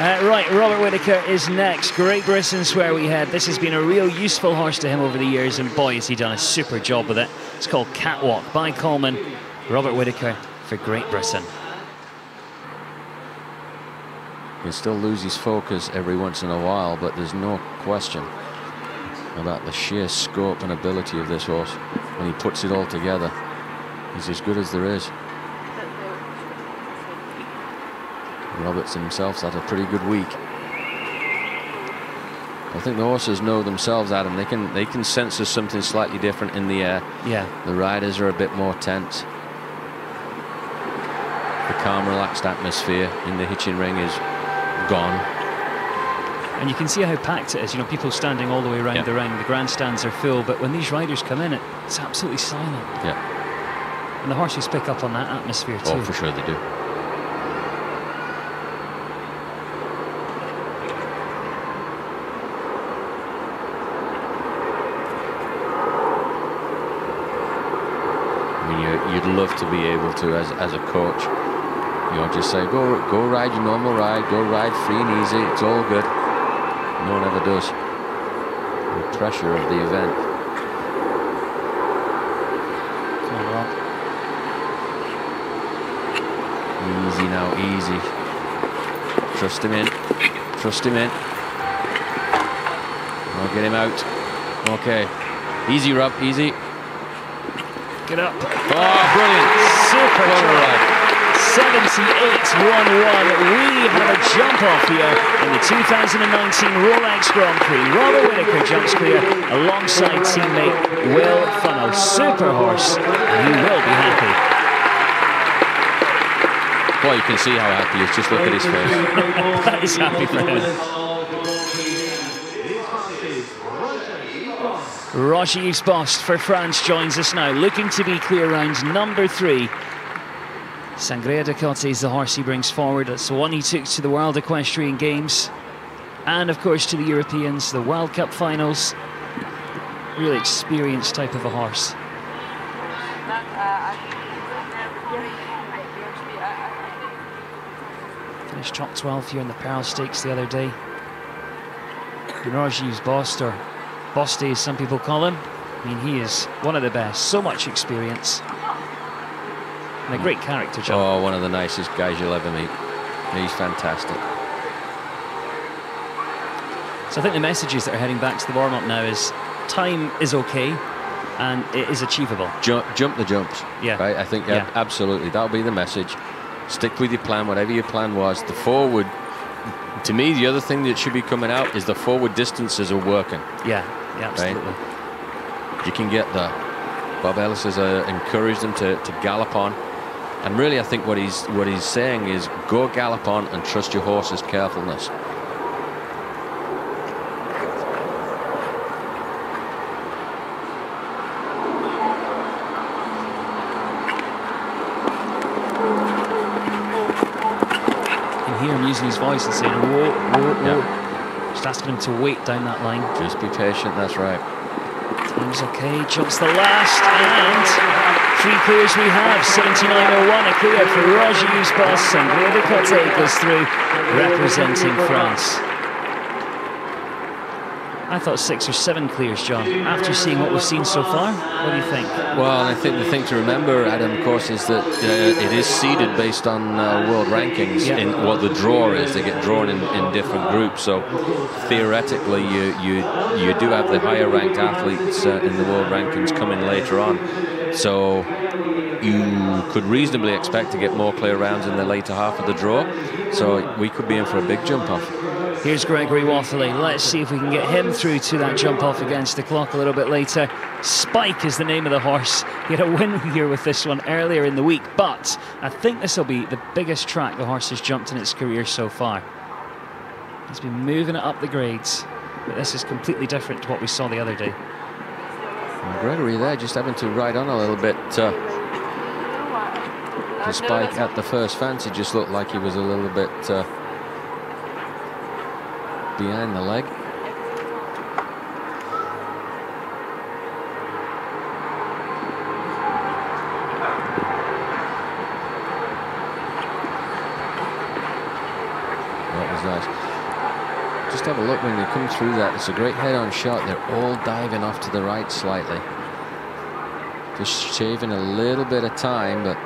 Uh, right, Robert Whitaker is next. Great Britain's where we head. This has been a real useful horse to him over the years, and boy, has he done a super job with it. It's called Catwalk by Coleman. Robert Whitaker for Great Britain. He still loses focus every once in a while, but there's no question about the sheer scope and ability of this horse. When he puts it all together, he's as good as there is. Roberts himself's had a pretty good week. I think the horses know themselves, Adam. They can they can sense there's something slightly different in the air. Yeah. The riders are a bit more tense. The calm, relaxed atmosphere in the hitching ring is gone. And you can see how packed it is. You know, people standing all the way around Yeah. the ring. The grandstands are full, but when these riders come in, it, it's absolutely silent. Yeah. And the horses pick up on that atmosphere oh, too. Oh, for sure they do. I mean, you, you'd love to be able to, as, as a coach, you know, just say, go, go ride your normal ride, go ride free and easy, it's all good. No one ever does. The pressure of the event. Easy now, easy. Trust him in. Trust him in. I'll get him out. Okay. Easy, Rob, easy. Get up. Oh, brilliant. Super What a ride. 78-1-1. We have a jump off here in the 2019 Rolex Grand Prix. Robert Whitaker jumps clear alongside teammate Will Funnell. Super horse. And he will be happy. Well, you can see how happy he is. Just look at his face. that is happy for him. Roger Bost for France joins us now, looking to be clear round number three. Sangria du Coty is the horse he brings forward. That's the one he took to the World Equestrian Games and, of course, to the Europeans, the World Cup finals. Really experienced type of a horse. Finished top 12 here in the Pearl Stakes the other day. And Roger Yves Bost, or Bosty as some people call him. I mean, he is one of the best. So much experience. And a hmm. great character, John. Oh, one of the nicest guys you'll ever meet. He's fantastic. So I think the messages that are heading back to the warm-up now is time is okay and it is achievable. Jump, jump the jumps. Yeah. Right. I think yeah, Yeah. absolutely. That'll be the message. Stick with your plan, whatever your plan was. The forward. To me, the other thing that should be coming out is the forward distances are working. Yeah, yeah, absolutely. Right? You can get the Bob Ellis has uh, encouraged them to, to gallop on. And really, I think what he's what he's saying is go gallop on and trust your horse's carefulness. You can hear him using his voice and saying, whoa, whoa, whoa. Yeah. Just asking him to wait down that line. Just be patient, that's right. Time's okay, jumps the last, and three clears we have. 79.01, a clear for Roger Bost, and Grady Cote goes through, representing France. I thought six or seven clears, John. After seeing what we've seen so far, what do you think? Well, I think the thing to remember, Adam, of course, is that uh, it is seeded based on uh, world rankings yeah. in what the draw is. They get drawn in, in different groups, so theoretically, you you you do have the higher ranked athletes uh, in the world rankings coming later on. So you could reasonably expect to get more clear rounds in the later half of the draw. So we could be in for a big jump off. Here's Gregory Wathelet. Let's see if we can get him through to that jump off against the clock a little bit later. Spike is the name of the horse. He had a win here with this one earlier in the week, but I think this will be the biggest track the horse has jumped in its career so far. He's been moving it up the grades, but this is completely different to what we saw the other day. Well, Gregory there just having to ride on a little bit. Uh, the Spike at the first fancy just looked like he was a little bit uh, behind the leg. Just have a look when they come through that. It's a great head-on shot. They're all diving off to the right slightly. Just shaving a little bit of time, but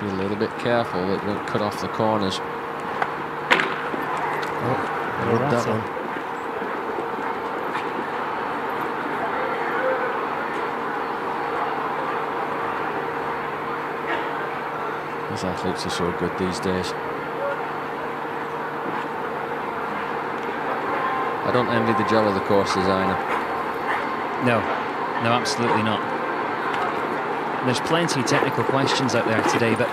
be a little bit careful that don't cut off the corners. That one. These athletes are so good these days. I don't envy the job of the course designer. No, no, absolutely not. There's plenty of technical questions out there today, but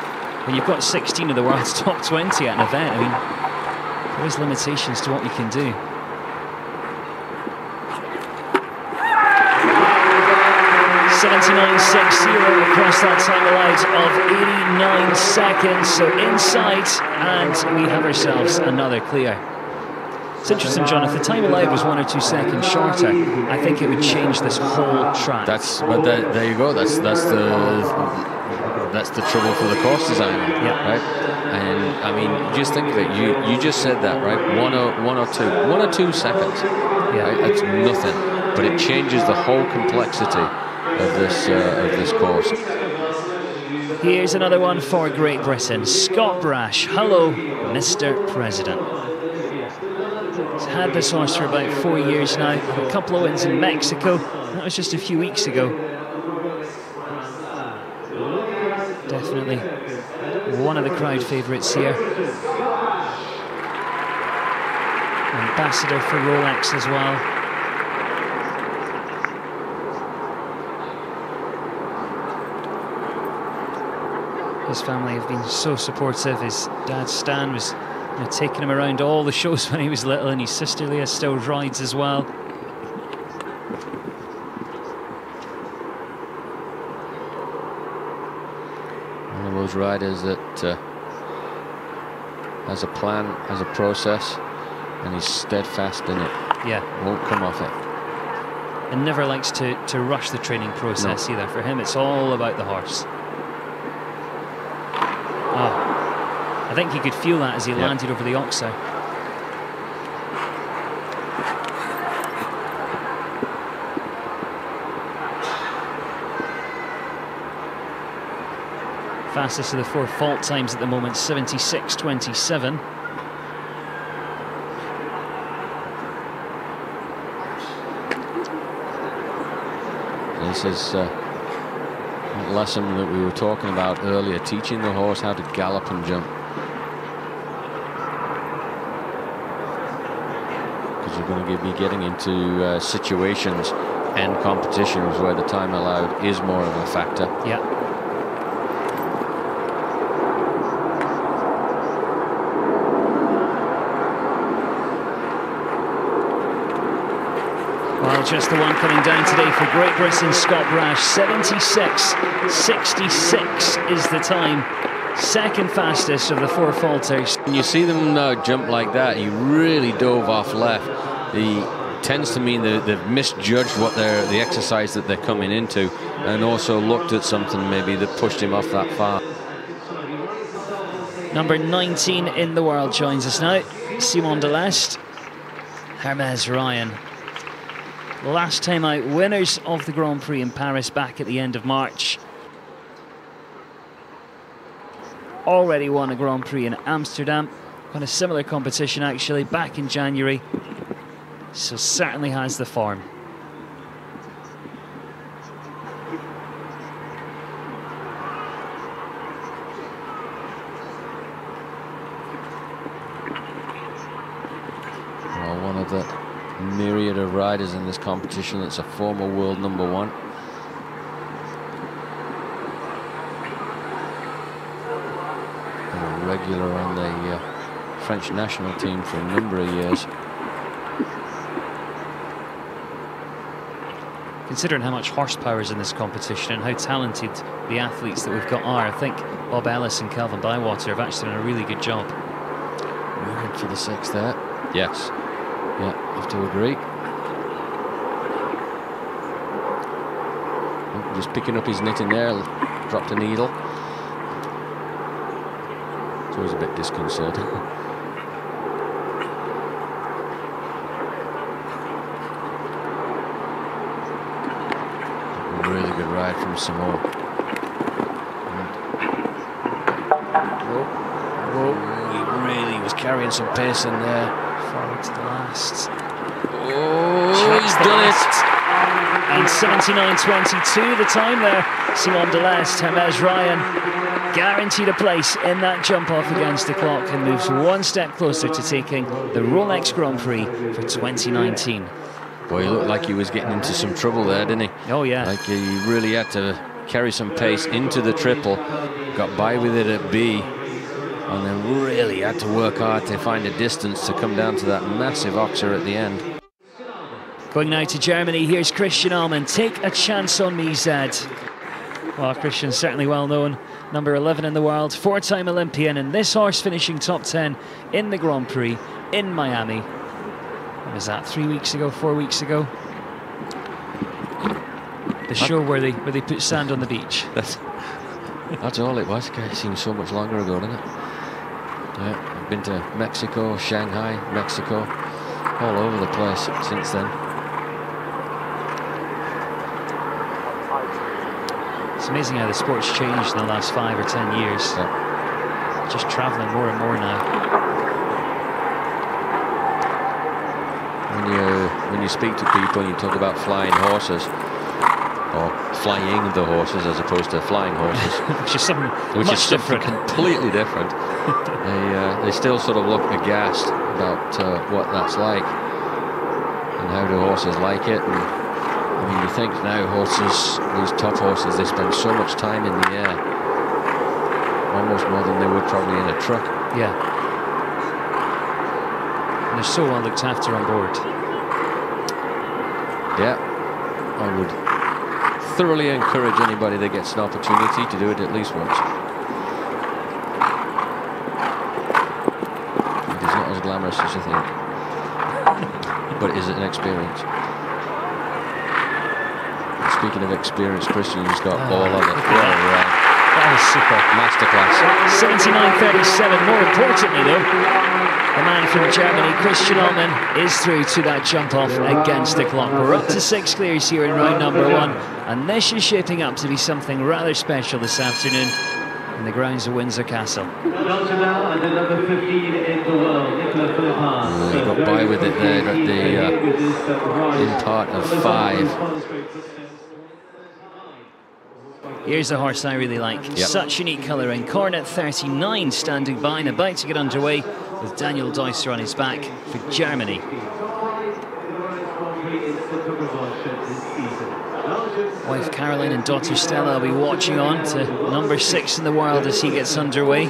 when you've got 16 of the world's top 20 at an event, I mean, is limitations to what you can do. Seventy-nine six zero across that time allowed of 89 seconds. So inside, and we have ourselves another clear. It's interesting, John. If the time allowed was one or two seconds shorter, I think it would change this whole track. That's, but there, there you go. That's that's the that's the trouble for the course designer, yeah. right? And I mean, just think of it. You you just said that, right? One or one or two, one or two seconds. Yeah, right? that's nothing, but it changes the whole complexity of this uh, of this course. Here's another one for Great Britain. Scott Brash. Hello, Mr. President. He's had this horse for about four years now. A couple of wins in Mexico. That was just a few weeks ago. Definitely one of the crowd favourites here. Ambassador for Rolex as well. His family have been so supportive. His dad Stan was you know, taking him around all the shows when he was little, and his sister Leah still rides as well. Those riders that uh, has a plan, has a process, and he's steadfast in it. Yeah. Won't come off it. And never likes to, to rush the training process no. either. For him, it's all about the horse. Oh, I think he could feel that as he landed over the oxer. Fastest of the four fault times at the moment, 76.27. This is uh, a lesson that we were talking about earlier, teaching the horse how to gallop and jump. Because you're going to be getting into uh, situations and competitions where the time allowed is more of a factor. Yeah. Just the one coming down today for Great Britain, Scott Brash. 76 66 is the time. second fastest of the four falters. When you see them uh, jump like that, he really dove off left. He tends to mean that they've misjudged what they're the exercise that they're coming into, and also looked at something maybe that pushed him off that far. Number 19 in the world joins us now. Simon Delestre, Hermes Ryan. Last time out, winners of the Grand Prix in Paris back at the end of March. Already won a Grand Prix in Amsterdam. Won a similar competition actually back in January. So certainly has the form. Well, one of the myriad of riders in this competition that's a former world number one. And a regular on the uh, French national team for a number of years. Considering how much horsepower is in this competition and how talented the athletes that we've got are, I think Bob Ellis and Kelvin Bywater have actually done a really good job. Moving for the six there. Yes. Yeah, have to agree. Oh, Just picking up his knitting there, dropped a needle. It's always a bit disconcerting. really good ride from Simone. Whoa, he really was carrying some pace in there. Forward to the last. Oh, he's done it. And 79.22 the time there. Simon Delestre, Hermes Ryan guaranteed a place in that jump off against the clock and moves one step closer to taking the Rolex Grand Prix for 2019. Boy, he looked like he was getting into some trouble there, didn't he? Oh, yeah. Like he really had to carry some pace into the triple, got by with it at B, and then really had to work hard to find a distance to come down to that massive oxer at the end. Going now to Germany, here's Christian Ahlmann. Take a chance on me, Zed. Well, Christian's certainly well known. Number 11 in the world, four time Olympian, and this horse finishing top 10 in the Grand Prix in Miami. When was that, three weeks ago, four weeks ago? The show where they where they put sand on the beach. That's, that's all it was. It seems so much longer ago, doesn't it? Yeah, I've been to Mexico, Shanghai, Mexico, all over the place since then. Amazing how the sport's changed in the last five or ten years. Just travelling more and more now. When you when you speak to people and you talk about flying horses, or flying the horses as opposed to flying horses, which is something which much is something different. completely different. they uh, they still sort of look aghast about uh, what that's like and how do horses like it. And, Mean, you think now horses, these top horses, they spend so much time in the air, almost more than they would probably in a truck. Yeah. And they're so well looked after on board. Yeah, I would thoroughly encourage anybody that gets an opportunity to do it at least once. It is not as glamorous as you think, but it is an experience. Speaking of experience, Christian's got all of it. What a ride. That was super. Masterclass. 79.37. More importantly, though, the man from Germany, Christian Ahlmann, is through to that jump off against the clock. We're up to six clears here in round number one, and this is shaping up to be something rather special this afternoon in the grounds of Windsor Castle. And also now, and the number 15 in the world, Nicola Philippaerts. Oh, he got by with it there at the uh, in part of five. Here's a horse I really like. Yep. Such unique colouring. Cornet 39 standing by and about to get underway with Daniel Deusser on his back for Germany. Wife Caroline and daughter Stella will be watching on to number six in the world as he gets underway.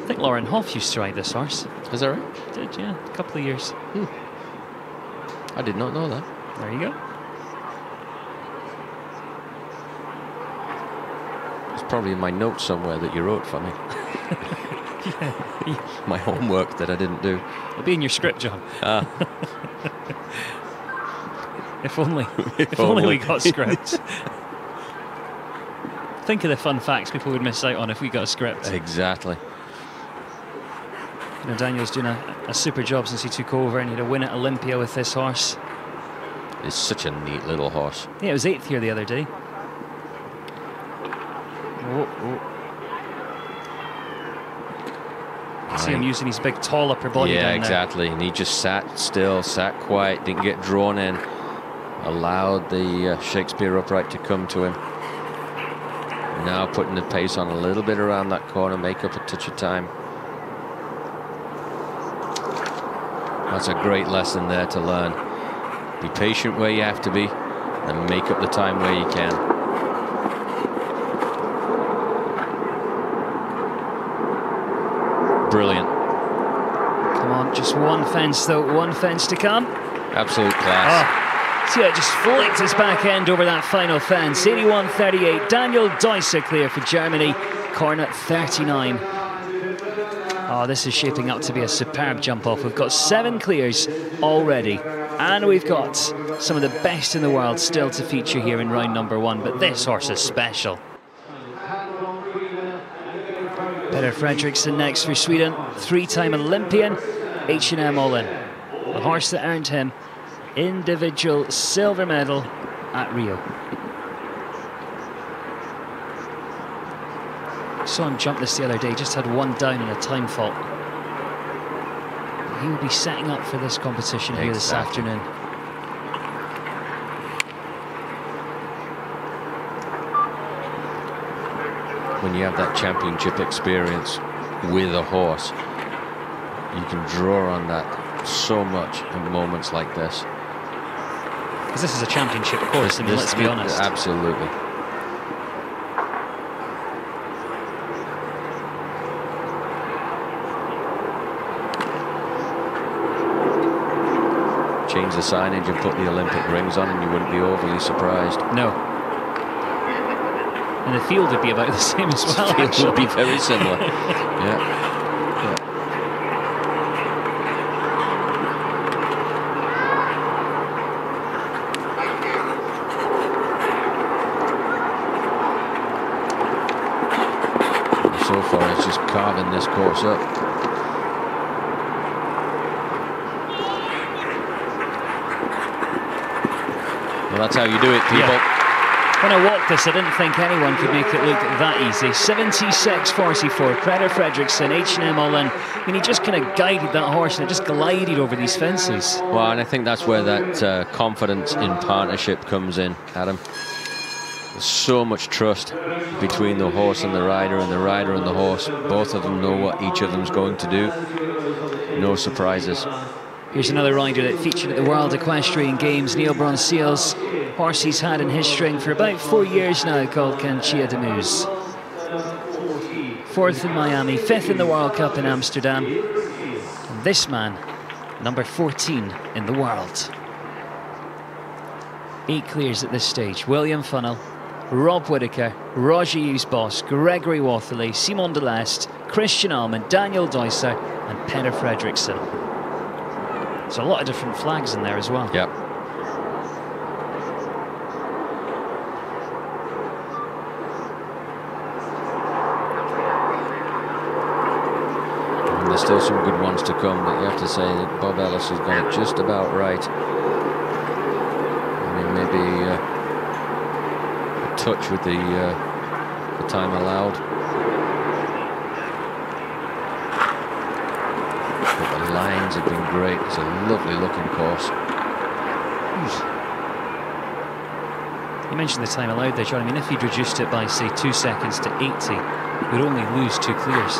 I think Lauren Hough used to ride this horse. Is that right? Did, yeah, a couple of years. Hmm. I did not know that. There you go. It's probably in my notes somewhere that you wrote for me. my homework that I didn't do. It'll be in your script, John. Ah. if only. If if only we got scripts. Think of the fun facts people would miss out on if we got a script. Exactly. You know, Daniel's doing a, a super job since he took over and he had a win at Olympia with this horse. It's such a neat little horse. Yeah, it was eighth here the other day. Oh, oh. See him using his big tall upper body yeah, exactly. And he just sat still, sat quiet, didn't get drawn in, allowed the uh, Shakespeare upright to come to him. Now putting the pace on a little bit around that corner, make up a touch of time. That's a great lesson there to learn. Be patient where you have to be and make up the time where you can. Brilliant. Come on, just one fence though, one fence to come. Absolute class. Oh, see it just flicked his back end over that final fence. 81-38, Daniel Deusser clear for Germany, Cornet 39. Oh, this is shaping up to be a superb jump off. We've got seven clears already, and we've got some of the best in the world still to feature here in round number one, but this horse is special. Peter Fredricson next for Sweden, three-time Olympian, H&M All-In. The horse that earned him individual silver medal at Rio. Saw him jump this the other day, just had one down in a time fault. He will be setting up for this competition here this afternoon. when you have that championship experience with a horse, you can draw on that so much in moments like this. Because this is a championship course, I mean, This- let's be honest. Absolutely. Change the signage and put the Olympic rings on, and you wouldn't be overly surprised. No. And the field would be about the same as well. It would actually. be very similar. yeah. So far, it's just carving this course up. Well, that's how you do it, people. When I walked this, I didn't think anyone could make it look that easy. 76.44, Peter Fredricson, H&M all in. I mean, he just kind of guided that horse and it just glided over these fences. Well, and I think that's where that uh, confidence in partnership comes in, Adam. There's so much trust between the horse and the rider, and the rider and the horse. Both of them know what each of them's going to do. No surprises. Here's another rider that featured at the World Equestrian Games, Niels Bruynseels' horse he's had in his string for about four years now, called Gancia de Muze. Fourth in Miami, fifth in the World Cup in Amsterdam. And this man, number 14 in the world. Eight clears at this stage. William Funnell, Rob Whitaker, Roger-Yves Bost, Gregory Wathelet, Simon Delestre, Christian Ahlmann, Daniel Deusser, and Peter Fredricson. There's a lot of different flags in there as well. Yep. And there's still some good ones to come, but you have to say that Bob Ellis has got it just about right. I mean, maybe uh, a touch with the, uh, the time allowed. But the lines have been great. It's a lovely looking course. You mentioned the time allowed there, John. I mean, if he'd reduced it by, say, two seconds to 80, we'd only lose two clears.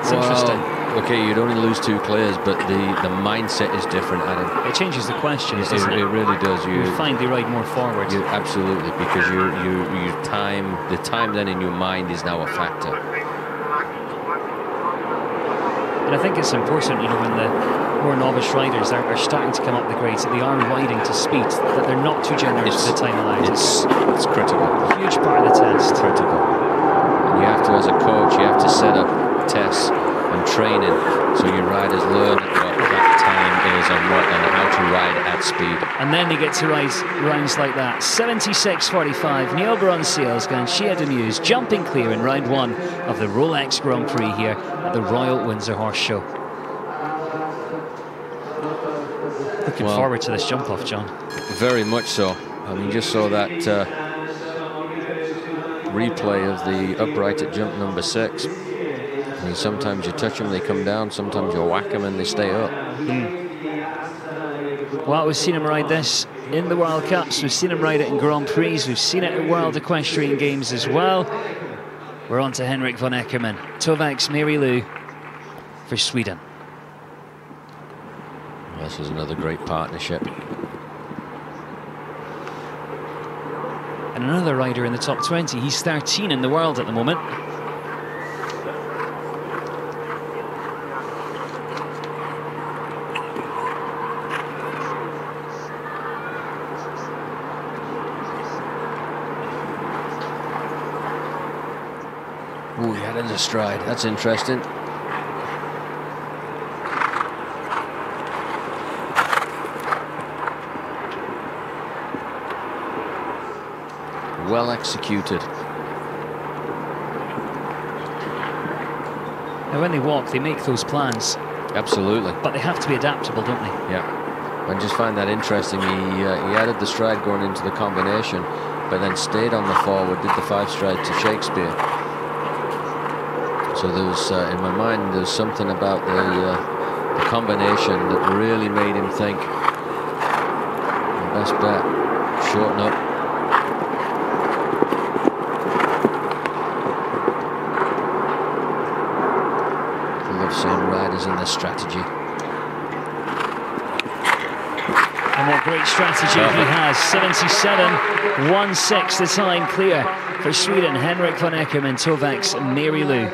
It's Well, interesting. Okay, you'd only lose two clears, but the, the mindset is different, Adam. It changes the questions, It, it? it really does. You, You find the ride more forward. You, absolutely, because you, you, you time, the time then in your mind is now a factor. And I think it's important, you know, when the more novice riders are, are starting to come up the grades, that they are riding to speed, that they're not too generous with the time allowed. It's, it's critical. Huge part of the test. Critical. And You have to, as a coach, you have to set up tests and training so your riders learn what that time is and, what, and how to ride at speed. And then they get to ride rounds like that. 76.45, Niels Bruynseels and Shea Demuse jumping clear in round one of the Rolex Grand Prix here at the Royal Windsor Horse Show. Looking Well- forward to this jump off, John. Very much so. I mean, just saw that uh, replay of the upright at jump number six. Mean, sometimes you touch them, they come down. Sometimes you whack them and they stay up. Hmm. Well, we've seen him ride this in the World Cups. We've seen him ride it in Grand Prix. We've seen it at World Equestrian Games as well. We're on to Henrik von Eckermann. Toveks Mary Lou for Sweden. This is another great partnership. And another rider in the top 20. He's 13 in the world at the moment. Oh, he had it as a stride. That's interesting. Well executed. Now, when they walk, they make those plans, Absolutely. but they have to be adaptable, don't they? Yeah. I just find that interesting. He, uh, he added the stride going into the combination, but then stayed on the forward, did the five stride to Shakespeare. So there was, uh, in my mind, there's something about the, uh, the combination that really made him think, the best bet, shorten up. I love seeing riders in this strategy. And what great strategy he has. 77, 1-6 the time clear for Sweden. Henrik von Eckermann, Toveks, Mary Lou.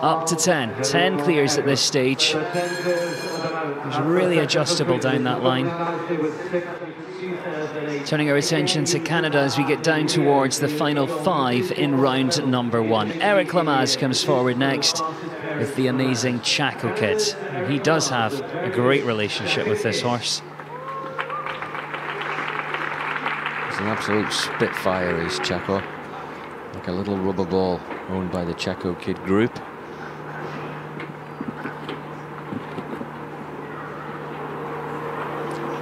Up to 10. 10 clears at this stage. He's really adjustable down that line. Turning our attention to Canada as we get down towards the final five in round number one. Eric Lamaze comes forward next with the amazing Chacco Kid. He does have a great relationship with this horse. An absolute spitfire, is Chacco. Like a little rubber ball owned by the Chacco Kid Group.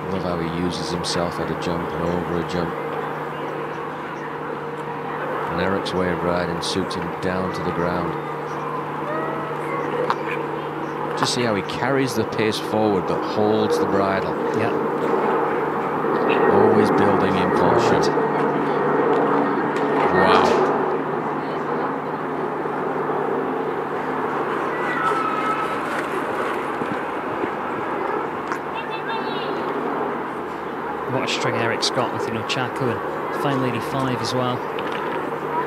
Love how he uses himself at a jump and over a jump. And Eric's way of riding suits him down to the ground. Just see how he carries the pace forward but holds the bridle. Yeah. Always building impulsion. Wow. What a string Eric Scott with, you know, Chacco and Fine Lady 5 as well.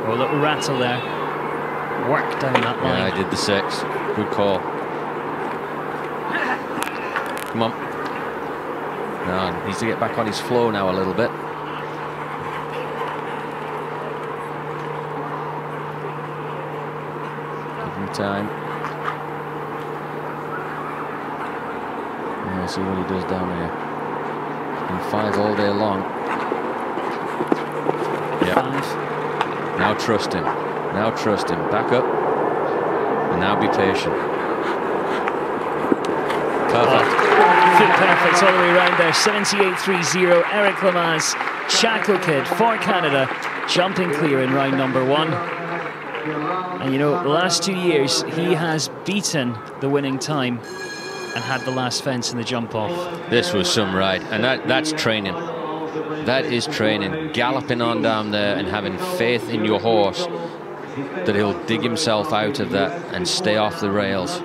Oh, a little rattle there. Work down that line. Yeah, I did the six. Good call. Come on. No, needs to get back on his flow now a little bit. Give him time. Yeah, see what he does down here. Been five all day long. Yeah. Now trust him. Now trust him. Back up. And now be patient. Perfect. Fit perfect all the way around there. 78.30. Eric Lamaze, Chacco Kid for Canada, jumping clear in round number one. And you know, the last two years, he has beaten the winning time and had the last fence in the jump off. This was some ride, and that, that's training. That is training. Galloping on down there and having faith in your horse that he'll dig himself out of that and stay off the rails.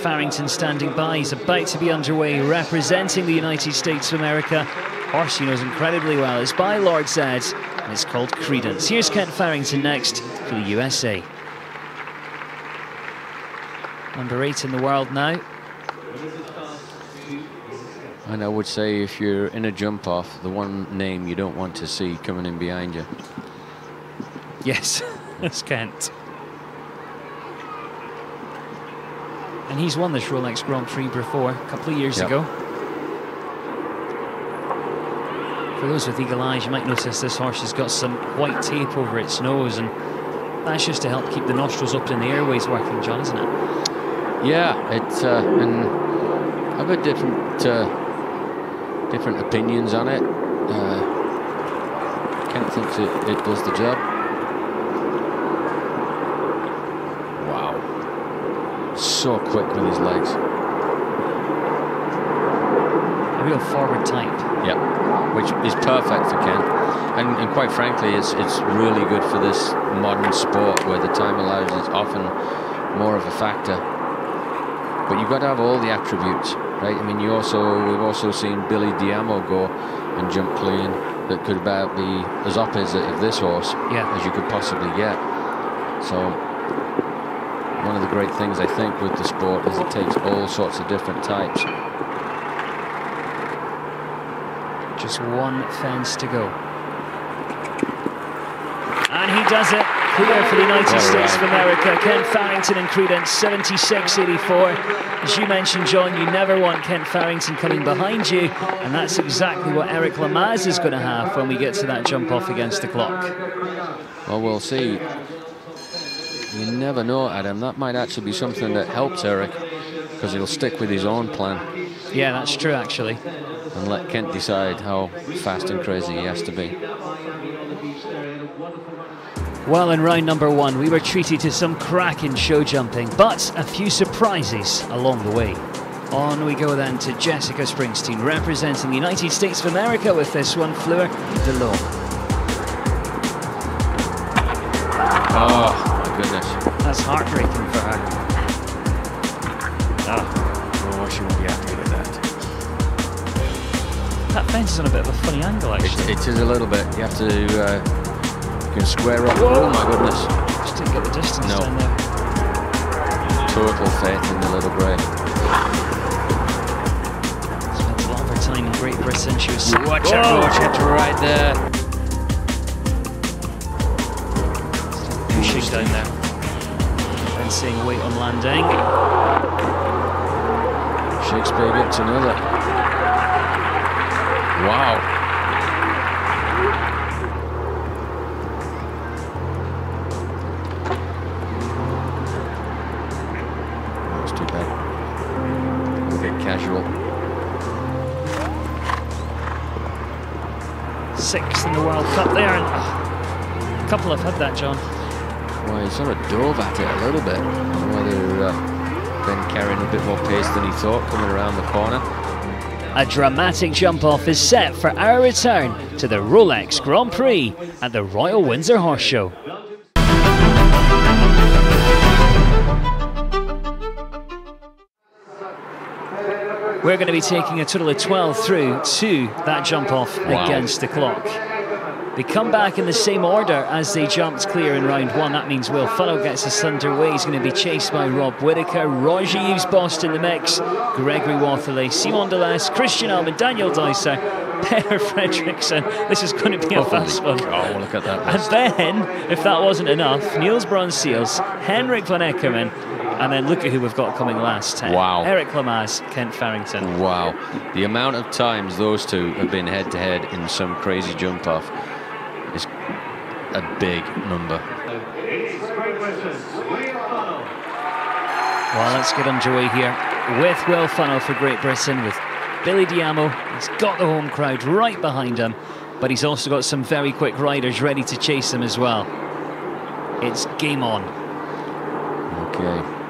Farrington standing by. He's about to be underway, representing the United States of America. Horse he knows incredibly well. It's by Lord Zed, and it's called Creedance. Here's Kent Farrington next for the USA. Number eight in the world now. And I would say if you're in a jump off, the one name you don't want to see coming in behind you. Yes, it's Kent. And he's won this Rolex Grand Prix before, a couple of years Yep. ago. For those with eagle eyes, you might notice this horse has got some white tape over its nose, and that's just to help keep the nostrils open and the airways working, John, isn't it? Yeah, it uh, and I've had different uh, different opinions on it. Uh, Kent thinks it, it does the job. Wow, so quick with his legs. A real forward type. Yep, which is perfect for Kent. And, and quite frankly, it's it's really good for this modern sport where the time allows is often more of a factor. But you've got to have all the attributes, right? I mean, you also we've also seen Billy Diamo go and jump clean that could about be as opposite of this horse Yeah. as you could possibly get. So one of the great things I think with the sport is it takes all sorts of different types. Just one fence to go. And he does it. here for the United What a States of. America. Kent Farrington and Creedance 76.84. As you mentioned, John, you never want Kent Farrington coming behind you, and that's exactly what Eric Lamaze is going to have when we get to that jump off against the clock. Well, we'll see. Never know, Adam. That might actually be something that helps Eric because he'll stick with his own plan Yeah, that's true, actually. and let Kent decide how fast and crazy he has to be. Well, in round number one, we were treated to some cracking show jumping, but a few surprises along the way. On we go then to Jessica Springsteen, representing the United States of America with this one, Fleur de L'Homme. Oh. That's heartbreaking for her. Ah, oh, she won't be happy with that. That fence is on a bit of a funny angle, actually. It, it is a little bit. You have to uh, you can square up. Oh my goodness! Just didn't get the distance No. down there. Total faith in the little grey. Spent a lot of her time in Great Britain. She was Watch Whoa! out, watch out, right there. pushing down there. Seeing weight on landing. Shakespeare gets another. Wow. That's too bad. A little bit casual. Sixth in the World Cup there. And, a couple have had that, John. He sort of dove at it a little bit. Whether uh, Ben carrying a bit more pace than he thought coming around the corner. A dramatic jump off is set for our return to the Rolex Grand Prix at the Royal Windsor Horse Show. We're going to be taking a total of 12 through to that jump off Wow. against the clock. They come back in the same order as they jumped clear in round one. That means Will Funnell gets us underway. He's going to be chased by Rob Whitaker, Roger-Yves Bost in the mix, Gregory Wathelet, Simon Delestre, Christian Ahlmann, Daniel Deusser, Per Fredricson. This is going to be a Holy fast oh, one. cow, look at that And then, if that wasn't enough, Niels Bruynseels, Henrik von Eckermann, and then look at who we've got coming last. Wow. Eric Lamaze, Kent Farrington. Wow. The amount of times those two have been head to head in some crazy jump off a big number. Well, let's get underway here with Will Funnell for Great Britain, with Billy Diamo. He's got the home crowd right behind him, but he's also got some very quick riders ready to chase him as well. It's game on. Okay.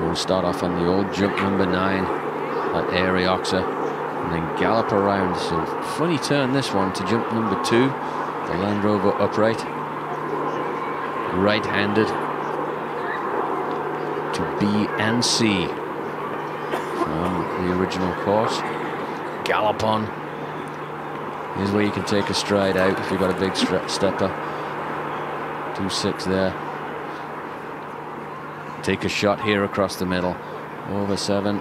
We'll start off on the old jump number nine at Arioxa and then gallop around. So funny turn this one to jump number two, the Land Rover upright. Right-handed to B and C from the original course. Gallop on. Here's where you can take a stride out if you've got a big stepper. Two six there. Take a shot here across the middle. Over seven.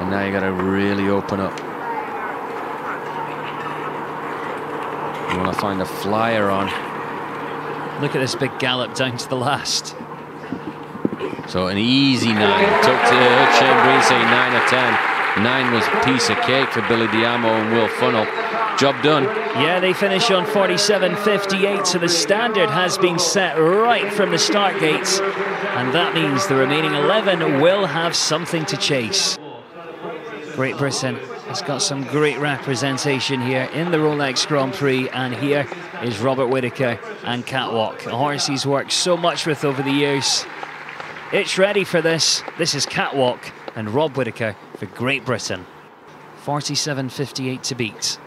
And now you got to really open up. You want to find a flyer on. Look at this big gallop down to the last. So an easy nine. Took to saying nine or ten. Nine was piece of cake for Billy Diamo and Will Funnel. Job done. Yeah, they finish on 47.58, so the standard has been set right from the start gates. And that means the remaining 11 will have something to chase. Great Britain has got some great representation here in the Rolex Grand Prix, and here is Robert Whitaker and Catwalk, a horse he's worked so much with over the years. It's ready for this. This is Catwalk and Rob Whitaker for Great Britain. 47.58 to beat.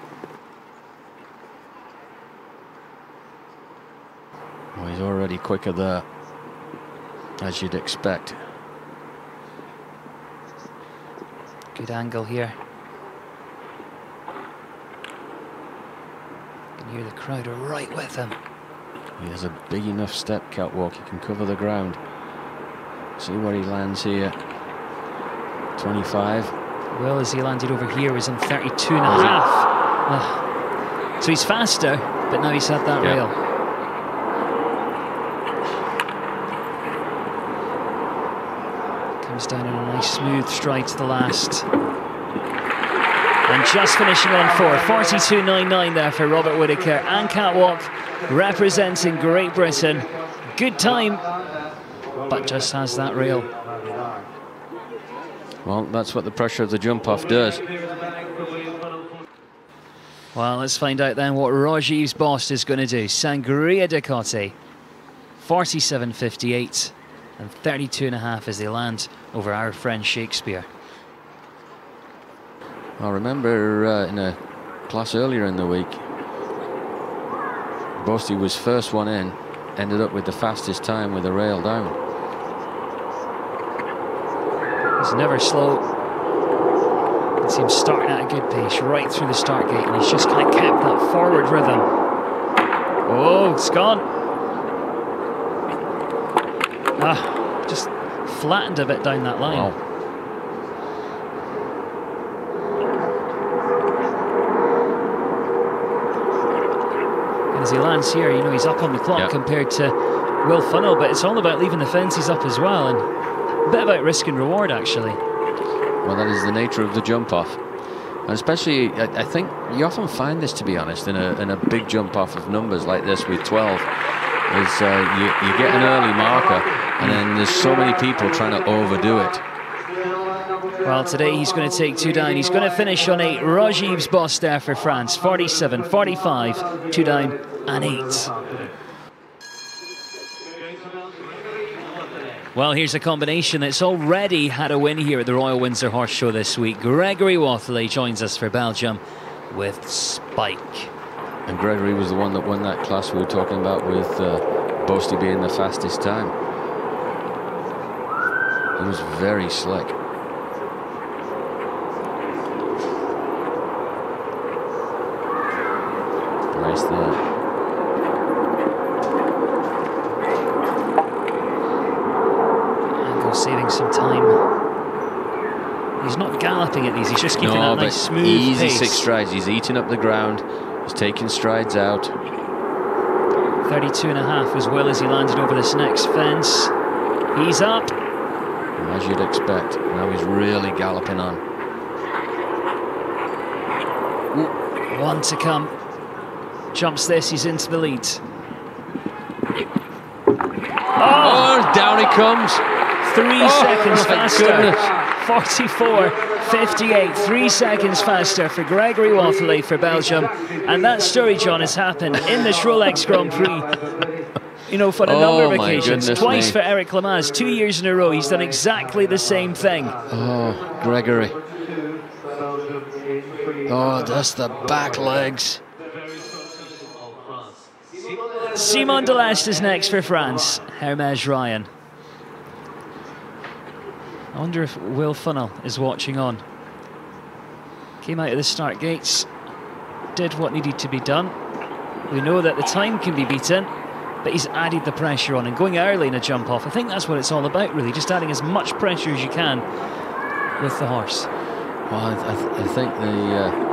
Well, he's already quicker there, as you'd expect. Good angle here. Can hear the crowd are right with him. He has a big enough step catwalk, he can cover the ground. See where he lands here. 25. Well, as he landed over here, was in 32 and a half. Ah. So he's faster, but now he's had that Yeah. rail. Comes down in a nice smooth stride to the last. And just finishing on four, 42.99 there for Robert Whitaker and Catwalk, representing Great Britain. Good time, but just has that rail. Well, that's what the pressure of the jump off does. Well, let's find out then what Roger-Yves Bost is going to do. Sangria du Coty, 47.58 and 32 and a half as they land over our friend Shakespeare. I remember uh, in a class earlier in the week, Boasty was first one in, ended up with the fastest time with the rail down. He's never slow. You can see him starting at a good pace right through the start gate, and he's just kind of kept that forward rhythm. Oh, it's gone. Ah, just flattened a bit down that line. He lands here, you know, he's up on the clock Yeah. compared to Will Funnel, but it's all about leaving the fences up as well, and a bit about risk and reward, actually. Well, that is the nature of the jump off. And especially, I, I think you often find this, to be honest, in a, in a big jump off of numbers like this with 12, is uh, you, you get an early marker, and then there's so many people trying to overdo it. Well, today he's going to take two down. He's going to finish on eight. Roger-Yves Bost there for France. 47, 45, two down, and eight. Well, here's a combination that's already had a win here at the Royal Windsor Horse Show this week. Gregory Wathelet joins us for Belgium with Spike. And Gregory was the one that won that class we were talking about with uh, Boasty being the fastest time. He was very slick. There. Angle saving some time. He's not galloping at these, he's just keeping no, that nice smooth easy pace. six strides. He's eating up the ground. He's taking strides out. 32 and a half as well as he landed over this next fence. He's up. As you'd expect. Now he's really galloping on. One to come. Jumps this, he's into the lead. Oh, down he comes. Three Oh, seconds faster. goodness. 44, 58, three seconds faster for Gregory Wathelet for Belgium. And that story, John, has happened in this Rolex Grand Prix. You know, for a Oh, number of occasions. Twice me. for Eric Lamaze, two years in a row, he's done exactly the same thing. Oh, Gregory. Oh, that's the back legs. Simon Delestre is next for France. Hermes Ryan. I wonder if Will Funnel is watching on. Came out of the start gates, did what needed to be done. We know that the time can be beaten, but he's added the pressure on and going early in a jump off. I think that's what it's all about, really, just adding as much pressure as you can with the horse. Well, I, th I think the. Uh,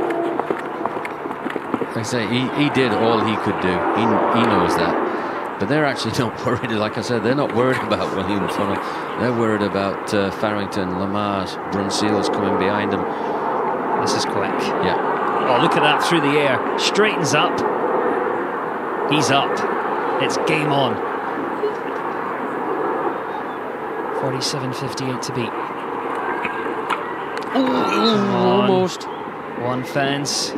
like I say, he, he did all he could do. He, he knows that. But they're actually not worried. Like I said, they're not worried about William Funnell. They're worried about uh, Farrington, Lamaze, Bruynseels coming behind them. This is quick. Yeah. Oh, look at that through the air. Straightens up. He's up. It's game on. 47.58 to beat. Ooh, almost. One fence.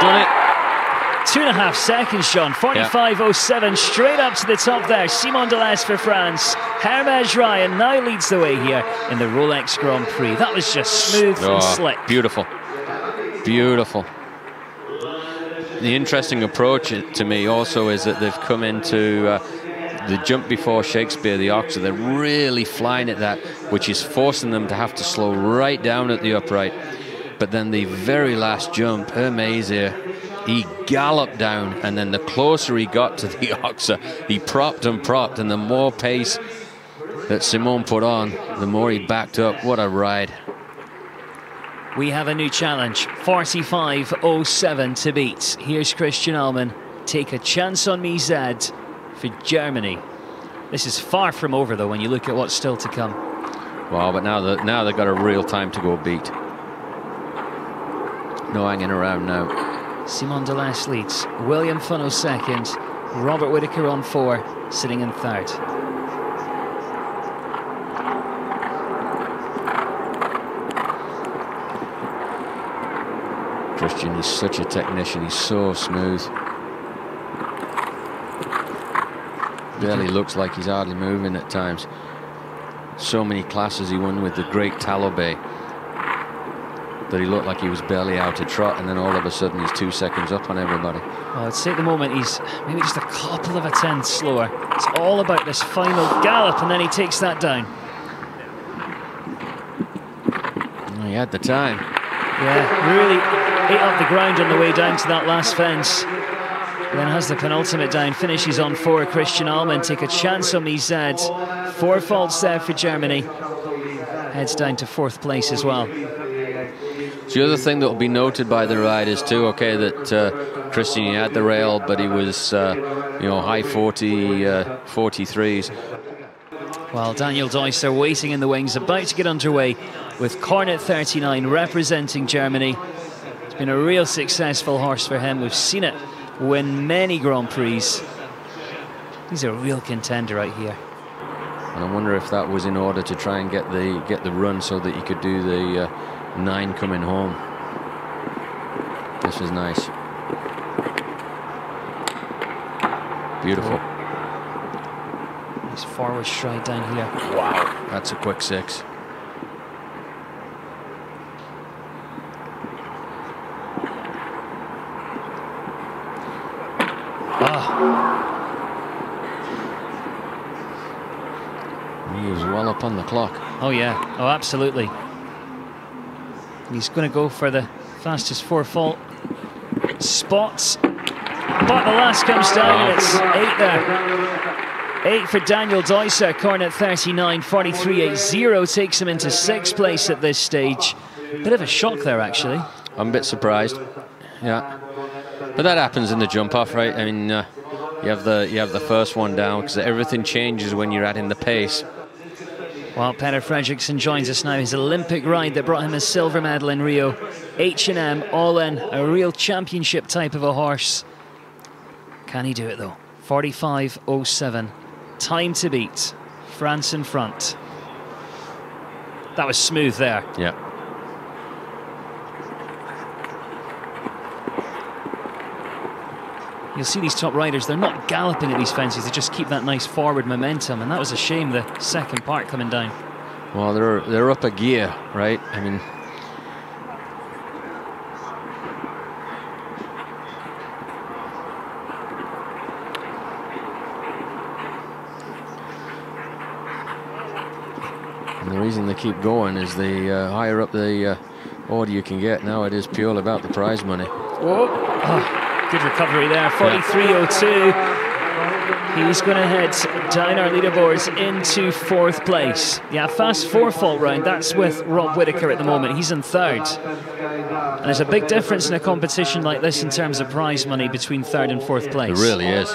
Done. it. Two and a half seconds, Sean. 45.07, straight up to the top there. Simon Delestre for France. Hermes Ryan now leads the way here in the Rolex Grand Prix. That was just smooth Oh, and slick. Beautiful. Beautiful. The interesting approach to me also is that they've come into uh, the jump before Shakespeare, the Oxer. They're really flying at that, which is forcing them to have to slow right down at the upright. But then the very last jump, Hermes here, he galloped down, and then the closer he got to the Oxer, he propped and propped, and the more pace that Simone put on, the more he backed up. What a ride. We have a new challenge 45.07 to beat. Here's Christian Ahlmann. Take a chance on me, Zed, for Germany. This is far from over, though, when you look at what's still to come. Wow, but now that now they've got a real time to go beat. No hanging around now. Simon de Delestre leads. William Funnell second. Robert Whitaker on four, sitting in third. Christian, is such a technician. He's so smooth. Barely looks like he's hardly moving at times. So many classes he won with the great Taloubet that he looked like he was barely out of trot, and then all of a sudden he's two seconds up on everybody. Well, I'd say at the moment he's maybe just a couple of a tenth slower. It's all about this final gallop, and then he takes that down. He had the time. Yeah, really hit up the ground on the way down to that last fence. Then has the penultimate down, finishes on four. Christian Ahlmann take a chance on me, Zed. Four faults there for Germany. Heads down to fourth place as well. The other thing that will be noted by the riders too, okay, that uh, Christian had the rail, but he was, uh, you know, high 40, uh, 43s. While Daniel Deusser waiting in the wings, about to get underway with Cornet 39 representing Germany. It's been a real successful horse for him. We've seen it win many Grand Prix. He's a real contender right here. And I wonder if that was in order to try and get the get the run so that he could do the uh, nine coming home. This is nice. Beautiful. His forward stride down here. Wow, that's a quick six. Ah. He was well up on the clock. Oh, yeah. Oh, absolutely. He's going to go for the fastest four fault spots. But the last comes down, and it's eight there. Eight for Daniel Deusser, Cornet 39, 43.80 takes him into sixth place at this stage. Bit of a shock there, actually. I'm a bit surprised. Yeah, but that happens in the jump off, right? I mean, uh, you have the you have the first one down because everything changes when you're adding the pace. Well, Peder Fredricson joins us now. His Olympic ride that brought him a silver medal in Rio. H&M, all in, a real championship type of a horse. Can he do it though? 45.07. Time to beat. France in front. That was smooth there. Yeah. You'll see these top riders, they're not galloping at these fences, they just keep that nice forward momentum, and that was a shame, the second part coming down. Well, they're they're up a gear, right? I mean, and the reason they keep going is the uh, higher up the uh, order you can get. Now it is purely about the prize money. Whoa. Good recovery there, 43.02. He's going to head down our leaderboards into fourth place. Yeah, fast four fault round. That's with Rob Whitaker at the moment. He's in third. And there's a big difference in a competition like this in terms of prize money between third and fourth place. It really is.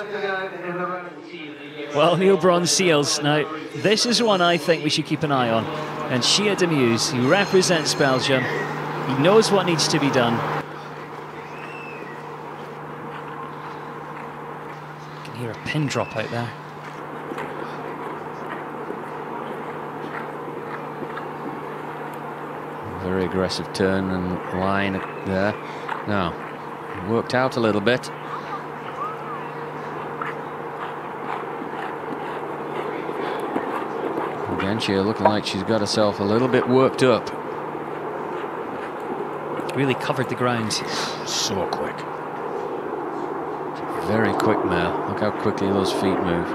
Well, Niels Bruynseels. Now, this is one I think we should keep an eye on. And Shia de Muze, who represents Belgium, he knows what needs to be done. You can hear a pin drop out there. Very aggressive turn and line there. Now, worked out a little bit. Again, she looking like she's got herself a little bit worked up. Really covered the ground. So quick. Very quick mare. Look how quickly those feet move.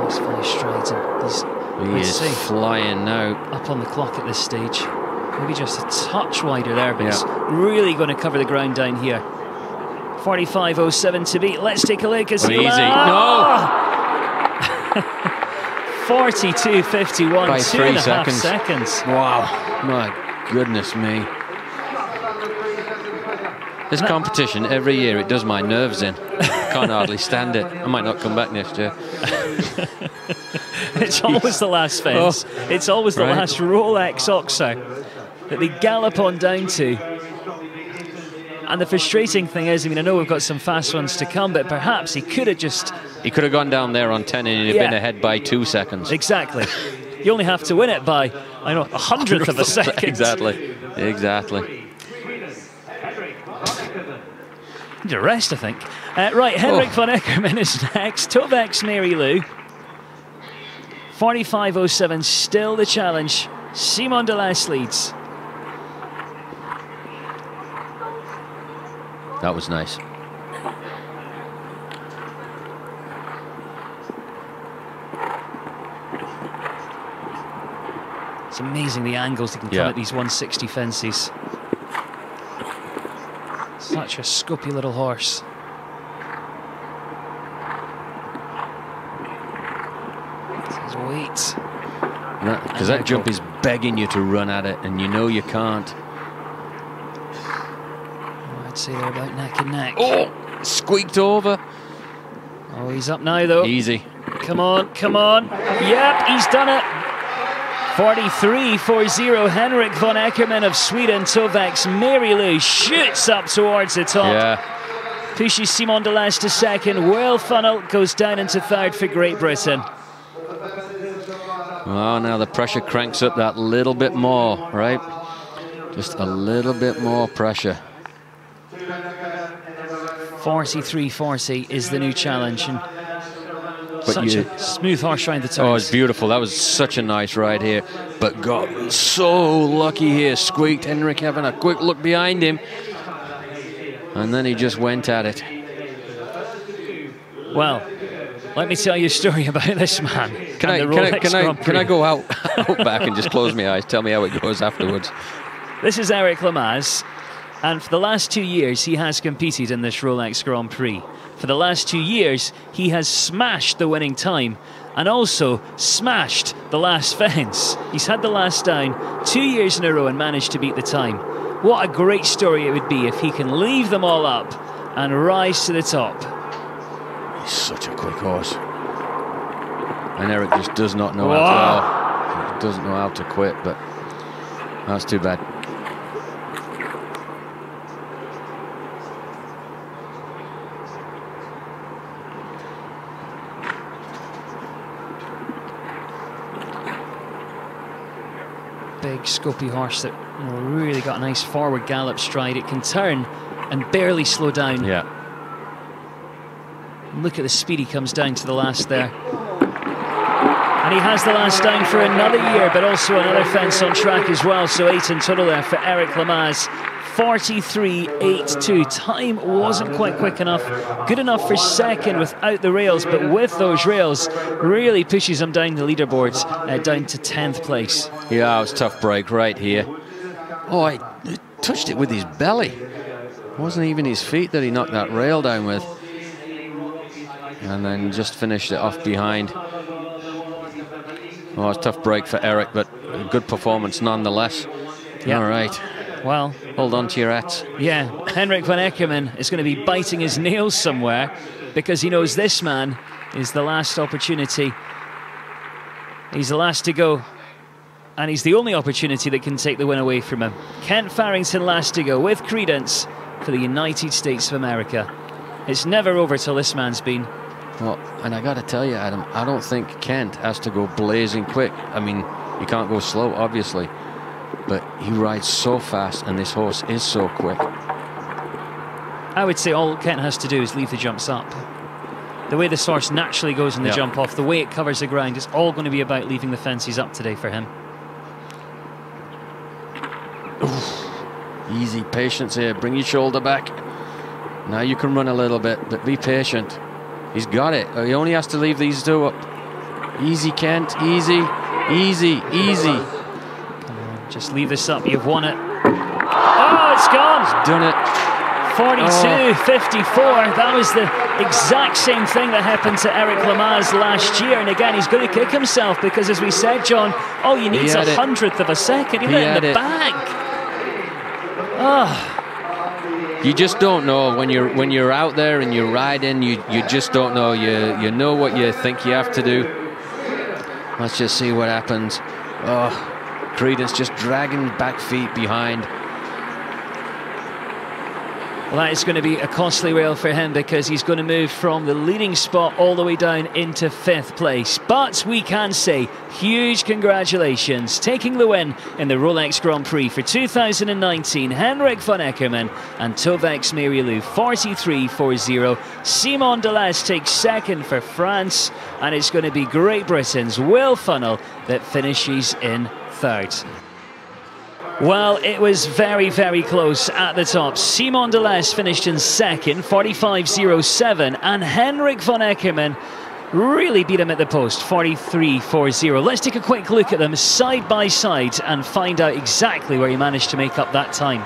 Nice fly straight. And he's, He is see, flying now. up on the clock at this stage. Maybe just a touch wider there, but Yeah. it's really going to cover the ground down here. 45.07 to beat. Let's take a look Easy. lands. 42.51. By two three and a half seconds. seconds. Wow. My goodness me. This competition every year it does my nerves in. I can't hardly stand it. I might not come back next year. It's always the last fence. Oh. It's always the Right. last Rolex oxer that they gallop on down to. And the frustrating thing is, I mean, I know we've got some fast ones to come, but perhaps he could have just He could have gone down there on 10 and he'd have been ahead by two seconds. exactly. you only have to win it by, I know, a hundredth of a second. exactly. Exactly. A rest, I think. Uh, right, Henrik Oh. von Eckermann is next. Toveks Mary Lou. 45.07, still the challenge. Simon Delestre leads. That was nice. It's amazing the angles they can come at these 160 fences. Such a scopy little horse. His weight. Because that jump is begging you to run at it, and you know you can't. Oh, I'd say they're about neck and neck. Oh, squeaked over. Oh, he's up now though. Easy. Come on, come on. Yep, he's done it. 43-40 Henrik von Eckermann of Sweden. Toveks Mary Lou shoots up towards the top. Yeah. Pushes Simon de Delestre to second. Will Funnell goes down into third for Great Britain. Oh, now the pressure cranks up that little bit more, right? Just a little bit more pressure. 43-40 is the new challenge. And But such you- a smooth horse round the turns. Oh, it's beautiful. That was such a nice ride here. But got so lucky here. Squeaked Henrik having a quick look behind him. And then he just went at it. Well, let me tell you a story about this man. Can I, can, I, can, I, can I go out, out back and just close my eyes? Tell me how it goes afterwards. This is Eric Lamaze, and for the last two years, he has competed in this Rolex Grand Prix. For the last two years, he has smashed the winning time and also smashed the last fence. He's had the last down two years in a row and managed to beat the time. What a great story it would be if he can leave them all up and rise to the top. He's such a quick horse. And Eric just does not know how to, he doesn't know how to quit, but that's too bad. Big scopy horse that you know, really got a nice forward gallop stride. It can turn and barely slow down. Yeah. Look at the speed he comes down to the last there. And he has the last down for another year, but also another fence on track as well. So eight in total there for Eric Lamaze. 43.82. Time wasn't quite quick enough. Good enough for second without the rails, but with those rails, really pushes him down the leaderboards, uh, down to 10th place. Yeah, it was a tough break right here. Oh, he touched it with his belly. wasn't even his feet that he knocked that rail down with. And then just finished it off behind. Oh, it's a tough break for Eric, but a good performance nonetheless. Yeah. All right. Well, hold on to your hats. Yeah, Henrik von Eckermann is going to be biting his nails somewhere because he knows this man is the last opportunity. He's the last to go, and he's the only opportunity that can take the win away from him. Kent Farrington last to go with Creedance for the United States of America. It's never over till this man's been. Well, and I got to tell you, Adam, I don't think Kent has to go blazing quick. I mean, you can't go slow, obviously, but he rides so fast, and this horse is so quick. I would say all Kent has to do is leave the jumps up. The way this horse naturally goes in the Yeah. jump off, the way it covers the ground, it's all going to be about leaving the fences up today for him. Easy patience here. Bring your shoulder back. Now you can run a little bit, but be patient. He's got it. He only has to leave these two up. Easy, Kent. Easy. Easy. Easy. Just leave this up. You've won it. Oh, it's gone. He's done it. 42 Oh. 54. That was the exact same thing that happened to Eric Lamaze last year. And again, he's going to kick himself because, as we said, John, all you need He is a it. hundredth of a second. He, He in the it. bag. Oh, You just don't know when you're when you're out there and you're riding. You you just don't know. You you know what you think you have to do. Let's just see what happens. Oh, Creedance just dragging back feet behind. well, that is going to be a costly rail for him because he's going to move from the leading spot all the way down into fifth place. But we can say huge congratulations. Taking the win in the Rolex Grand Prix for 2019, Henrik von Eckermann and Toveks Mary Lou 43-40. Simon Delestre takes second for France, and it's going to be Great Britain's Will Funnell that finishes in third. Well, it was very, very close at the top. Simon Delestre finished in second, 45.07, and Henrik von Eckermann really beat him at the post, 43.40. Let's take a quick look at them side by side and find out exactly where he managed to make up that time.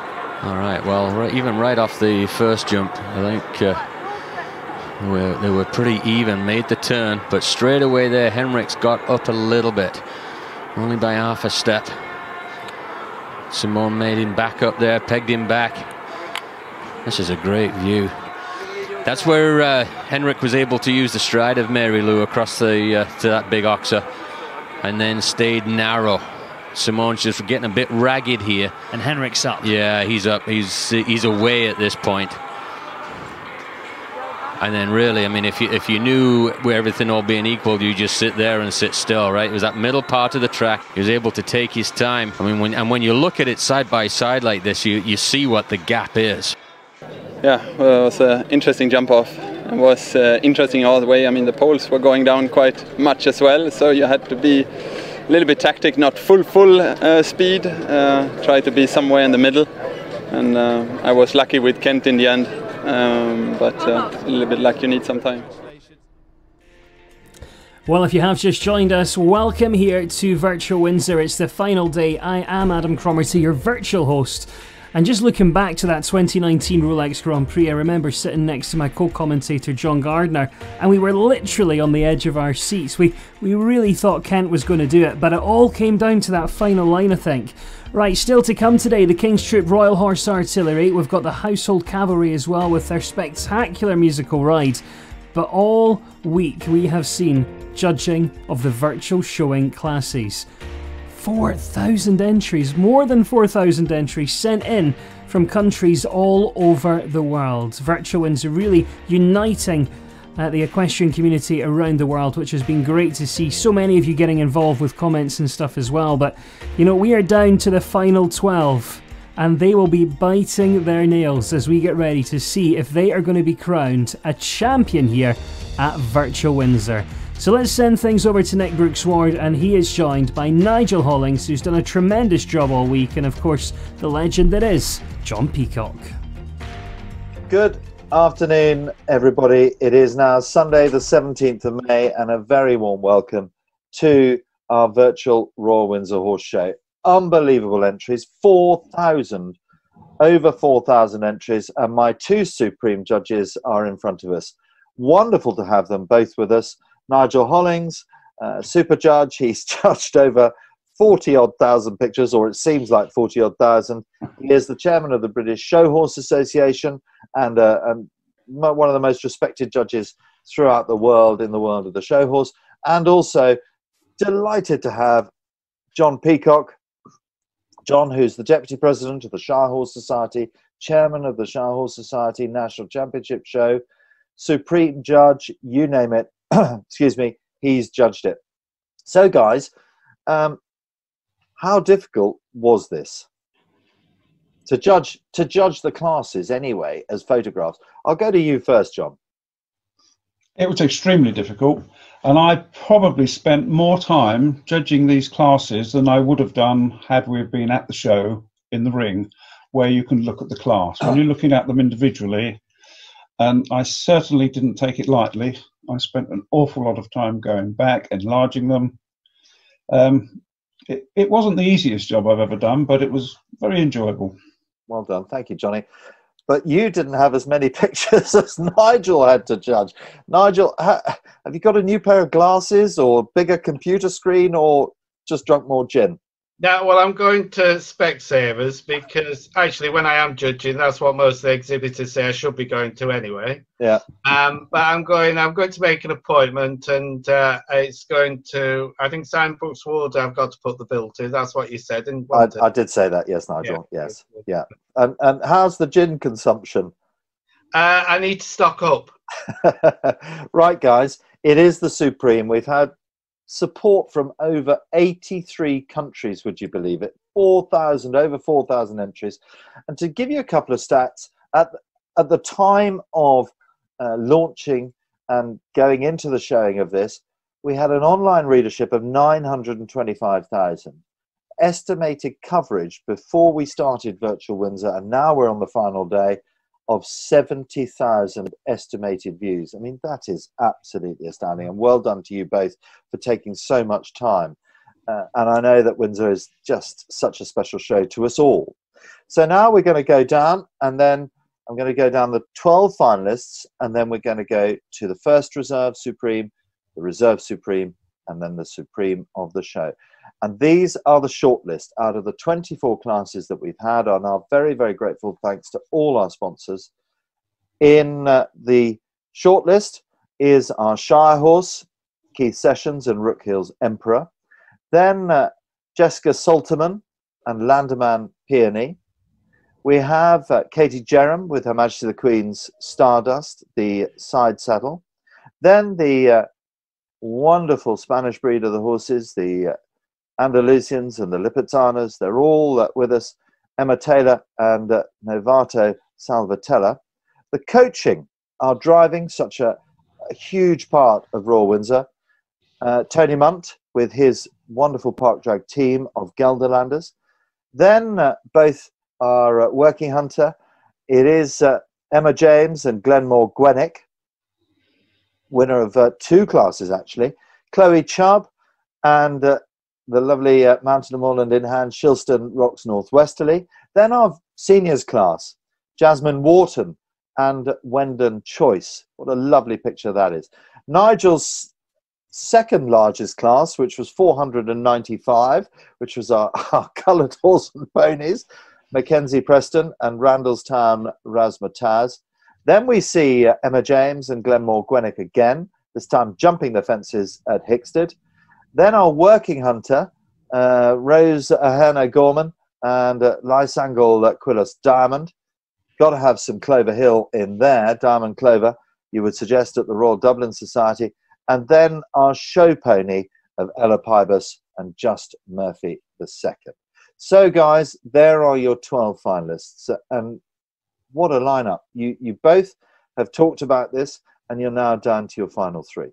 All right. Well, right, even right off the first jump, I think uh, they, were, they were pretty even. Made the turn, but straight away there, Henrik's got up a little bit, only by half a step. Simone made him back up there, pegged him back. This is a great view. That's where uh, Henrik was able to use the stride of Mary Lou across the uh, to that big oxer, and then stayed narrow. Simone's just getting a bit ragged here, and Henrik's up. Yeah, he's up. He's he's away at this point. And then really, I mean, if you if you knew where everything all being equal, you just sit there and sit still, right? It was that middle part of the track. He was able to take his time. I mean, when and when you look at it side by side like this, you you see what the gap is. Yeah, well, it was an interesting jump off. It was uh, interesting all the way. I mean, the poles were going down quite much as well, so you had to be a little bit tactic, not full full uh, speed. Uh, try to be somewhere in the middle, and uh, I was lucky with Kent in the end. Um, but uh, a little bit like you need some time. Well, if you have just joined us, welcome here to Virtual Windsor. It's the final day. I am Adam Cromarty, your virtual host. And just looking back to that 2019 Rolex Grand Prix, I remember sitting next to my co-commentator John Gardner, and we were literally on the edge of our seats. We we really thought Kent was going to do it, but it all came down to that final line, I think. Right, still to come today, the King's Troop Royal Horse Artillery. We've got the Household Cavalry as well with their spectacular musical ride. But all week we have seen judging of the virtual showing classes. 4,000 entries, more than 4,000 entries sent in from countries all over the world. Virtual Windsor really uniting uh, the equestrian community around the world, which has been great to see. So many of you getting involved with comments and stuff as well. But, you know, we are down to the final 12, and they will be biting their nails as we get ready to see if they are going to be crowned a champion here at Virtual Windsor. So let's send things over to Nick Brooks Ward, and he is joined by Nigel Hollings, who's done a tremendous job all week, and of course, the legend that is John Peacock. Good afternoon, everybody. It is now Sunday, the 17th of May, and a very warm welcome to our virtual Royal Windsor Horse Show. Unbelievable entries 4,000 over 4,000 entries, and my two supreme judges are in front of us. Wonderful to have them both with us. Nigel Hollings, uh, super judge, he's judged over 40 odd thousand pictures, or it seems like 40 odd thousand. He is the chairman of the British Show Horse Association and, uh, and one of the most respected judges throughout the world in the world of the show horse. And also delighted to have John Peacock, John, who's the deputy president of the Shire Horse Society, chairman of the Shire Horse Society National Championship Show, supreme judge, you name it. Excuse me, he's judged it. So, guys, um, how difficult was this? To judge to judge the classes anyway as photographs. I'll go to you first, John. It was extremely difficult, and I probably spent more time judging these classes than I would have done had we been at the show in the ring, where you can look at the class. When you're looking at them individually, and I certainly didn't take it lightly. I spent an awful lot of time going back, enlarging them. Um, it, it wasn't the easiest job I've ever done, but it was very enjoyable. Well done. Thank you, Johnny but you didn't have as many pictures as Nigel had to judge. Nigel, have you got a new pair of glasses or a bigger computer screen or just drunk more gin? No, well, I'm going to Specsavers because actually, when I am judging, that's what most of the exhibitors say I should be going to anyway. Yeah. Um, but I'm going. I'm going to make an appointment, and uh, it's going to. I think Simon Brooks Ward. I've got to put the bill to. That's what you said. And I, I, did say that. Yes, Nigel. Yeah. Yes. Yeah. And and how's the gin consumption? Uh, I need to stock up. right, guys. It is the supreme. We've had support from over 83 countries, would you believe it? 4,000, over 4,000 entries. And to give you a couple of stats, at, at the time of uh, launching and going into the showing of this, we had an online readership of 925,000. Estimated coverage before we started Virtual Windsor, and now we're on the final day, of 70,000 estimated views. I mean, that is absolutely astounding. And well done to you both for taking so much time. Uh, and I know that Windsor is just such a special show to us all. So now we're going to go down, and then I'm going to go down the 12 finalists, and then we're going to go to the first Reserve Supreme, the Reserve Supreme, and then the Supreme of the show. And these are the shortlist out of the 24 classes that we've had. And are very, very grateful thanks to all our sponsors. In uh, the shortlist is our Shire horse, Keith Sessions and Rookhill's Emperor. Then uh, Jessica Salterman and Landerman Peony. We have uh, Katie Jerram with Her Majesty the Queen's Stardust, the side saddle. Then the uh, wonderful Spanish breed of the horses, the uh, Andalusians and the Lipizzaners, they're all with us. Emma Taylor and uh, Novato Salvatella. The coaching are driving such a, a huge part of Royal Windsor. Uh, Tony Munt with his wonderful park drag team of Gelderlanders. Then uh, both are uh, working hunter. It is uh, Emma James and Glenmore Gwenick, winner of uh, two classes actually. Chloe Chubb and the lovely uh, Mountain of Moorland in hand, Shilston Rocks Northwesterly. Then our seniors class, Jasmine Wharton and Wendon Choice. What a lovely picture that is. Nigel's second largest class, which was 495, which was our, our coloured horse and ponies, Mackenzie Preston and Randallstown Razzmatazz. Then we see uh, Emma James and Glenmore Gwenick again, this time jumping the fences at Hickstead. Then our working hunter, uh, Rose Ahern Gorman and uh, Lysangle uh, Diamond. Got to have some Clover Hill in there, Diamond Clover, you would suggest at the Royal Dublin Society. And then our show pony of Ella Pybus and Just Murphy II. So, guys, there are your 12 finalists. And what a lineup. You, you both have talked about this, and you're now down to your final three.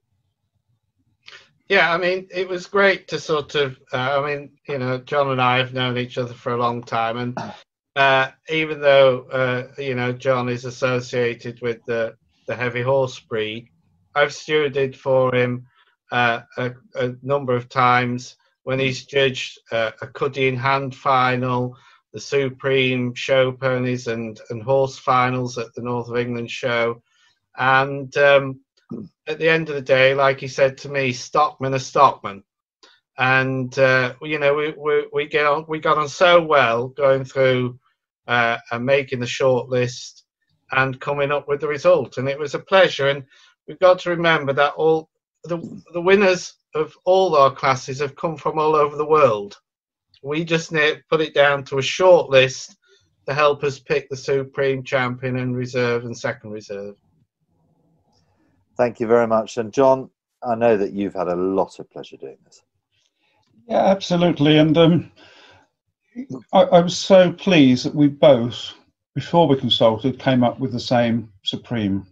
Yeah, I mean, it was great to sort of. Uh, I mean, you know, John and I have known each other for a long time, and uh, even though uh, you know John is associated with the the heavy horse breed, I've stewarded for him uh, a, a, number of times when he's judged uh, a Cuddy in Hand final, the Supreme Show Ponies and, and Horse Finals at the North of England Show. And um, at the end of the day, like he said to me, Stockman a Stockman. And uh, you know, we, we, we get on we got on so well going through uh, and making the short list and coming up with the result. And it was a pleasure. And we've got to remember that all the, the winners of all our classes have come from all over the world. We just need put it down to a short list to help us pick the supreme champion and reserve and second reserve. Thank you very much. And John, I know that you've had a lot of pleasure doing this. Yeah, absolutely. And um, I, I was so pleased that we both, before we consulted, came up with the same supreme.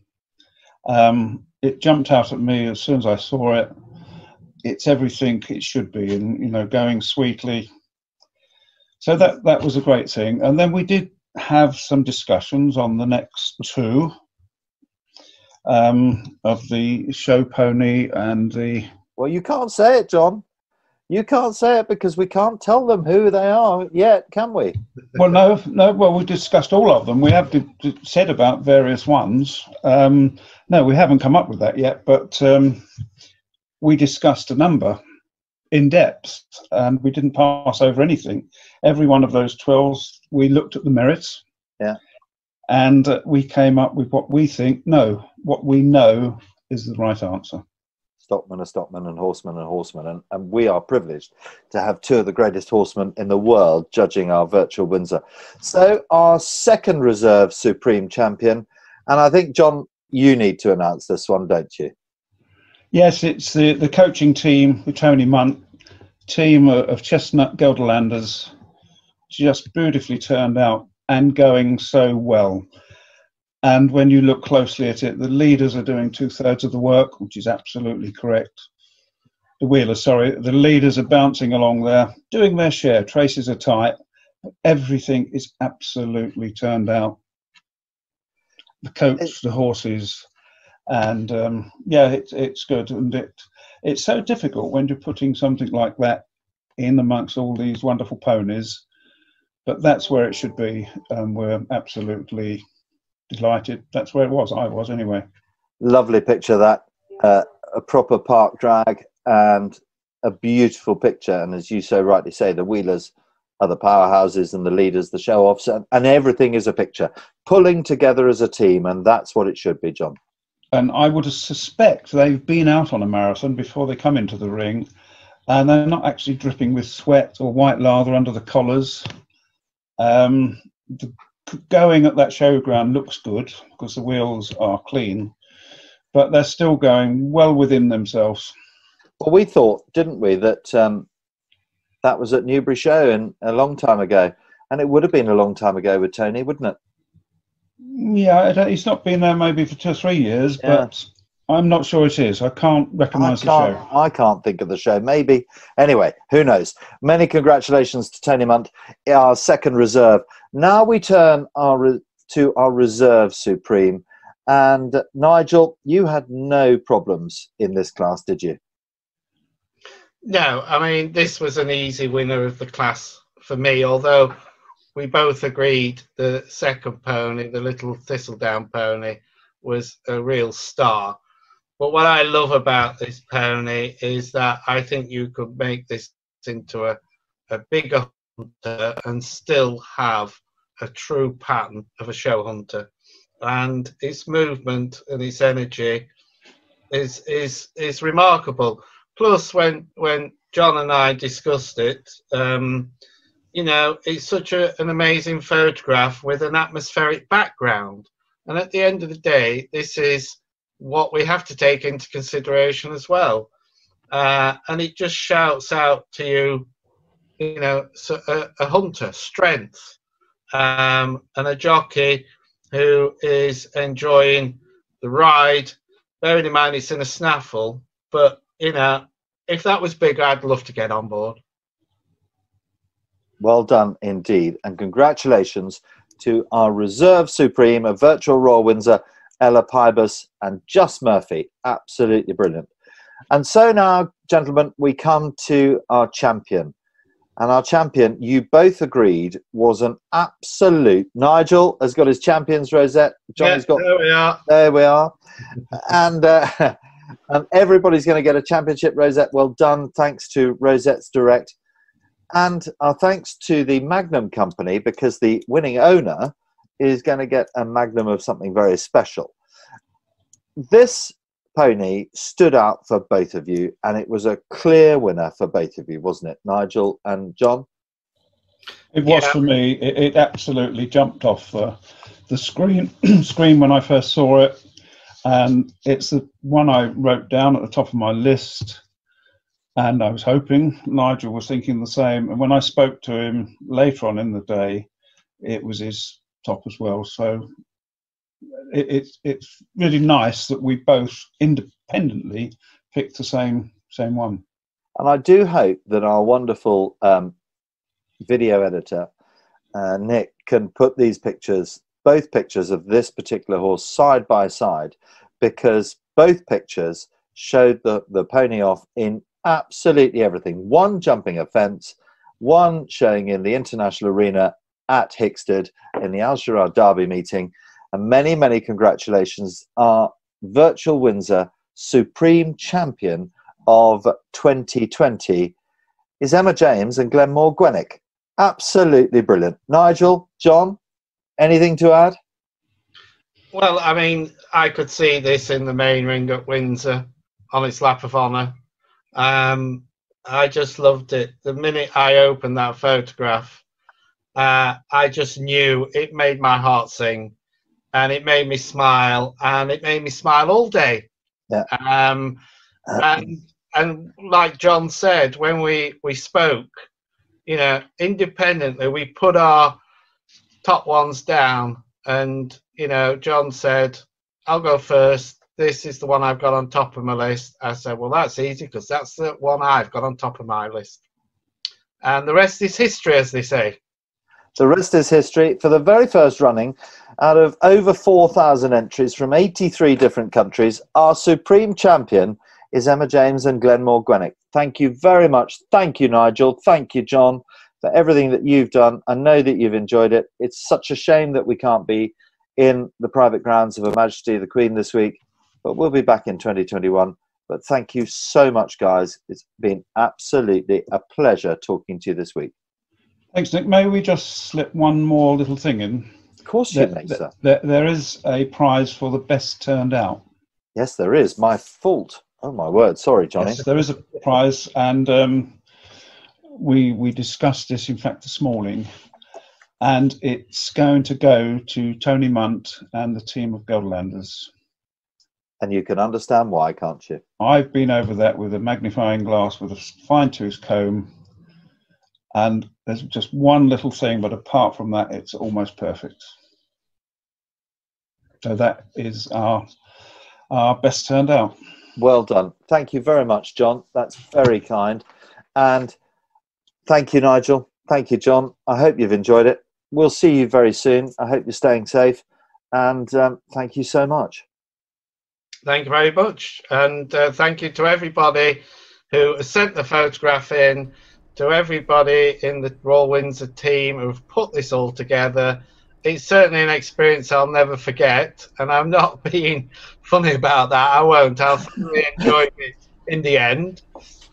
Um, it jumped out at me as soon as I saw it. It's everything it should be, and you know, going sweetly. So that that was a great thing. And then we did have some discussions on the next two um, of the show pony and the. Well, you can't say it, John. You can't say it because we can't tell them who they are yet, can we? Well, no, no. Well, we discussed all of them. We have said about various ones. Um, no, we haven't come up with that yet, but um, we discussed a number in depth, and we didn't pass over anything. Every one of those twelve, we looked at the merits. Yeah. And uh, we came up with what we think. No, what we know is the right answer stockman a stockman and horseman and horseman. And, and we are privileged to have two of the greatest horsemen in the world judging our virtual Windsor. So, our second reserve supreme champion, and I think, John, you need to announce this one, don't you? Yes, it's the, the coaching team, the Tony Munt team of Chestnut Gelderlanders, just beautifully turned out and going so well. And when you look closely at it, the leaders are doing two thirds of the work, which is absolutely correct. The wheelers, sorry, the leaders are bouncing along there, doing their share. Traces are tight. Everything is absolutely turned out. The coach, the horses, and um, yeah, it's it's good. And it it's so difficult when you're putting something like that in amongst all these wonderful ponies. But that's where it should be. Um, we're absolutely delighted. That's where it was. I was anyway. Lovely picture that. Uh, a proper park drag and a beautiful picture. And as you so rightly say, the wheelers are the powerhouses and the leaders, the show offs, and, and everything is a picture. Pulling together as a team, and that's what it should be, John. And I would suspect they've been out on a marathon before they come into the ring, and they're not actually dripping with sweat or white lather under the collars. Um, the going at that showground looks good because the wheels are clean, but they're still going well within themselves. Well, we thought, didn't we, that um, that was at Newbury Show and a long time ago, and it would have been a long time ago with Tony, wouldn't it? Yeah, he's not been there maybe for two or three years, yeah. but I'm not sure it is. I can't recognise the show. I can't think of the show. Maybe. Anyway, who knows? Many congratulations to Tony Munt, our second reserve. Now we turn our re- to our reserve supreme. And Nigel, you had no problems in this class, did you? No, I mean, this was an easy winner of the class for me, although we both agreed the second pony, the little thistledown pony, was a real star. But what I love about this pony is that I think you could make this into a, a bigger hunter and still have a true pattern of a show hunter. And its movement and its energy is is is remarkable. Plus, when when John and I discussed it, um, you know, it's such a, an amazing photograph with an atmospheric background. And at the end of the day, this is what we have to take into consideration as well. Uh, and it just shouts out to you, you know, so a, a, hunter, strength, um, and a jockey who is enjoying the ride. Bearing in mind it's in a snaffle, but you know, if that was big, I'd love to get on board. Well done indeed, and congratulations to our reserve supreme of Virtual Royal Windsor Ella Pybus, and Just Murphy. Absolutely brilliant. And so now, gentlemen, we come to our champion. And our champion, you both agreed, was an absolute. Nigel has got his champions rosette. Johnny's Yeah, got. there we are. There we are. and uh, and everybody's going to get a championship rosette. Well done. Thanks to Rosettes Direct. And our thanks to the Magnum Company because the winning owner is going to get a Magnum of something very special. This pony stood out for both of you, and it was a clear winner for both of you, wasn't it, Nigel and John? It was for me. It, it absolutely jumped off the, the screen screen when I first saw it, and it's the one I wrote down at the top of my list. And I was hoping Nigel was thinking the same. And when I spoke to him later on in the day, it was his top as well. So it, it's it's really nice that we both independently picked the same same one. And I do hope that our wonderful um, video editor, uh, Nick, can put these pictures, both pictures of this particular horse, side by side, because both pictures showed the, the pony off in absolutely everything. One jumping a fence, one showing in the international arena at Hickstead in the Al Derby meeting. And many, many congratulations. Our virtual Windsor Supreme Champion of 2020 is Emma James and Glenmore Gwennick. Absolutely brilliant. Nigel, John, anything to add? Well, I mean, I could see this in the main ring at Windsor on its lap of honour. Um, I just loved it. The minute I opened that photograph, uh, I just knew it made my heart sing, and it made me smile, and it made me smile all day. Yeah. Um, and and like John said, when we we spoke, you know, independently, we put our top ones down, and you know, John said, "I'll go first. This is the one I've got on top of my list." I said, "Well, that's easy because that's the one I've got on top of my list." And the rest is history, as they say. The rest is history. For the very first running, out of over 4,000 entries from 83 different countries, our supreme champion is Emma James and Glenmore Gwennick. Thank you very much. Thank you, Nigel. Thank you, John, for everything that you've done. I know that you've enjoyed it. It's such a shame that we can't be in the private grounds of Her Majesty the Queen this week, but we'll be back in 2021. But thank you so much, guys. It's been absolutely a pleasure talking to you this week. Thanks, Nick. May we just slip one more little thing in? Of course you may, sir. There, there is a prize for the best turned out. Yes, there is. My fault. Oh my word. Sorry, Johnny. Yes, there is a prize, and um, we we discussed this in fact this morning, and it's going to go to Tony Munt and the team of Gelderlanders. And you can understand why, can't you? I've been over that with a magnifying glass with a fine tooth comb, and there's just one little thing, but apart from that, it's almost perfect. So that is our our best turned out. Well done. Thank you very much, John. That's very kind. And thank you, Nigel. Thank you, John. I hope you've enjoyed it. We'll see you very soon. I hope you're staying safe. And um, thank you so much. Thank you very much. And uh, thank you to everybody who sent the photograph in, to everybody in the Royal Windsor team who've put this all together. It's certainly an experience I'll never forget. And I'm not being funny about that. I won't. I'll thoroughly enjoy it in the end.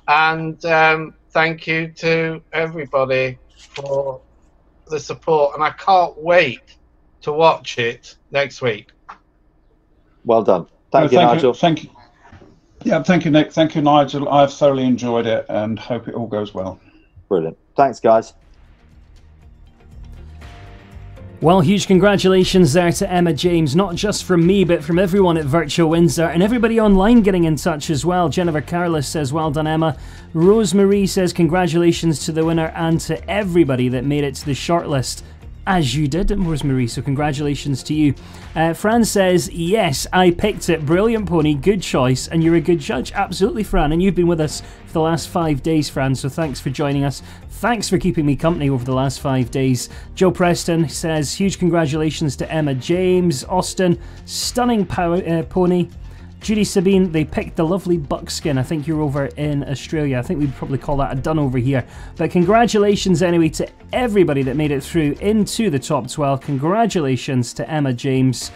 And um, thank you to everybody for the support. And I can't wait to watch it next week. Well done. Thank No, you, Nigel. Thank you. Yeah, thank you, Nick. Thank you, Nigel. I've thoroughly enjoyed it and hope it all goes well. Brilliant. Thanks, guys. Well, huge congratulations there to Emma James, not just from me, but from everyone at Virtual Windsor and everybody online getting in touch as well. Jennifer Carless says, Well done, Emma. Rosemary says, Congratulations to the winner and to everybody that made it to the shortlist. As you did, Rosemary, so congratulations to you. Uh, Fran says, Yes, I picked it. Brilliant pony, good choice, and you're a good judge. Absolutely, Fran. And you've been with us for the last five days, Fran, so thanks for joining us. Thanks for keeping me company over the last five days. Joe Preston says, Huge congratulations to Emma James. Austin, stunning pow- uh, pony. Judy Sabine, they picked the lovely buckskin. I think you're over in Australia. I think we'd probably call that a dun over here. But congratulations anyway to everybody that made it through into the top 12. Congratulations to Emma James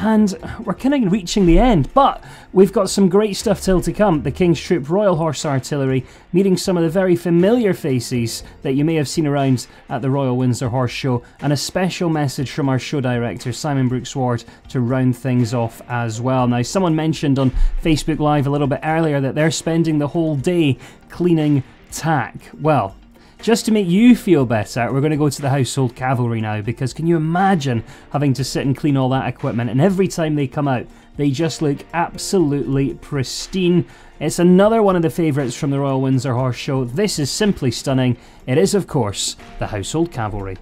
and we're kind of reaching the end. But we've got some great stuff still to come. The King's Troop Royal Horse Artillery, meeting some of the very familiar faces that you may have seen around at the Royal Windsor Horse Show, and a special message from our show director, Simon Brooks Ward, to round things off as well. Now, someone mentioned on Facebook Live a little bit earlier that they're spending the whole day cleaning tack. Well, just to make you feel better, we're going to go to the household cavalry now because can you imagine having to sit and clean all that equipment? And every time they come out, they just look absolutely pristine. It's another one of the favourites from the Royal Windsor Horse Show. This is simply stunning. It is, of course, the household cavalry.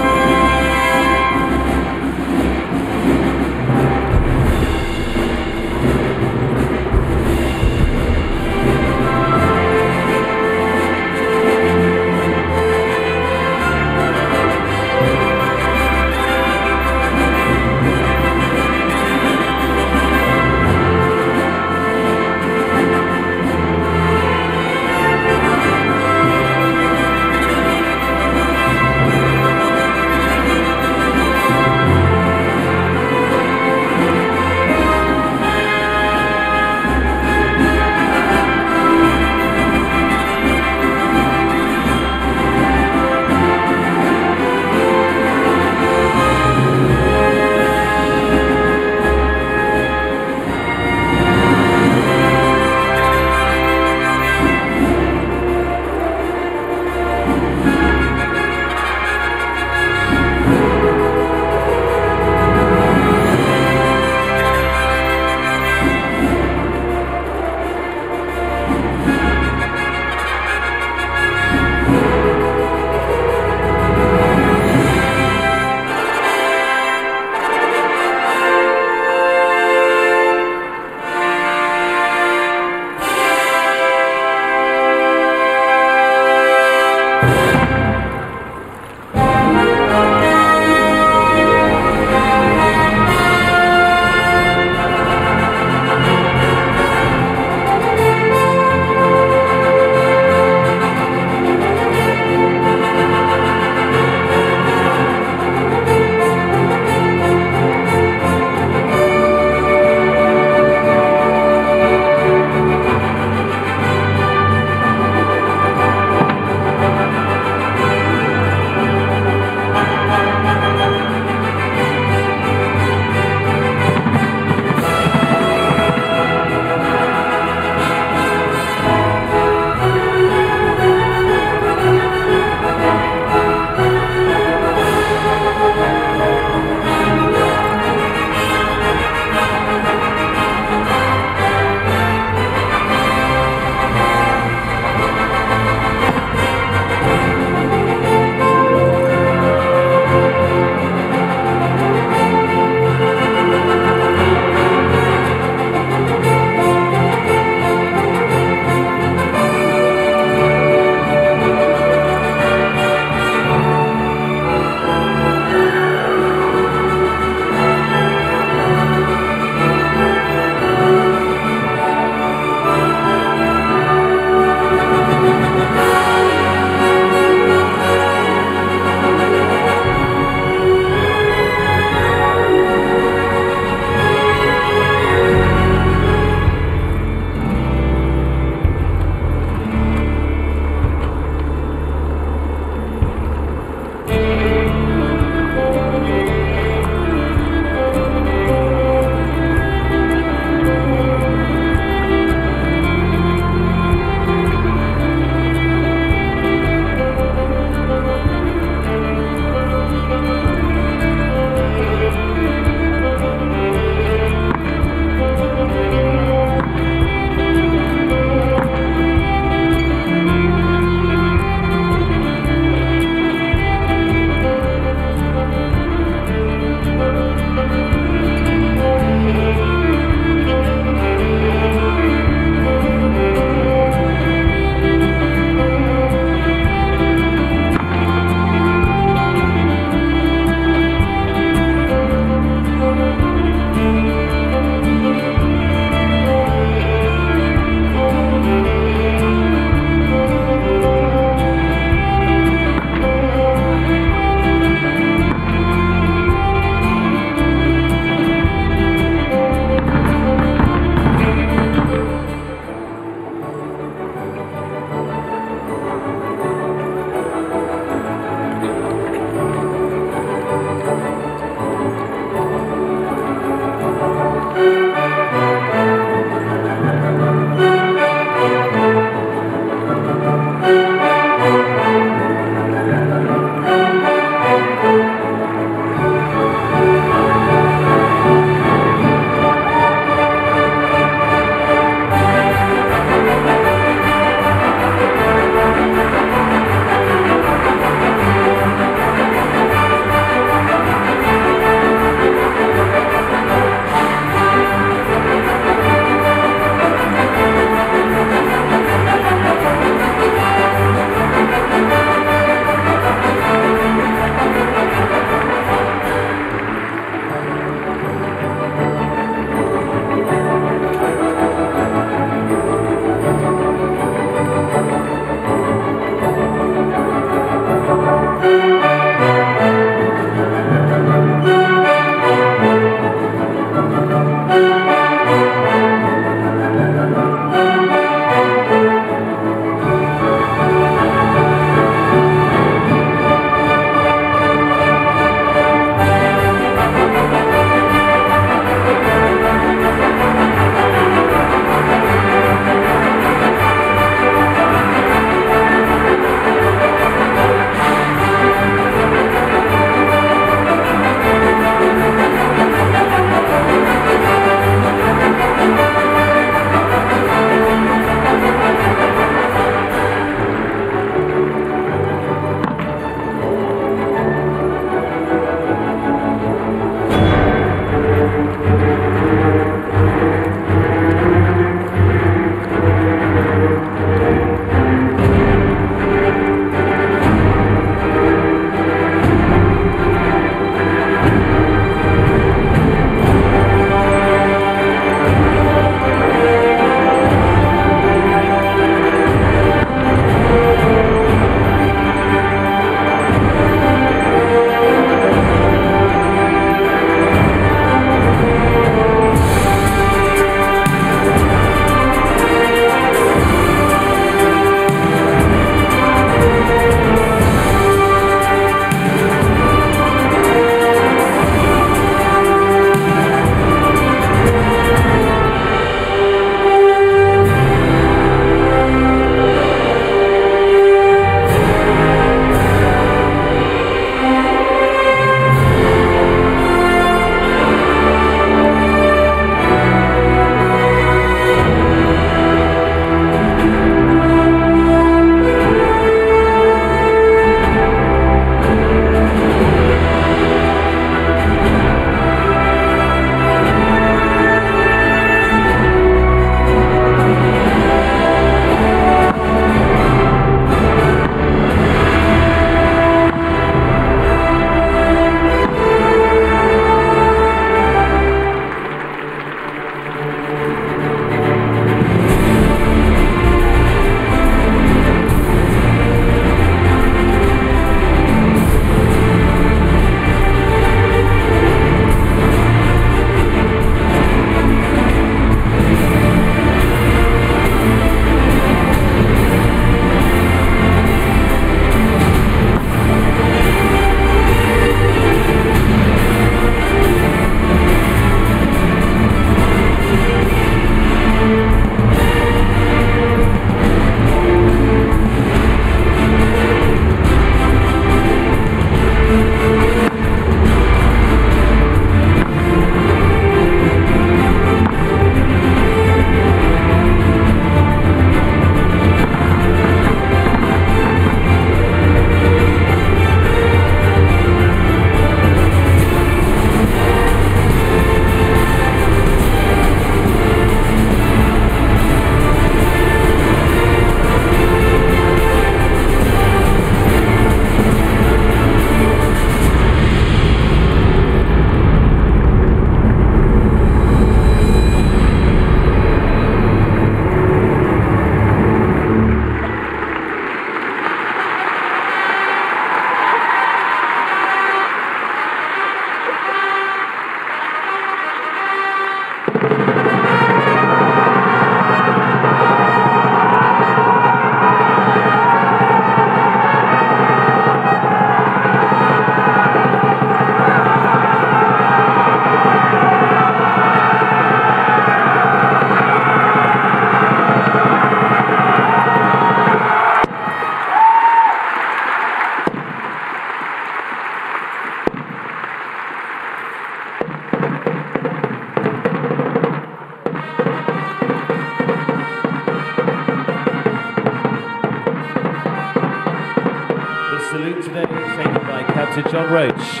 Roche,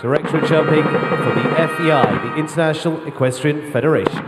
Director of Jumping for the FEI, the International Equestrian Federation.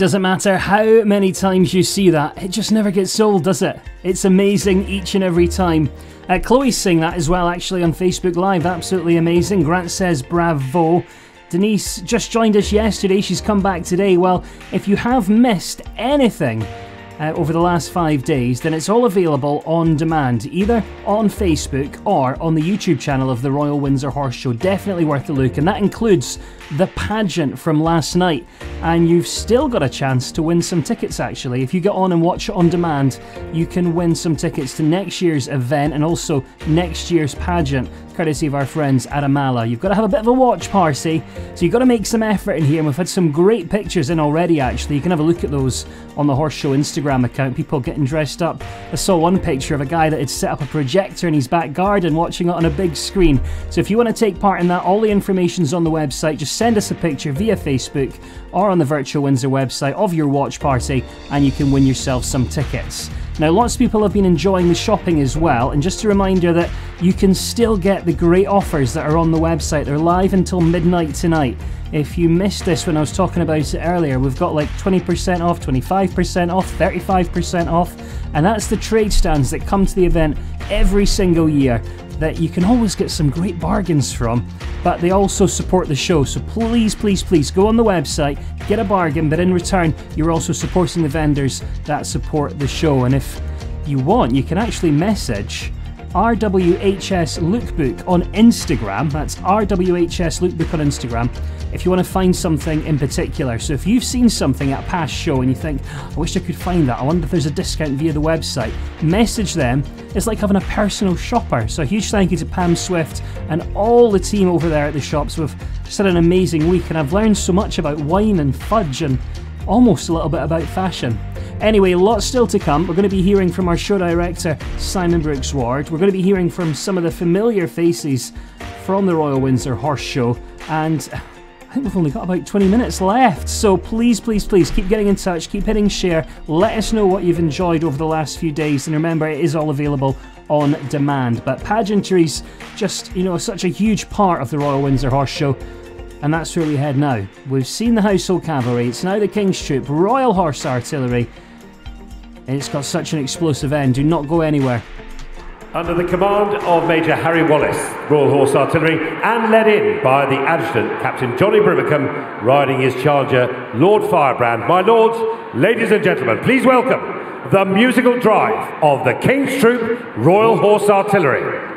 Doesn't matter how many times you see that, it just never gets old, does it? It's amazing each and every time. Uh, Chloe's that as well, actually, on Facebook Live. Absolutely amazing. Grant says, bravo. Denise just joined us yesterday. She's come back today. Well, if you have missed anything uh, over the last five days, then it's all available on demand, either on Facebook or on the YouTube channel of the Royal Windsor Horse Show. Definitely worth a look, and that includes the pageant from last night. And you've still got a chance to win some tickets actually. If you get on and watch on demand, you can win some tickets to next year's event and also next year's pageant, courtesy of our friends at Amala. You've got to have a bit of a watch party, so you've got to make some effort in here. And we've had some great pictures in already, actually. You can have a look at those on the Horse Show Instagram account. People getting dressed up. I saw one picture of a guy that had set up a projector in his back garden watching it on a big screen. So if you want to take part in that, all the information's on the website. Just send us a picture via Facebook or on the Virtual Windsor website of your watch party, and you can win yourself some tickets. Now, lots of people have been enjoying the shopping as well, and just a reminder that you can still get the great offers that are on the website. They're live until midnight tonight. If you missed this when I was talking about it earlier, we've got like 20% off, 25% off, 35% off, and that's the trade stands that come to the event every single year that you can always get some great bargains from, but they also support the show. So please, please, please go on the website, get a bargain, but in return, you're also supporting the vendors that support the show. And if you want, you can actually message RWHS Lookbook on Instagram. That's RWHS Lookbook on Instagram. If you want to find something in particular. So if you've seen something at a past show and you think, I wish I could find that, I wonder if there's a discount via the website, message them. It's like having a personal shopper. So a huge thank you to Pam Swift and all the team over there at the shops. We've just had an amazing week and I've learned so much about wine and fudge and almost a little bit about fashion. Anyway, lots still to come. We're going to be hearing from our show director, Simon Brooks Ward. We're going to be hearing from some of the familiar faces from the Royal Windsor Horse Show. And uh, I think we've only got about 20 minutes left. So please, please, please keep getting in touch, keep hitting share. Let us know what you've enjoyed over the last few days. And remember, it is all available on demand. But pageantry's just, you know, such a huge part of the Royal Windsor Horse Show. And that's where we head now. We've seen the Household Cavalry, it's now the King's Troop, Royal Horse Artillery. And it's got such an explosive end. Do not go anywhere. Under the command of Major Harry Wallace, Royal Horse Artillery, and led in by the adjutant, Captain Johnny Brimacombe, riding his charger, Lord Firebrand. My lords, ladies and gentlemen, please welcome the musical drive of the King's Troop, Royal Horse Artillery.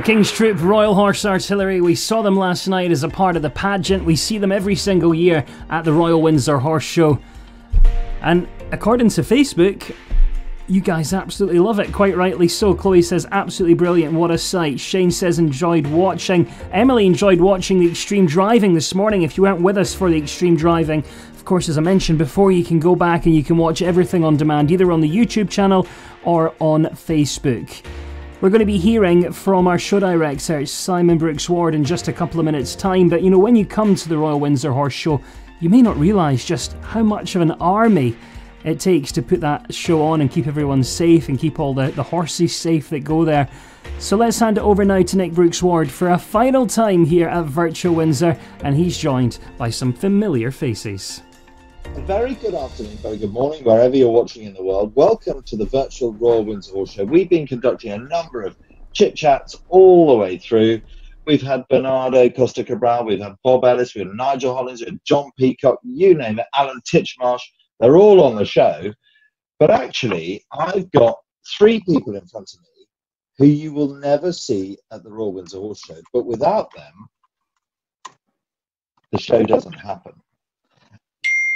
The King's Troop Royal Horse Artillery, we saw them last night as a part of the pageant. We see them every single year at the Royal Windsor Horse Show. And according to Facebook, you guys absolutely love it, quite rightly so. Chloe says, absolutely brilliant, what a sight. Shane says, enjoyed watching. Emily enjoyed watching the extreme driving this morning. If you weren't with us for the extreme driving, of course, as I mentioned before, you can go back and you can watch everything on demand, either on the YouTube channel or on Facebook. We're going to be hearing from our show director, Simon Brooks Ward, in just a couple of minutes' time. But you know, when you come to the Royal Windsor Horse Show, you may not realise just how much of an army it takes to put that show on and keep everyone safe and keep all the, the horses safe that go there. So let's hand it over now to Nick Brooks Ward for a final time here at Virtual Windsor, and he's joined by some familiar faces. Very good afternoon, very good morning, wherever you're watching in the world. Welcome to the virtual Royal Windsor Horse Show. We've been conducting a number of chit chats all the way through. We've had Bernardo Costa Cabral, we've had Bob Ellis, we've had Nigel Hollings, we've had John Peacock, you name it, Alan Titchmarsh. They're all on the show. But actually, I've got three people in front of me who you will never see at the Royal Windsor Horse Show. But without them, the show doesn't happen.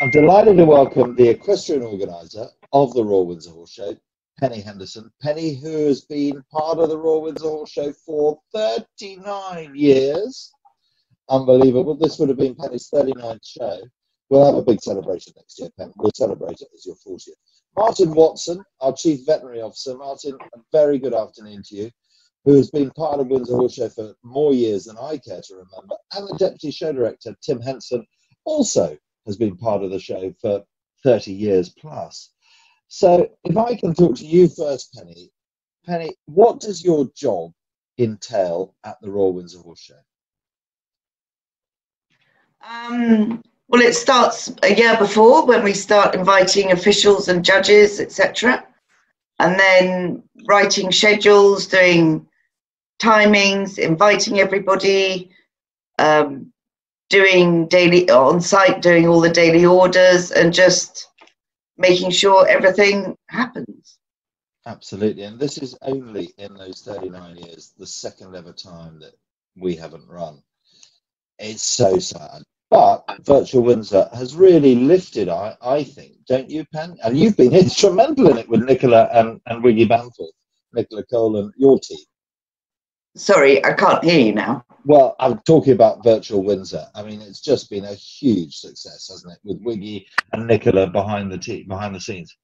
I'm delighted to welcome the equestrian organizer of the Royal Windsor Horse Show, Penny Henderson. Penny, who has been part of the Royal Windsor Horse Show for 39 years. Unbelievable. This would have been Penny's 39th show. We'll have a big celebration next year, Penny. We'll celebrate it as your 40th. Martin Watson, our Chief Veterinary Officer. Martin, a very good afternoon to you, who has been part of Windsor Horse Show for more years than I care to remember. And the Deputy Show Director, Tim Henson, also has been part of the show for 30 years plus. So if I can talk to you first, Penny, Penny, what does your job entail at the Royal Windsor Horse Show? Um, well, it starts a year before when we start inviting officials and judges, etc. And then writing schedules, doing timings, inviting everybody, um, doing daily on site, doing all the daily orders, and just making sure everything happens. Absolutely. And this is only in those 39 years the second ever time that we haven't run. It's so sad. But Virtual Windsor has really lifted, I, I think, don't you, Pen? And you've been instrumental in it with Nicola and, and Wiggy Bamford, Nicola Cole and your team. Sorry, I can't hear you now. Well, I'm talking about Virtual Windsor. I mean, it's just been a huge success, hasn't it, with Wiggy and Nicola behind the te- behind the scenes.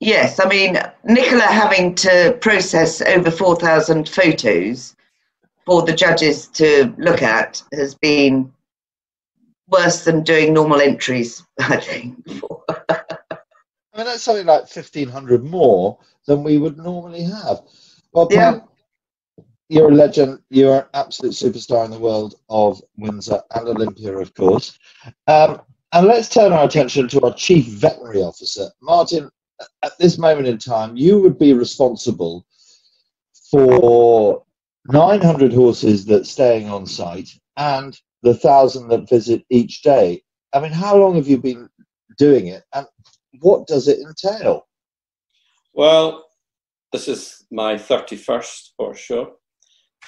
Yes, I mean, Nicola having to process over 4,000 photos for the judges to look at has been worse than doing normal entries, I think. I mean, that's something like 1,500 more than we would normally have. Well, Yeah. You're a legend. You're an absolute superstar in the world of Windsor and Olympia, of course. Um, and let's turn our attention to our chief veterinary officer, Martin. At this moment in time, you would be responsible for 900 horses that staying on site and the thousand that visit each day. I mean, how long have you been doing it, and what does it entail? Well, this is my 31st horse show.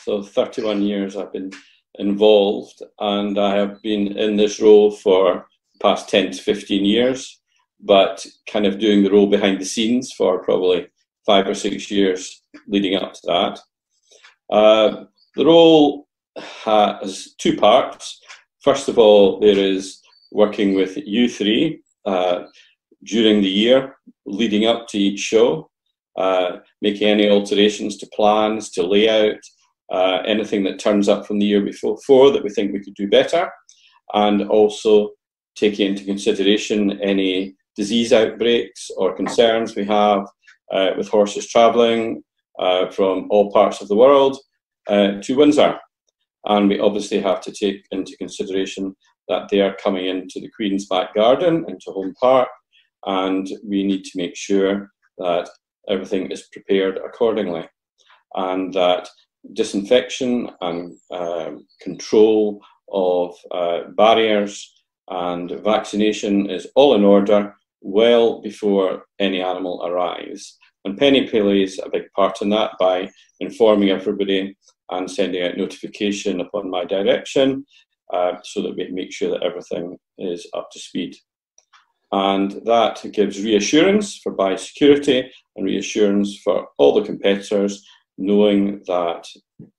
So 31 years I've been involved, and I have been in this role for past 10 to 15 years, but kind of doing the role behind the scenes for probably five or six years leading up to that. Uh, the role has two parts. First of all, there is working with you three uh, during the year leading up to each show, uh, making any alterations to plans, to layout, uh, anything that turns up from the year before that we think we could do better, and also taking into consideration any disease outbreaks or concerns we have uh, with horses travelling uh, from all parts of the world uh, to Windsor. And we obviously have to take into consideration that they are coming into the Queen's back garden, into Home Park, and we need to make sure that everything is prepared accordingly and that disinfection and um, control of uh, barriers and vaccination is all in order well before any animal arrives. And Penny plays a big part in that by informing everybody and sending out notification upon my direction uh, so that we make sure that everything is up to speed. And that gives reassurance for biosecurity and reassurance for all the competitors, knowing that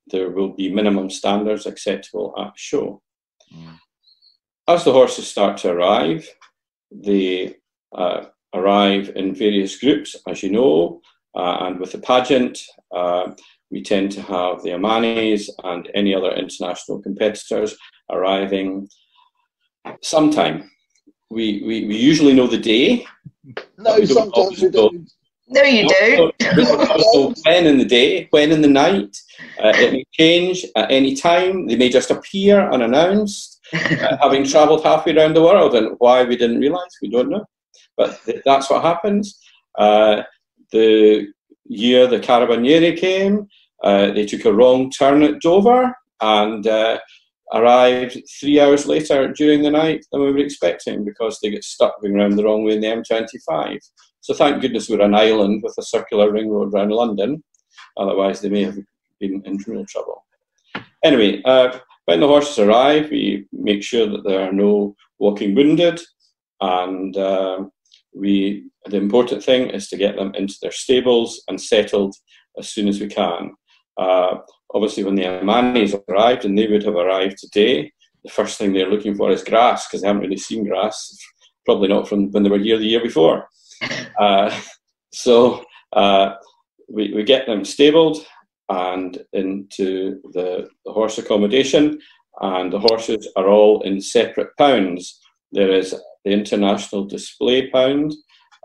there will be minimum standards acceptable at the show. Mm. As the horses start to arrive, they uh, arrive in various groups, as you know, uh, and with the pageant, uh, we tend to have the Omanis and any other international competitors arriving sometime. We, we, we usually know the day. No, sometimes we don't. No, you don't. so when in the day, when in the night. Uh, it may change at any time. They may just appear unannounced, uh, having travelled halfway around the world, and why we didn't realise, we don't know. But th- that's what happens. Uh, the year the Carabinieri came, uh, they took a wrong turn at Dover and uh, arrived three hours later during the night than we were expecting because they get stuck going around the wrong way in the M25. So thank goodness we're an island with a circular ring road around London. Otherwise, they may have been in real trouble. Anyway, uh, when the horses arrive, we make sure that there are no walking wounded, and uh, we the important thing is to get them into their stables and settled as soon as we can. Uh, obviously, when the Omanis arrived, and they would have arrived today, the first thing they're looking for is grass because they haven't really seen grass, probably not from when they were here the year before. Uh, so uh, we, we get them stabled and into the, the horse accommodation, and the horses are all in separate pounds. There is the international display pound,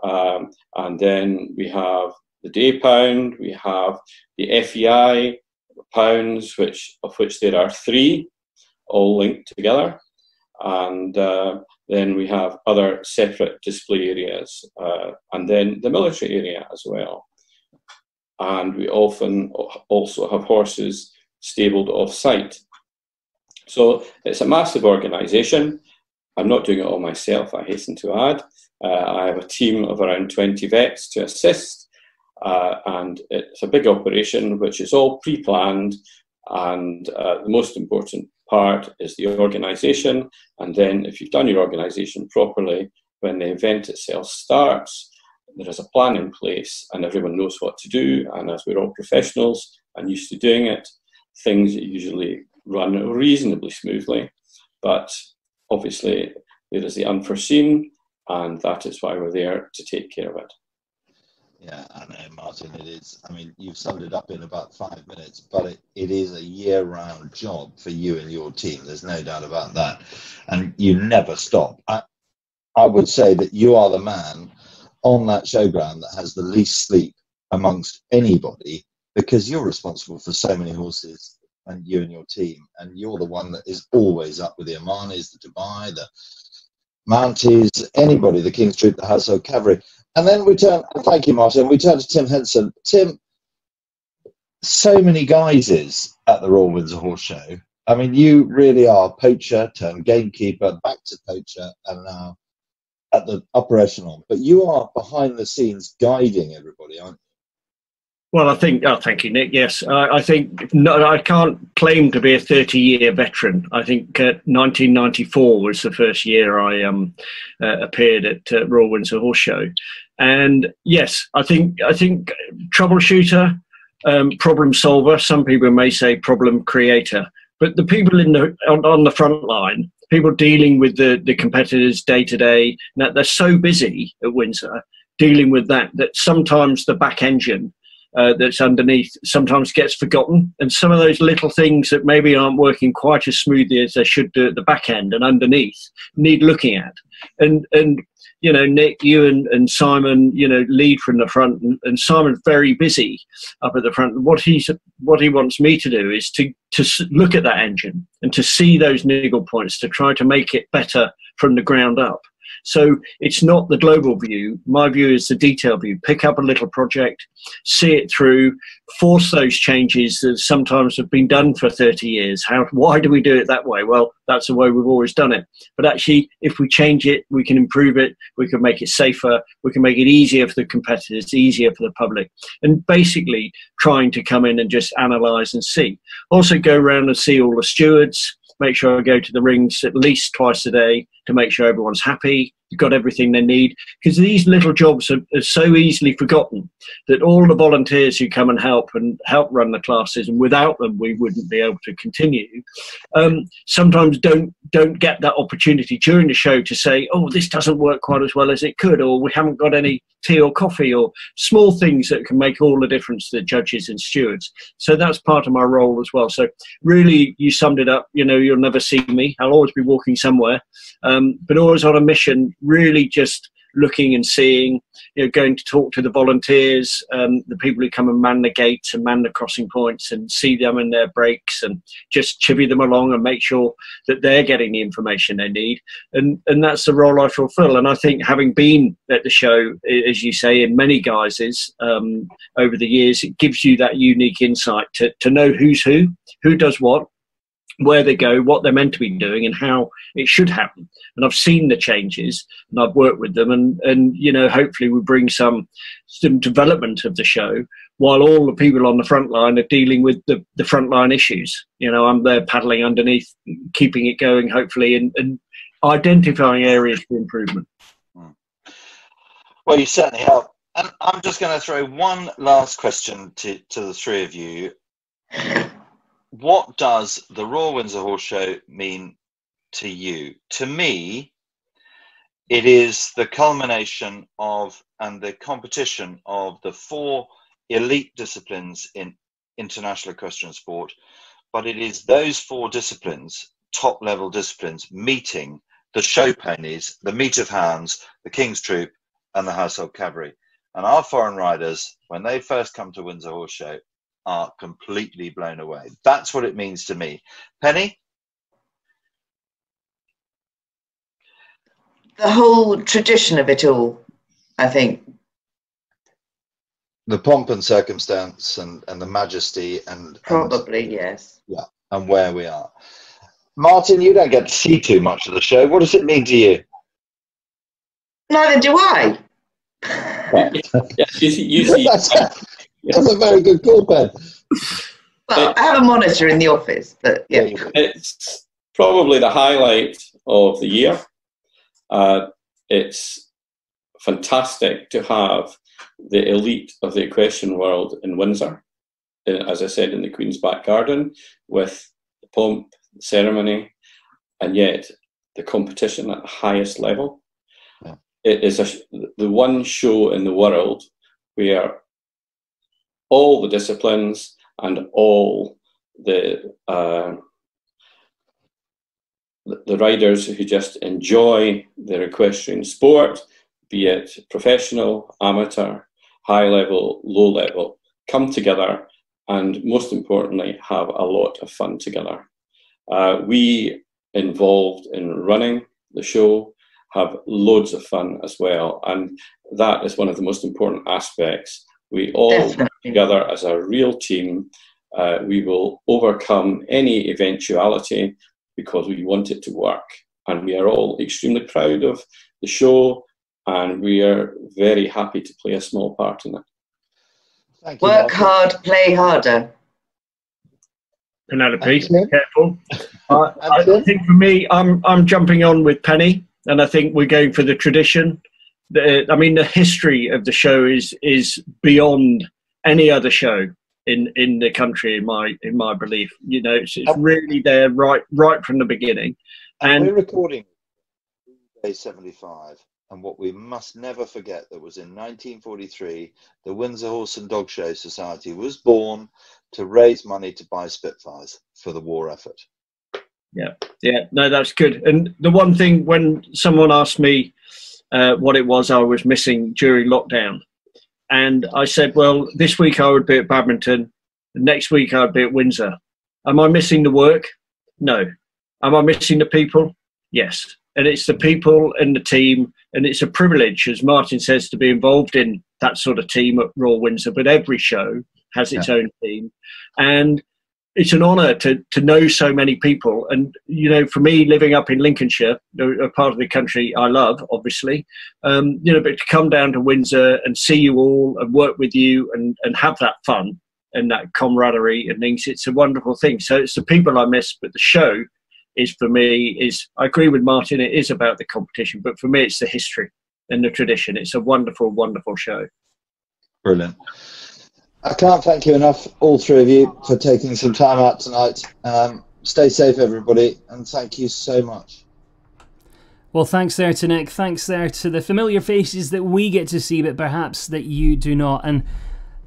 um, and then we have the day pound, we have the FEI pounds, which of which there are three, all linked together, and uh, then we have other separate display areas, uh, and then the military area as well. And we often also have horses stabled off site. So it's a massive organisation. I'm not doing it all myself, I hasten to add. Uh, I have a team of around 20 vets to assist, uh, and it's a big operation which is all pre planned. And uh, the most important part is the organisation. And then, if you've done your organisation properly, when the event itself starts, there is a plan in place and everyone knows what to do. And as we're all professionals and used to doing it, things usually run reasonably smoothly. But obviously, there is the unforeseen, and that is why we're there to take care of it. Yeah, I know, Martin. It is. I mean, you've summed it up in about five minutes, but it, it is a year-round job for you and your team. There's no doubt about that, and you never stop. I, I would say that you are the man on that showground that has the least sleep amongst anybody because you're responsible for so many horses and you and your team, and you're the one that is always up with the Omanis, the Dubai, the Mounties, anybody, the King's Troop, the Household Cavalry. And then we turn, thank you, Martin, we turn to Tim Henson. Tim, so many guises at the Royal Windsor Horse Show. I mean, you really are poacher turned gamekeeper, back to poacher, and now at the upper echelon. But you are behind the scenes guiding everybody, aren't you? Well, I think. Oh, thank you, Nick. Yes, I, I think no, I can't claim to be a 30-year veteran. I think uh, 1994 was the first year I um, uh, appeared at uh, Royal Windsor Horse Show, and yes, I think I think troubleshooter, um, problem solver. Some people may say problem creator, but the people in the on, on the front line, people dealing with the the competitors day to day, they're so busy at Windsor dealing with that that sometimes the back engine uh, that's underneath sometimes gets forgotten. And some of those little things that maybe aren't working quite as smoothly as they should do at the back end and underneath need looking at. And and you know, Nick, you and, and Simon, you know, lead from the front, and, and Simon's very busy up at the front. What he's what he wants me to do is to to look at that engine and to see those niggle points to try to make it better from the ground up. So it's not the global view. My view is the detail view. Pick up a little project, see it through, force those changes that sometimes have been done for 30 years. How, why do we do it that way? Well, that's the way we've always done it. But actually, if we change it, we can improve it, we can make it safer, we can make it easier for the competitors, easier for the public. And basically, trying to come in and just analyze and see. Also, go around and see all the stewards, make sure I go to the rings at least twice a day to make sure everyone's happy, got everything they need. Because these little jobs are, are, so easily forgotten that all the volunteers who come and help and help run the classes, and without them we wouldn't be able to continue. Um, sometimes don't don't get that opportunity during the show to say, "Oh, this doesn't work quite as well as it could," or "We haven't got any tea or coffee," or small things that can make all the difference to the judges and stewards. So that's part of my role as well. So really, you summed it up. You know, you'll never see me. I'll always be walking somewhere, um, but always on a mission really just looking and seeing, you know, going to talk to the volunteers, um, the people who come and man the gates and man the crossing points and see them in their breaks and just chivvy them along and make sure that they're getting the information they need. And, and that's the role I fulfill. And I think having been at the show, as you say, in many guises um, over the years, it gives you that unique insight to, to know who's who, who does what, where they go, what they're meant to be doing, and how it should happen. And I've seen the changes, and I've worked with them, and and you know, hopefully, we bring some some development of the show while all the people on the front line are dealing with the, the front line issues. You know, I'm there paddling underneath, keeping it going, hopefully, and, and identifying areas for improvement. Well, you certainly help. And I'm just going to throw one last question to, to the three of you what does the Royal Windsor Horse Show mean to you? To me, it is the culmination of and the competition of the four elite disciplines in international equestrian sport, but it is those four disciplines, top level disciplines, meeting the show ponies, the meet of hounds, the King's Troop, and the Household Cavalry. And our foreign riders, when they first come to Windsor Horse Show, are completely blown away. That's what it means to me. Penny? The whole tradition of it all, I think. The pomp and circumstance and, and the majesty and probably and, yes. Yeah, and where we are. Martin, you don't get to see too much of the show. What does it mean to you? Neither do I. yes, you see, you see That's a very good call, Ben. Well, I have a monitor in the office, but yeah. It's probably the highlight of the year. Uh, it's fantastic to have the elite of the equestrian world in Windsor, as I said, in the Queen's back garden, with the pomp, the ceremony, and yet the competition at the highest level. Yeah. It is a, the one show in the world where all the disciplines and all the uh, the riders who just enjoy their equestrian sport, be it professional, amateur, high level, low level, come together and most importantly have a lot of fun together. Uh, we involved in running the show have loads of fun as well, and that is one of the most important aspects we all Definitely. work together as a real team. Uh, we will overcome any eventuality because we want it to work. And we are all extremely proud of the show and we are very happy to play a small part in it. Work hard, play harder. Penelope, careful. I, I think for me, I'm I'm jumping on with Penny, and I think we're going for the tradition the, I mean, the history of the show is is beyond any other show in in the country. In my in my belief, you know, it's, it's um, really there right right from the beginning. And, we're recording day seventy five. And what we must never forget that was in 1943, the Windsor Horse and Dog Show Society was born to raise money to buy Spitfires for the war effort. Yeah, yeah, no, that's good. And the one thing when someone asked me uh, what it was I was missing during lockdown. And I said, well, this week I would be at Badminton, next week I'd be at Windsor. Am I missing the work? No. Am I missing the people? Yes. and it's the people and the team, and it's a privilege, as Martin says, to be involved in that sort of team at Royal Windsor. But every show has its Yeah. own team, and it's an honour to to know so many people. And you know, for me, living up in Lincolnshire, a part of the country I love, obviously, um, you know, but to come down to Windsor and see you all and work with you and and have that fun and that camaraderie and things, it's a wonderful thing. So it's the people I miss, but the show is for me is I agree with Martin. It is about the competition, but for me, it's the history and the tradition. It's a wonderful, wonderful show. Brilliant. I can't thank you enough, all three of you, for taking some time out tonight. Um, stay safe, everybody, and thank you so much. Well, thanks there to Nick. Thanks there to the familiar faces that we get to see, but perhaps that you do not. And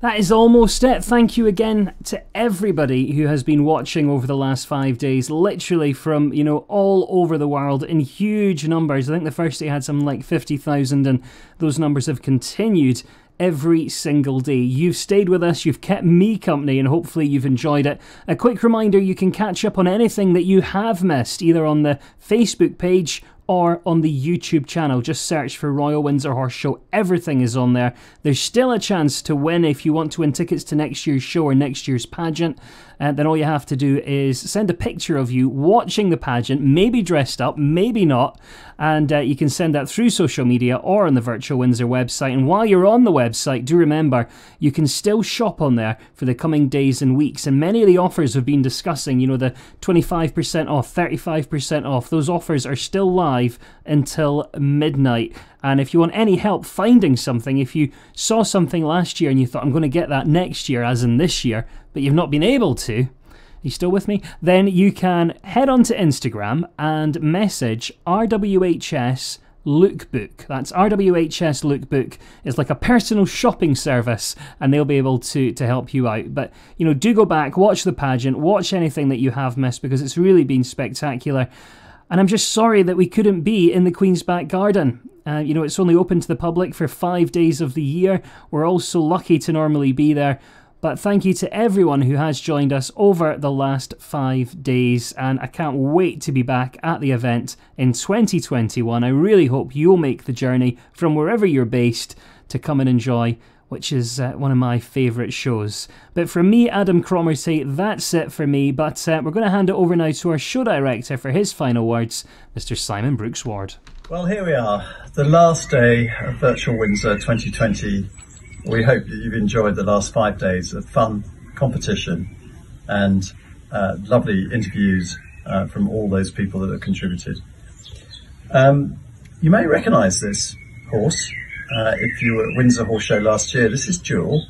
that is almost it. Thank you again to everybody who has been watching over the last five days, literally from, you know, all over the world in huge numbers. I think the first day had something like 50,000, and those numbers have continued every single day. You've stayed with us, you've kept me company, and hopefully you've enjoyed it. A quick reminder you can catch up on anything that you have missed, either on the Facebook page or on the YouTube channel. Just search for Royal Windsor Horse Show. Everything is on there. There's still a chance to win if you want to win tickets to next year's show or next year's pageant. And then all you have to do is send a picture of you watching the pageant, maybe dressed up, maybe not. And uh, you can send that through social media or on the Virtual Windsor website. And while you're on the website, do remember you can still shop on there for the coming days and weeks. And many of the offers we've been discussing, you know, the 25% off, 35% off, those offers are still live until midnight. And if you want any help finding something, if you saw something last year and you thought, I'm going to get that next year, as in this year, but you've not been able to, are you still with me? Then you can head on to Instagram and message RWHS Lookbook. That's RWHS Lookbook. It's like a personal shopping service, and they'll be able to to help you out. But you know, do go back, watch the pageant, watch anything that you have missed because it's really been spectacular. And I'm just sorry that we couldn't be in the Queen's back garden. Uh, you know, it's only open to the public for five days of the year. We're all so lucky to normally be there. But thank you to everyone who has joined us over the last five days, and I can't wait to be back at the event in 2021. I really hope you'll make the journey from wherever you're based to come and enjoy, which is uh, one of my favourite shows. But for me, Adam Cromarty, that's it for me. But uh, we're going to hand it over now to our show director for his final words, Mr. Simon Brooks Ward. Well, here we are, the last day of Virtual Windsor 2020. We hope that you've enjoyed the last five days of fun, competition, and uh, lovely interviews uh, from all those people that have contributed. Um, you may recognise this horse uh, if you were at Windsor Horse Show last year. This is Jewel,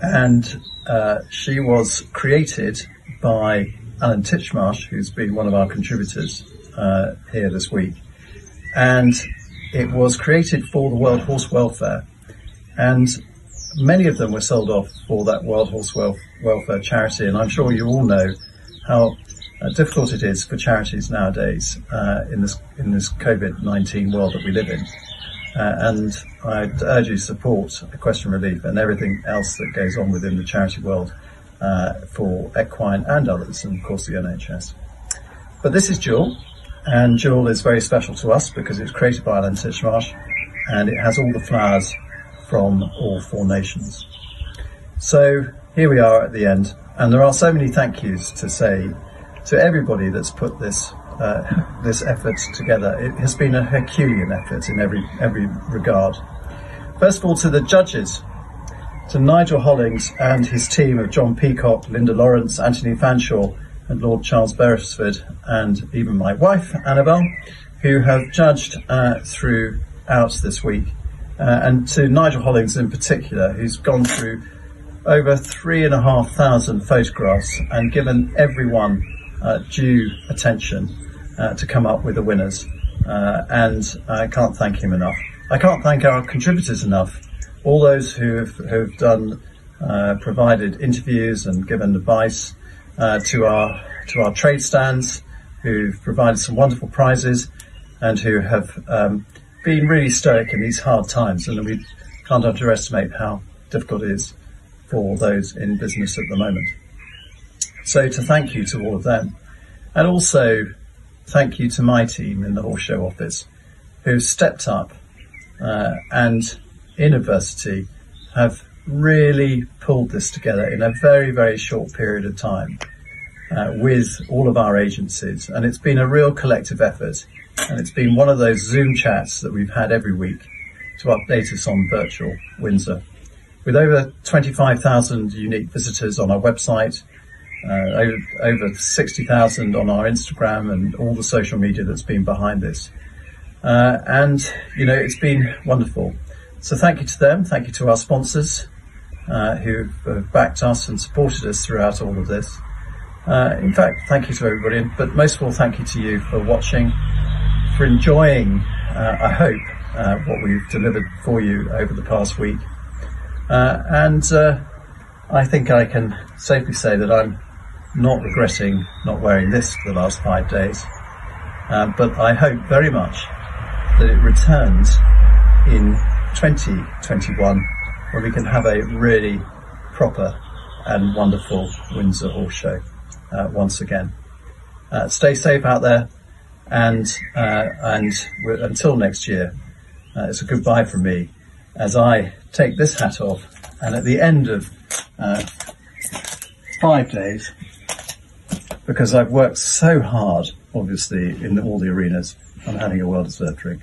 and uh, she was created by Alan Titchmarsh, who's been one of our contributors uh, here this week and it was created for the World Horse Welfare. And many of them were sold off for that World Horse Wel- Welfare charity. And I'm sure you all know how uh, difficult it is for charities nowadays uh, in this in this COVID-19 world that we live in. Uh, and I'd urge you to support Equestrian Relief and everything else that goes on within the charity world uh, for equine and others, and of course the NHS. But this is Jewel, and Jewel is very special to us because it's created by Alan Titchmarsh and it has all the flowers from all four nations. So here we are at the end, and there are so many thank yous to say to everybody that's put this uh, this effort together. It has been a Herculean effort in every every regard. First of all, to the judges, to Nigel Hollings and his team of John Peacock, Linda Lawrence, Anthony Fanshawe, and Lord Charles Beresford, and even my wife Annabelle, who have judged uh, throughout this week, uh, and to Nigel Hollings in particular, who's gone through over three and a half thousand photographs and given everyone uh, due attention uh, to come up with the winners. Uh, and I can't thank him enough. I can't thank our contributors enough. All those who have, who have done, uh, provided interviews and given advice uh, to our to our trade stands, who've provided some wonderful prizes, and who have um, been really stoic in these hard times. And we can't underestimate how difficult it is for those in business at the moment. So to thank you to all of them, and also thank you to my team in the Horse Show office who stepped up uh, and in adversity have really pulled this together in a very, very short period of time uh, with all of our agencies. And it's been a real collective effort. And it's been one of those Zoom chats that we've had every week to update us on virtual Windsor. With over 25,000 unique visitors on our website, uh, over, over 60,000 on our Instagram and all the social media that's been behind this. Uh, and, you know, it's been wonderful. So thank you to them. Thank you to our sponsors uh, who've uh, backed us and supported us throughout all of this. Uh, in fact, thank you to everybody, but most of all, thank you to you for watching, for enjoying, uh, I hope, uh, what we've delivered for you over the past week. Uh, and I think I can safely say that I'm not regretting not wearing this for the last five days. but I hope very much that it returns in 2021 when we can have a really proper and wonderful Windsor Horse Show uh, once again. Uh, stay safe out there, and uh, and until next year, uh, it's a goodbye from me as I take this hat off, and at the end of uh, five days, because I've worked so hard, obviously in all the arenas, I'm having a well-deserved drink.